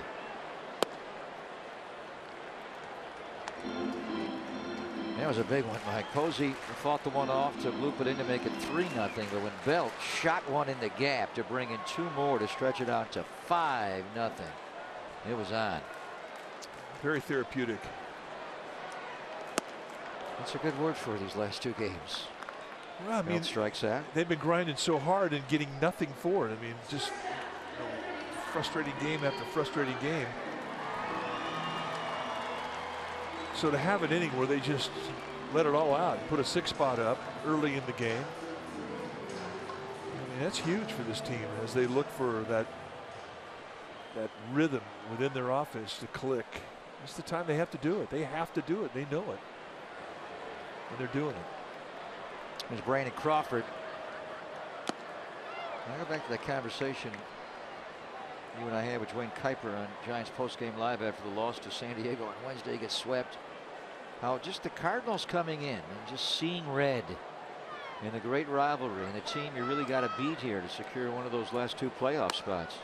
That was a big one, Mike. Posey fought the one off to loop it in to make it 3 nothing. But when Belt shot one in the gap to bring in two more to stretch it out to 5 nothing, it was on. Very therapeutic. That's a good word for these last two games. Well, I mean, strikes out. They've been grinding so hard and getting nothing for it. I mean, just you know, frustrating game after frustrating game. So to have an inning where they just let it all out, put a six spot up early in the game. I mean, that's huge for this team as they look for that that rhythm within their offense to click. It's the time they have to do it. They have to do it. They know it. And they're doing it. There's Brandon Crawford. I go back to that conversation you and I had with Duane Kuiper on Giants postgame live after the loss to San Diego on Wednesday gets swept. How just the Cardinals coming in and just seeing red in the great rivalry and a team you really got to beat here to secure one of those last two playoff spots.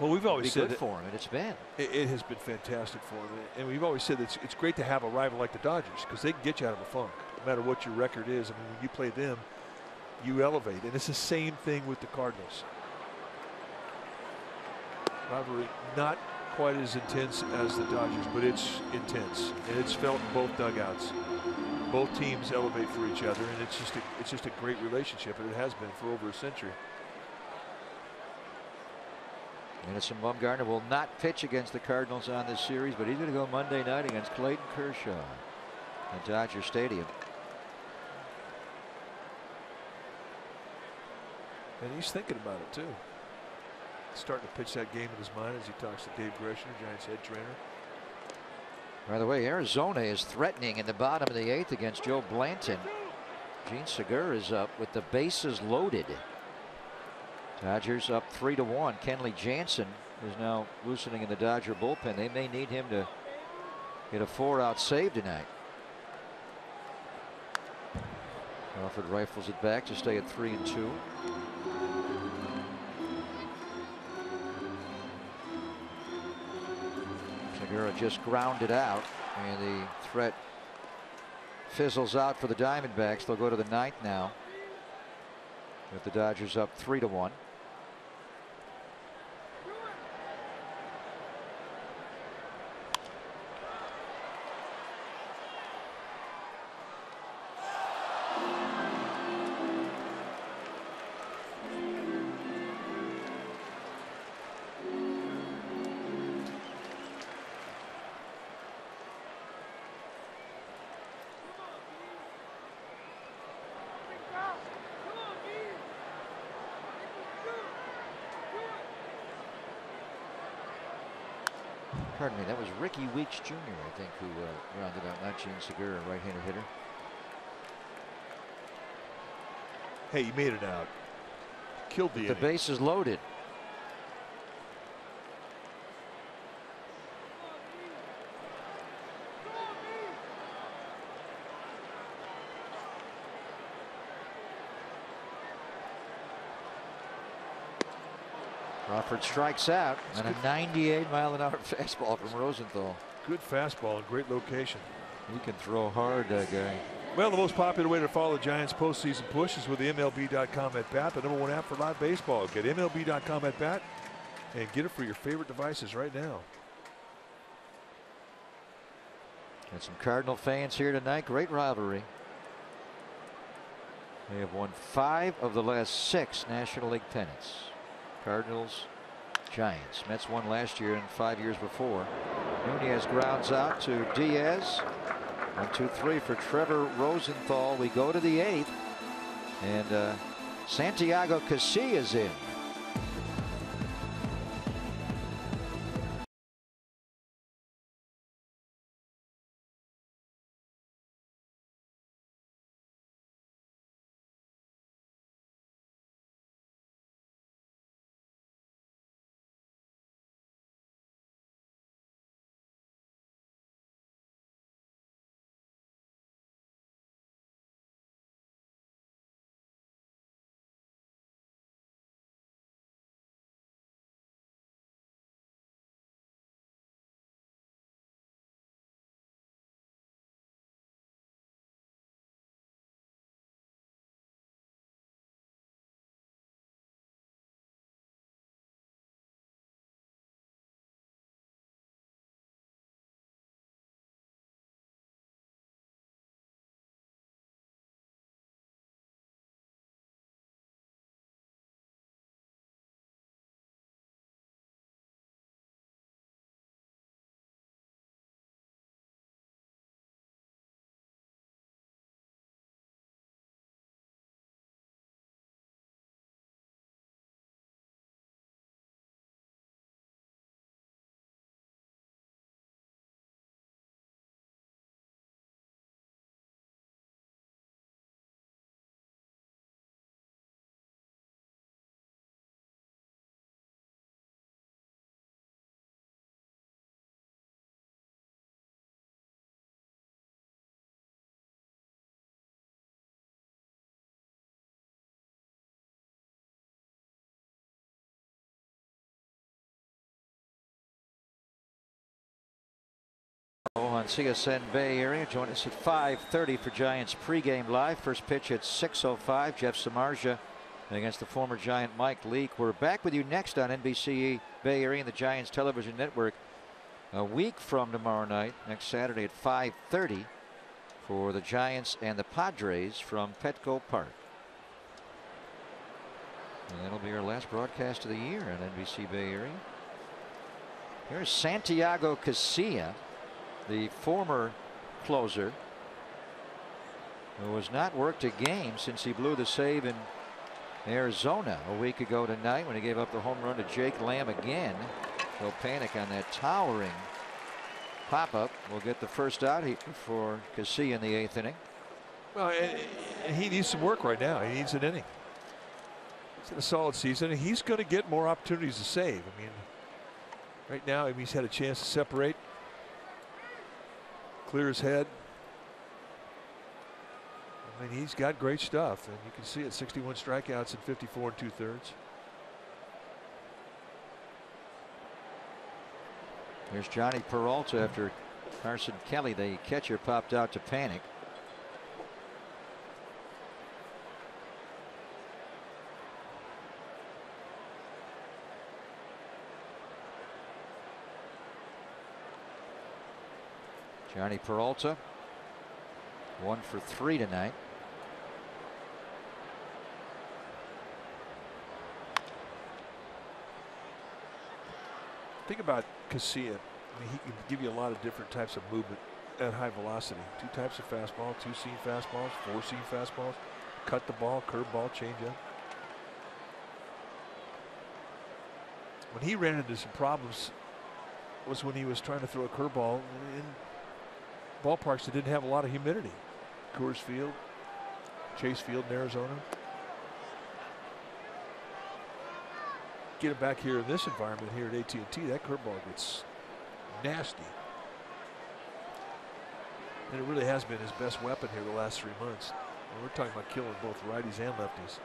Well, we've always said good for him, and it's been. It, it, has been fantastic for them, and we've always said it's, it's great to have a rival like the Dodgers because they can get you out of a funk, no matter what your record is. I mean, when you play them, you elevate. And it's the same thing with the Cardinals. Rivalry not quite as intense as the Dodgers, but it's intense. And it's felt in both dugouts. Both teams elevate for each other, and it's just a, it's just a great relationship, and it has been for over a century. Madison Bumgarner will not pitch against the Cardinals on this series, but he's going to go Monday night against Clayton Kershaw at Dodger Stadium. And he's thinking about it too. Starting to pitch that game in his mind as he talks to Dave Groeschner, Giants head trainer. By the way, Arizona is threatening in the bottom of the eighth against Joe Blanton. Jean Segura is up with the bases loaded. Dodgers up three to one. Kenley Jansen is now loosening in the Dodger bullpen. They may need him to get a four out save tonight. Crawford rifles it back to stay at three and two. Segura just grounded out and the threat fizzles out for the Diamondbacks. They'll go to the ninth now with the Dodgers up three to one. Rickie Weeks Jr., I think, who uh, rounded out, Jean Segura, a right-handed hitter. Hey, you made it out. Killed the The inning. base is loaded. Crawford strikes out and a 98 mile an hour fastball from Rosenthal. Good fastball and great location. He can throw hard, that guy. Well, the most popular way to follow the Giants postseason push is with the MLB.com at bat, the number one app for live baseball. Get MLB.com at bat and get it for your favorite devices right now. Got some Cardinal fans here tonight. Great rivalry. They have won five of the last six National League pennants. Cardinals, Giants. Mets won last year and five years before. Nunez grounds out to Diaz. One, two, three for Trevor Rosenthal. We go to the eighth. And uh, Santiago Casillas in. On CSN Bay Area. Join us at 5:30 for Giants pregame live. First pitch at 6:05. Jeff Samardzija against the former Giant Mike Leake. We're back with you next on NBC Bay Area and the Giants Television Network. A week from tomorrow night, next Saturday at 5:30 for the Giants and the Padres from Petco Park. And that'll be our last broadcast of the year on NBC Bay Area. Here's Santiago Casilla, the former closer, who has not worked a game since he blew the save in Arizona a week ago tonight when he gave up the home run to Jake Lamb again. No panic on that towering pop up. We'll get the first out here for Casilla in the eighth inning. Well, he needs some work right now. He needs an inning. He's in a solid season, he's going to get more opportunities to save. I mean, right now he's had a chance to separate, clear his head. I mean, he's got great stuff, and you can see it 61 strikeouts and 54 and two thirds. Here's Jhonny Peralta after Carson Kelly, the catcher, popped out to Panik. Jhonny Peralta, one for three tonight. Think about Casilla. I mean, he can give you a lot of different types of movement at high velocity. Two types of fastball, two seam fastballs, four seam fastballs, cut the ball, curve ball, change up. When he ran into some problems was when he was trying to throw a curveball in ballparks that didn't have a lot of humidity. Coors Field, Chase Field in Arizona. Get it back here in this environment here at AT&T, that curveball gets nasty. And it really has been his best weapon here the last three months. And we're talking about killing both righties and lefties.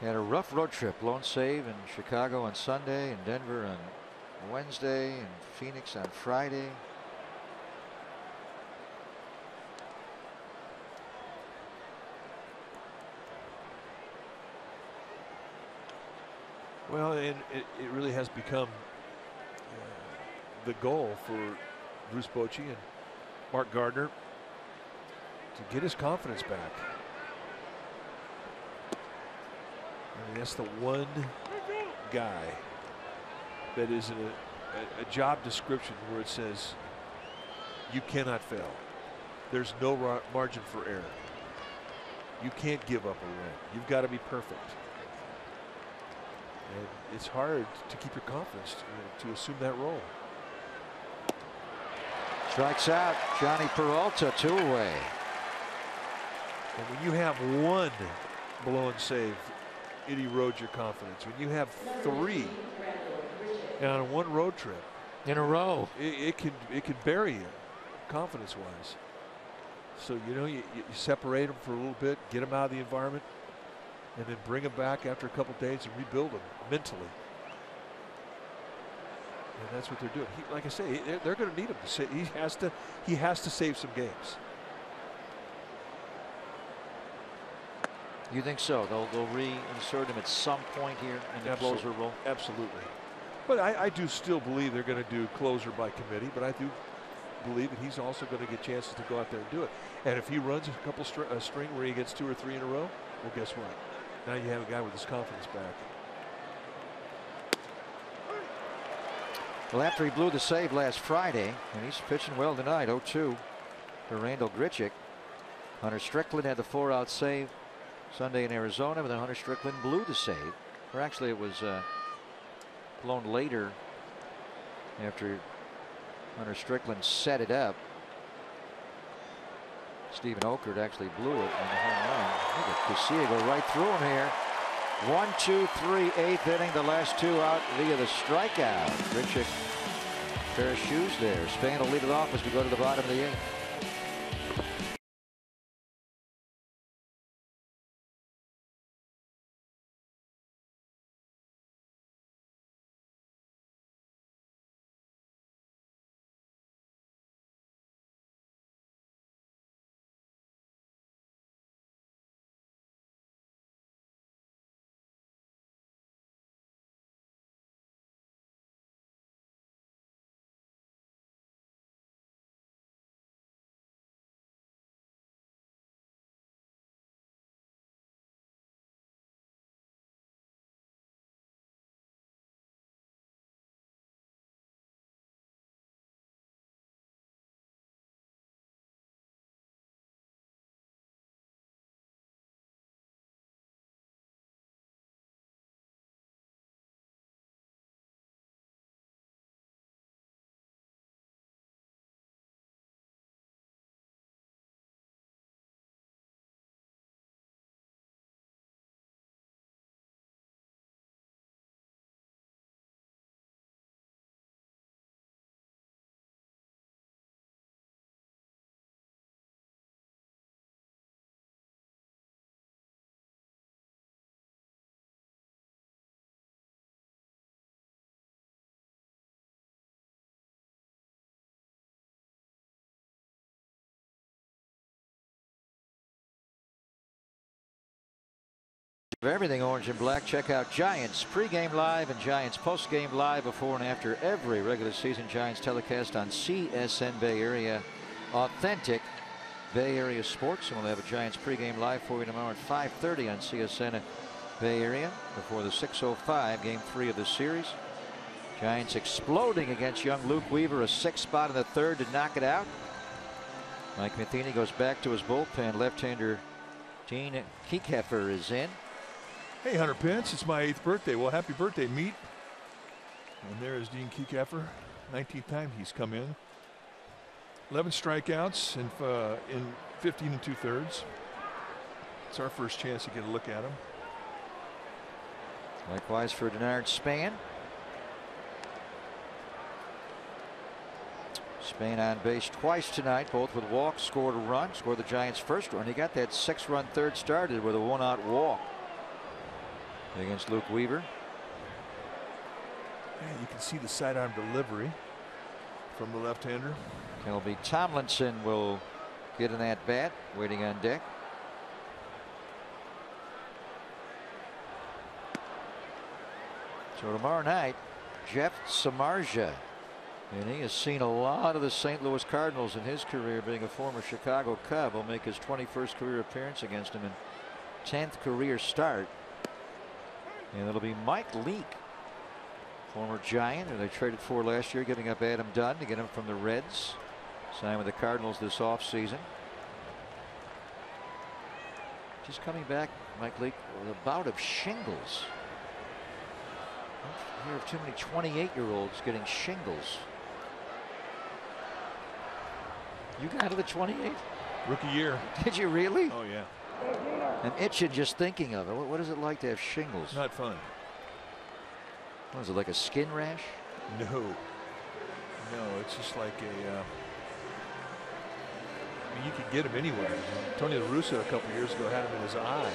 He had a rough road trip. Lone save in Chicago on Sunday, and Denver on Wednesday, and Phoenix on Friday. Well, and it, it really has become uh, the goal for Bruce Bochy and Mark Gardner to get his confidence back. That's the one guy that is in a, a, a job description where it says you cannot fail. There's no margin for error. You can't give up a win. You've got to be perfect. And it's hard to keep your confidence to, to assume that role. Strikes out Jhonny Peralta, two away. And when you have one blown save, it erodes your confidence. When you have three on one road trip in a row, it, it can it can bury you confidence wise. So you know you, you separate them for a little bit, get them out of the environment, and then bring them back after a couple days and rebuild them mentally. And that's what they're doing. He, like I say, they're, they're going to need him to say he has to he has to save some games. You think so? They'll they'll reinsert him at some point here in the Absolutely. closer role. Absolutely. But I, I do still believe they're going to do closer by committee. But I do believe that he's also going to get chances to go out there and do it. And if he runs a couple str a string where he gets two or three in a row, well, guess what? Now you have a guy with his confidence back. Well, after he blew the save last Friday, and he's pitching well tonight, 0-2 for Randal Grichuk. Hunter Strickland had the four-out save Sunday in Arizona, but then Hunter Strickland blew the save. Or actually, it was uh, blown later after Hunter Strickland set it up. Steven Okert actually blew it on the home run. Look at Casilla go right through him here. One, two, three, eighth inning. The last two out via the strikeout. Grichuk, pair of shoes there. Span will lead it off as we go to the bottom of the eighth. Everything orange and black. Check out Giants pregame live and Giants postgame live before and after every regular season Giants telecast on CSN Bay Area. Authentic Bay Area sports. And we'll have a Giants pregame live for you tomorrow at 5:30 on CSN Bay Area before the 6:05 game three of the series. Giants exploding against young Luke Weaver, a six spot in the third to knock it out. Mike Matheny goes back to his bullpen. Left-hander Dean Kiekhefer is in. Hey, Hunter Pence, it's my eighth birthday. Well, happy birthday, meet. And there is Dean Kiekhefer. 19th time he's come in. 11 strikeouts in, uh, in 15 and two thirds. It's our first chance to get a look at him. Likewise for Denard Span. Spain on base twice tonight, both with walks, scored a run, scored the Giants' first run. He got that six run third started with a one out walk against Luke Weaver. Yeah, you can see the sidearm delivery from the left hander. Kelby Tomlinson will get in that bat, waiting on deck. So tomorrow night, Jeff Samardzija and he has seen a lot of the St. Louis Cardinals in his career, being a former Chicago Cub. Will make his 21st career appearance against him and 10th career start. And it'll be Mike Leake, former Giant, who they traded for last year, giving up Adam Dunn to get him from the Reds. Signed with the Cardinals this offseason. Just coming back, Mike Leake, with a bout of shingles. I hear of too many 28 year olds getting shingles. You got to the 28? Rookie year. Did you really? Oh, yeah. I'm itching just thinking of it. What, what is it like to have shingles? Not fun. What is it, like a skin rash? No. No, it's just like a. Uh, I mean, you could get them anywhere. Tony La Russa a couple years ago had them in his eye.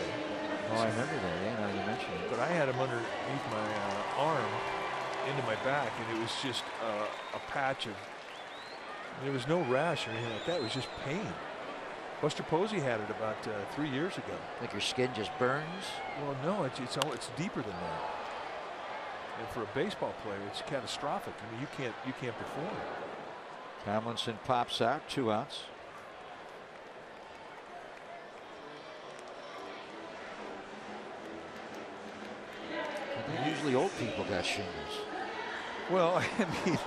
Oh, I remember that. Yeah, now you mention it. But I had them underneath my uh, arm into my back, and it was just uh, a patch of there was no rash or anything like that. It was just pain. Buster Posey had it about uh, three years ago. Like your skin just burns? Well, no, it's, it's, it's deeper than that. And for a baseball player, it's catastrophic. I mean, you can't you can't perform. Tomlinson pops out, two outs. Usually old people got shingles. Well, I mean,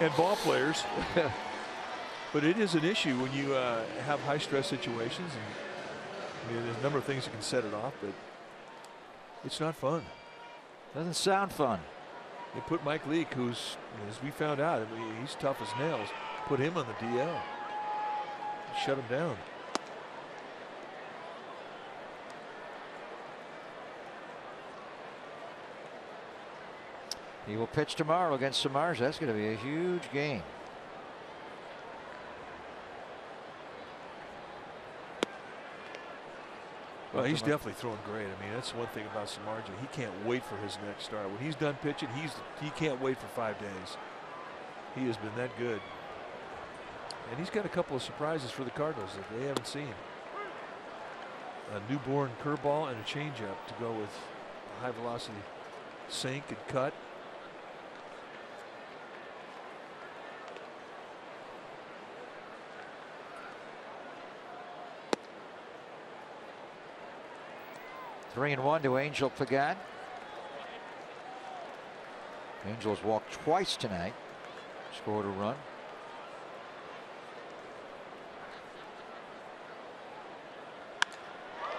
and ball players. but it is an issue when you uh, have high stress situations. And I mean, there's a number of things that can set it off, but it's not fun. Doesn't sound fun. They put Mike Leake, who's, as we found out, I mean, he's tough as nails, put him on the DL. Shut him down. He will pitch tomorrow against Samars. That's going to be a huge game. Well, he's definitely throwing great. I mean, that's one thing about Samardzija. He can't wait for his next start. When he's done pitching, he's he can't wait for five days. He has been that good. And he's got a couple of surprises for the Cardinals that they haven't seen. A newborn curveball and a changeup to go with high velocity sink and cut. Three and one to Angel Pagan. Angels walked twice tonight. Scored a run.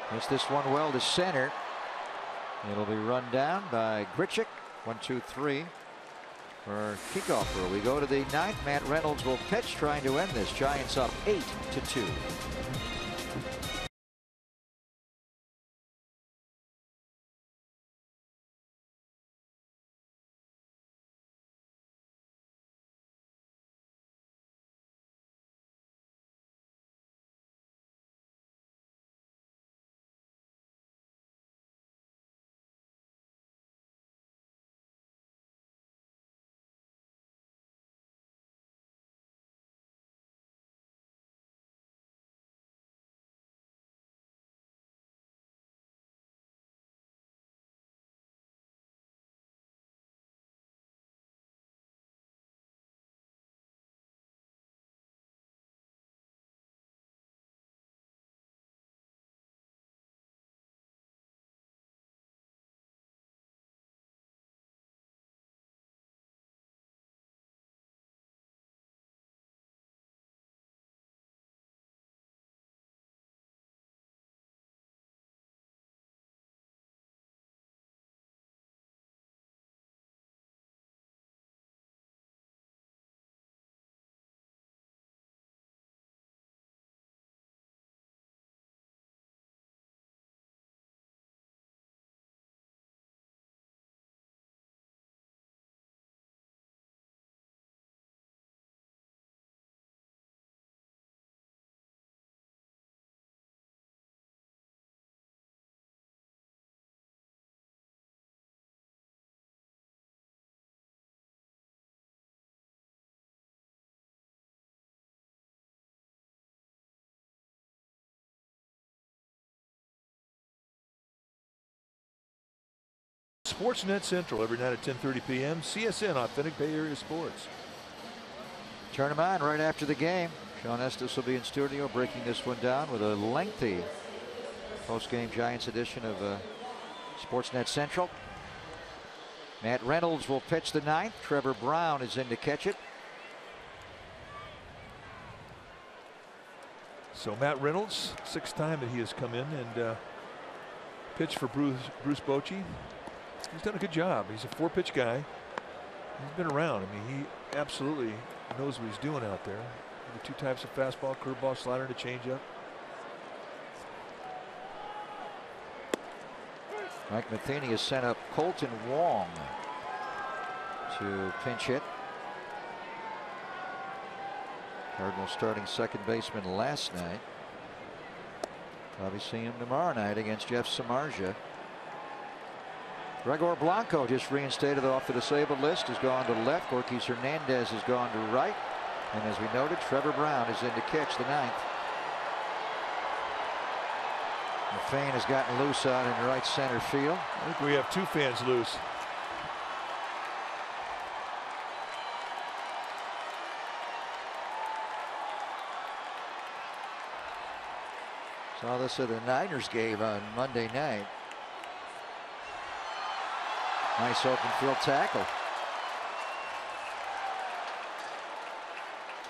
Hits this one well to center. It'll be run down by Grichuk. One, two, three for Kiekhefer. We go to the ninth. Matt Reynolds will pitch, trying to end this. Giants up eight to two. Sportsnet Central every night at 10:30 p.m. CSN Authentic Bay Area Sports. Turn them on right after the game. Shawn Estes will be in studio breaking this one down with a lengthy post-game Giants edition of uh, Sportsnet Central. Matt Reynolds will pitch the ninth. Trevor Brown is in to catch it. So Matt Reynolds, sixth time that he has come in and uh, pitched for Bruce Bruce Bochy. He's done a good job. He's a four-pitch guy. He's been around. I mean, he absolutely knows what he's doing out there. The two types of fastball, curveball, slider, and a changeup. Mike Matheny has sent up Kolten Wong to pinch hit. Cardinals starting second baseman last night. Probably see him tomorrow night against Jeff Samardzija. Gregor Blanco just reinstated off the disabled list, has gone to left. Gorkys Hernandez has gone to right. And as we noted, Trevor Brown is in to catch the ninth. The fan has gotten loose out in right center field. I think we have two fans loose. Saw this at the Niners game on Monday night. Nice open field tackle.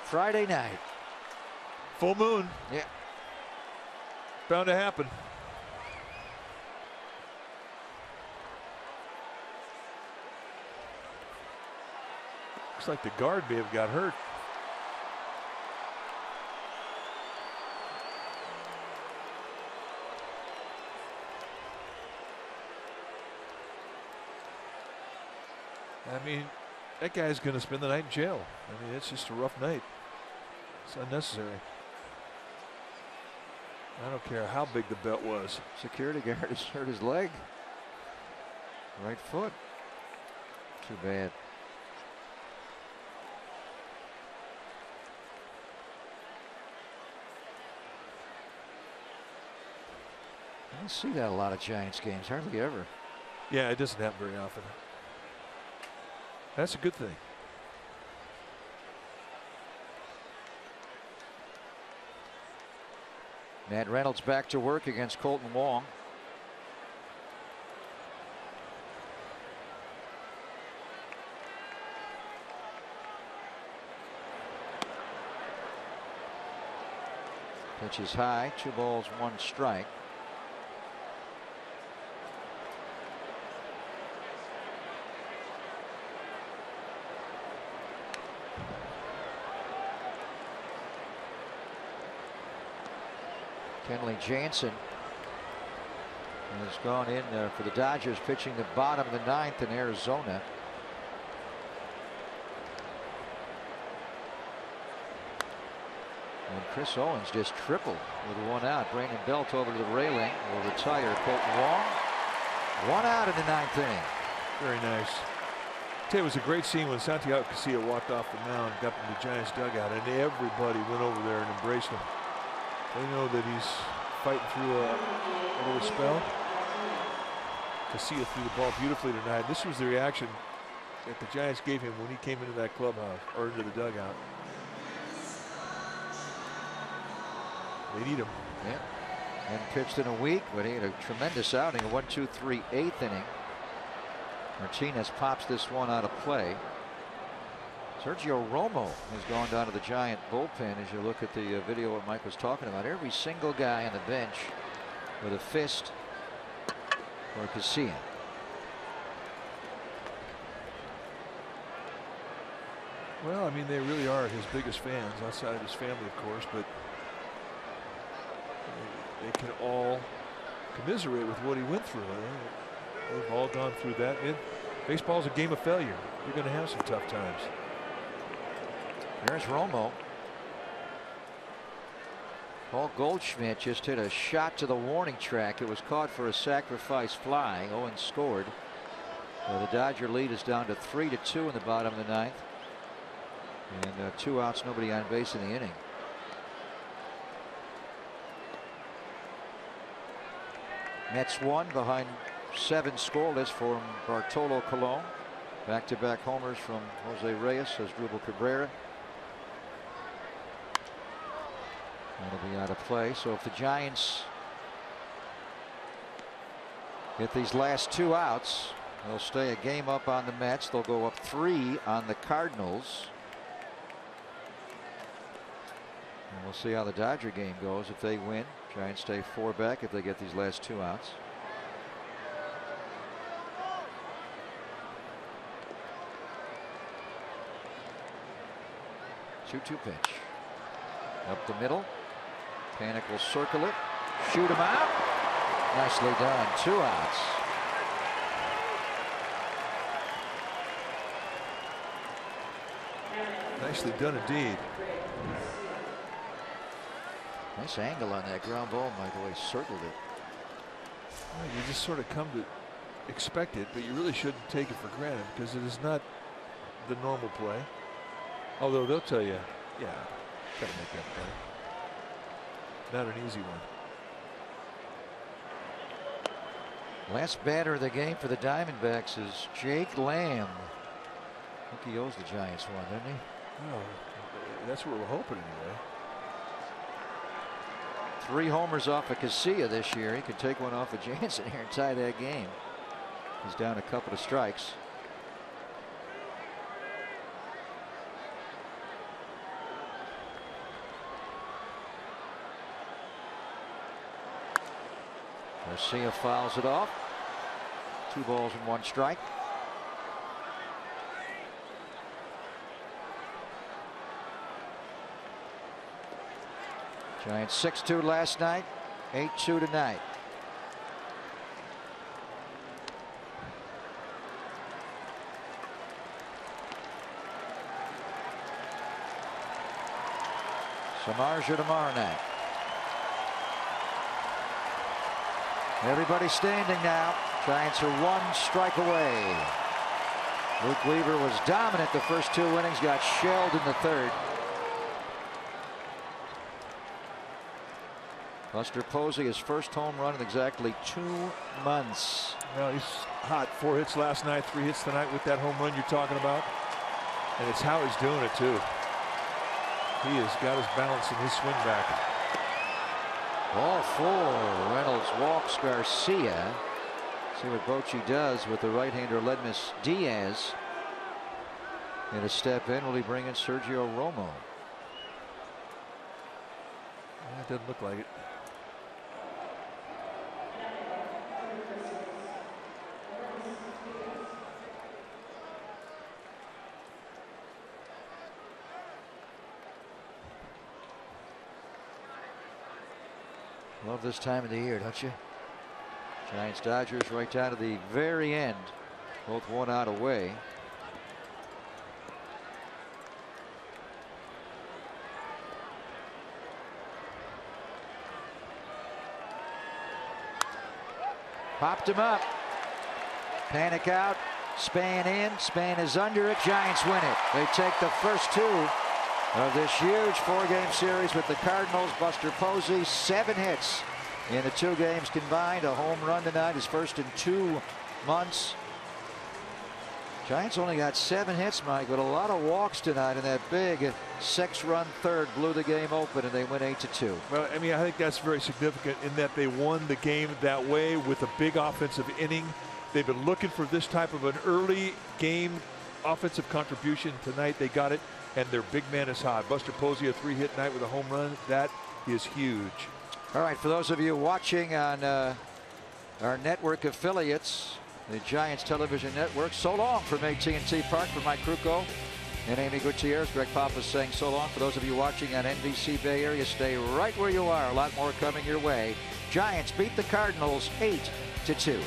Friday night. Full moon. Yeah. Bound to happen. Looks like the guard may have got hurt. I mean, that guy's going to spend the night in jail. I mean, it's just a rough night. It's unnecessary. I don't care how big the bet was. Security guard has hurt his leg. Right foot. Too bad. I don't see that a lot of Giants games, hardly ever. Yeah, it doesn't happen very often. That's a good thing. Matt Reynolds back to work against Kolten Wong. Pitch is high, two balls, one strike. Kenley Jansen has gone in uh, for the Dodgers pitching the bottom of the ninth in Arizona. And Chris Owings just tripled with one out. Brandon Belt over to the railing will retire Kolten Wong. One out in the ninth inning. Very nice. It was a great scene when Santiago Casilla walked off the mound, got in the Giants dugout, and everybody went over there and embraced him. They know that he's fighting through a, a little spell. Casilla threw the ball beautifully tonight. This was the reaction that the Giants gave him when he came into that clubhouse or into the dugout. They need him. Yeah. And pitched in a week, but he had a tremendous outing, a one, two, three, eighth inning. Martinez pops this one out of play. Sergio Romo has gone down to the Giant bullpen as you look at the uh, video what Mike was talking about. Every single guy on the bench with a fist or for Casilla. Well, I mean, they really are his biggest fans outside of his family, of course, but they can all commiserate with what he went through. We've all gone through that. And baseball's a game of failure. You're going to have some tough times. There's Romo. Paul Goldschmidt just hit a shot to the warning track. It was caught for a sacrifice fly. Owings scored. So the Dodger lead is down to three to two in the bottom of the ninth. And uh, two outs, nobody on base in the inning. Mets won behind seven scoreless from Bartolo Colon. Back-to-back homers from Jose Reyes Asdrubal Cabrera. That'll be out of play. So if the Giants get these last two outs, they'll stay a game up on the Mets. They'll go up three on the Cardinals. And we'll see how the Dodger game goes. If they win, Giants stay four back if they get these last two outs. 2 2 pitch. Up the middle. Panik will circle it. Shoot him out. Nicely done. Two outs. Nicely done indeed. Nice angle on that ground ball, Michael. He circled it. Well, you just sort of come to expect it, but you really shouldn't take it for granted because it is not the normal play. Although they'll tell you, yeah, got to make that play. Not an easy one. Last batter of the game for the Diamondbacks is Jake Lamb. I think he owes the Giants one, doesn't he? Well, that's what we're hoping anyway. Three homers off of Casilla this year. He could take one off of Jansen here and tie that game. He's down a couple of strikes. Garcia fouls it off. Two balls and one strike. Giants 6-2 last night, 8-2 tonight. Samardzija tomorrow night. Everybody standing now. Giants are one strike away. Luke Weaver was dominant the first two innings, got shelled in the third. Buster Posey, his first home run in exactly two months. Well, he's hot. Four hits last night, three hits tonight with that home run you're talking about. And it's how he's doing it, too. He has got his balance and his swing back. Ball four. Reynolds walks Garcia. See what Bochy does with the right-hander Aledmys Diaz. And a step in, will he bring in Sergio Romo? It doesn't look like it. This time of the year, don't you? Giants Dodgers right down to the very end. Both one out away. Popped him up. Panik out. Span in. Span is under it. Giants win it. They take the first two of this huge four-game series with the Cardinals. Buster Posey, seven hits in the two games combined. A home run tonight, his first in two months. Giants only got seven hits, Mike, but a lot of walks tonight, and that big six-run third blew the game open, and they went eight to two. Well, I mean, I think that's very significant in that they won the game that way with a big offensive inning. They've been looking for this type of an early game offensive contribution tonight. They got it, and their big man is hot. Buster Posey, a three-hit night with a home run. That is huge. All right, for those of you watching on uh, our network affiliates, the Giants television network, so long from AT&T Park for Mike Krukow and Amy Gutierrez. Greg Papa saying so long. For those of you watching on NBC Bay Area, stay right where you are. A lot more coming your way. Giants beat the Cardinals 8 to 2.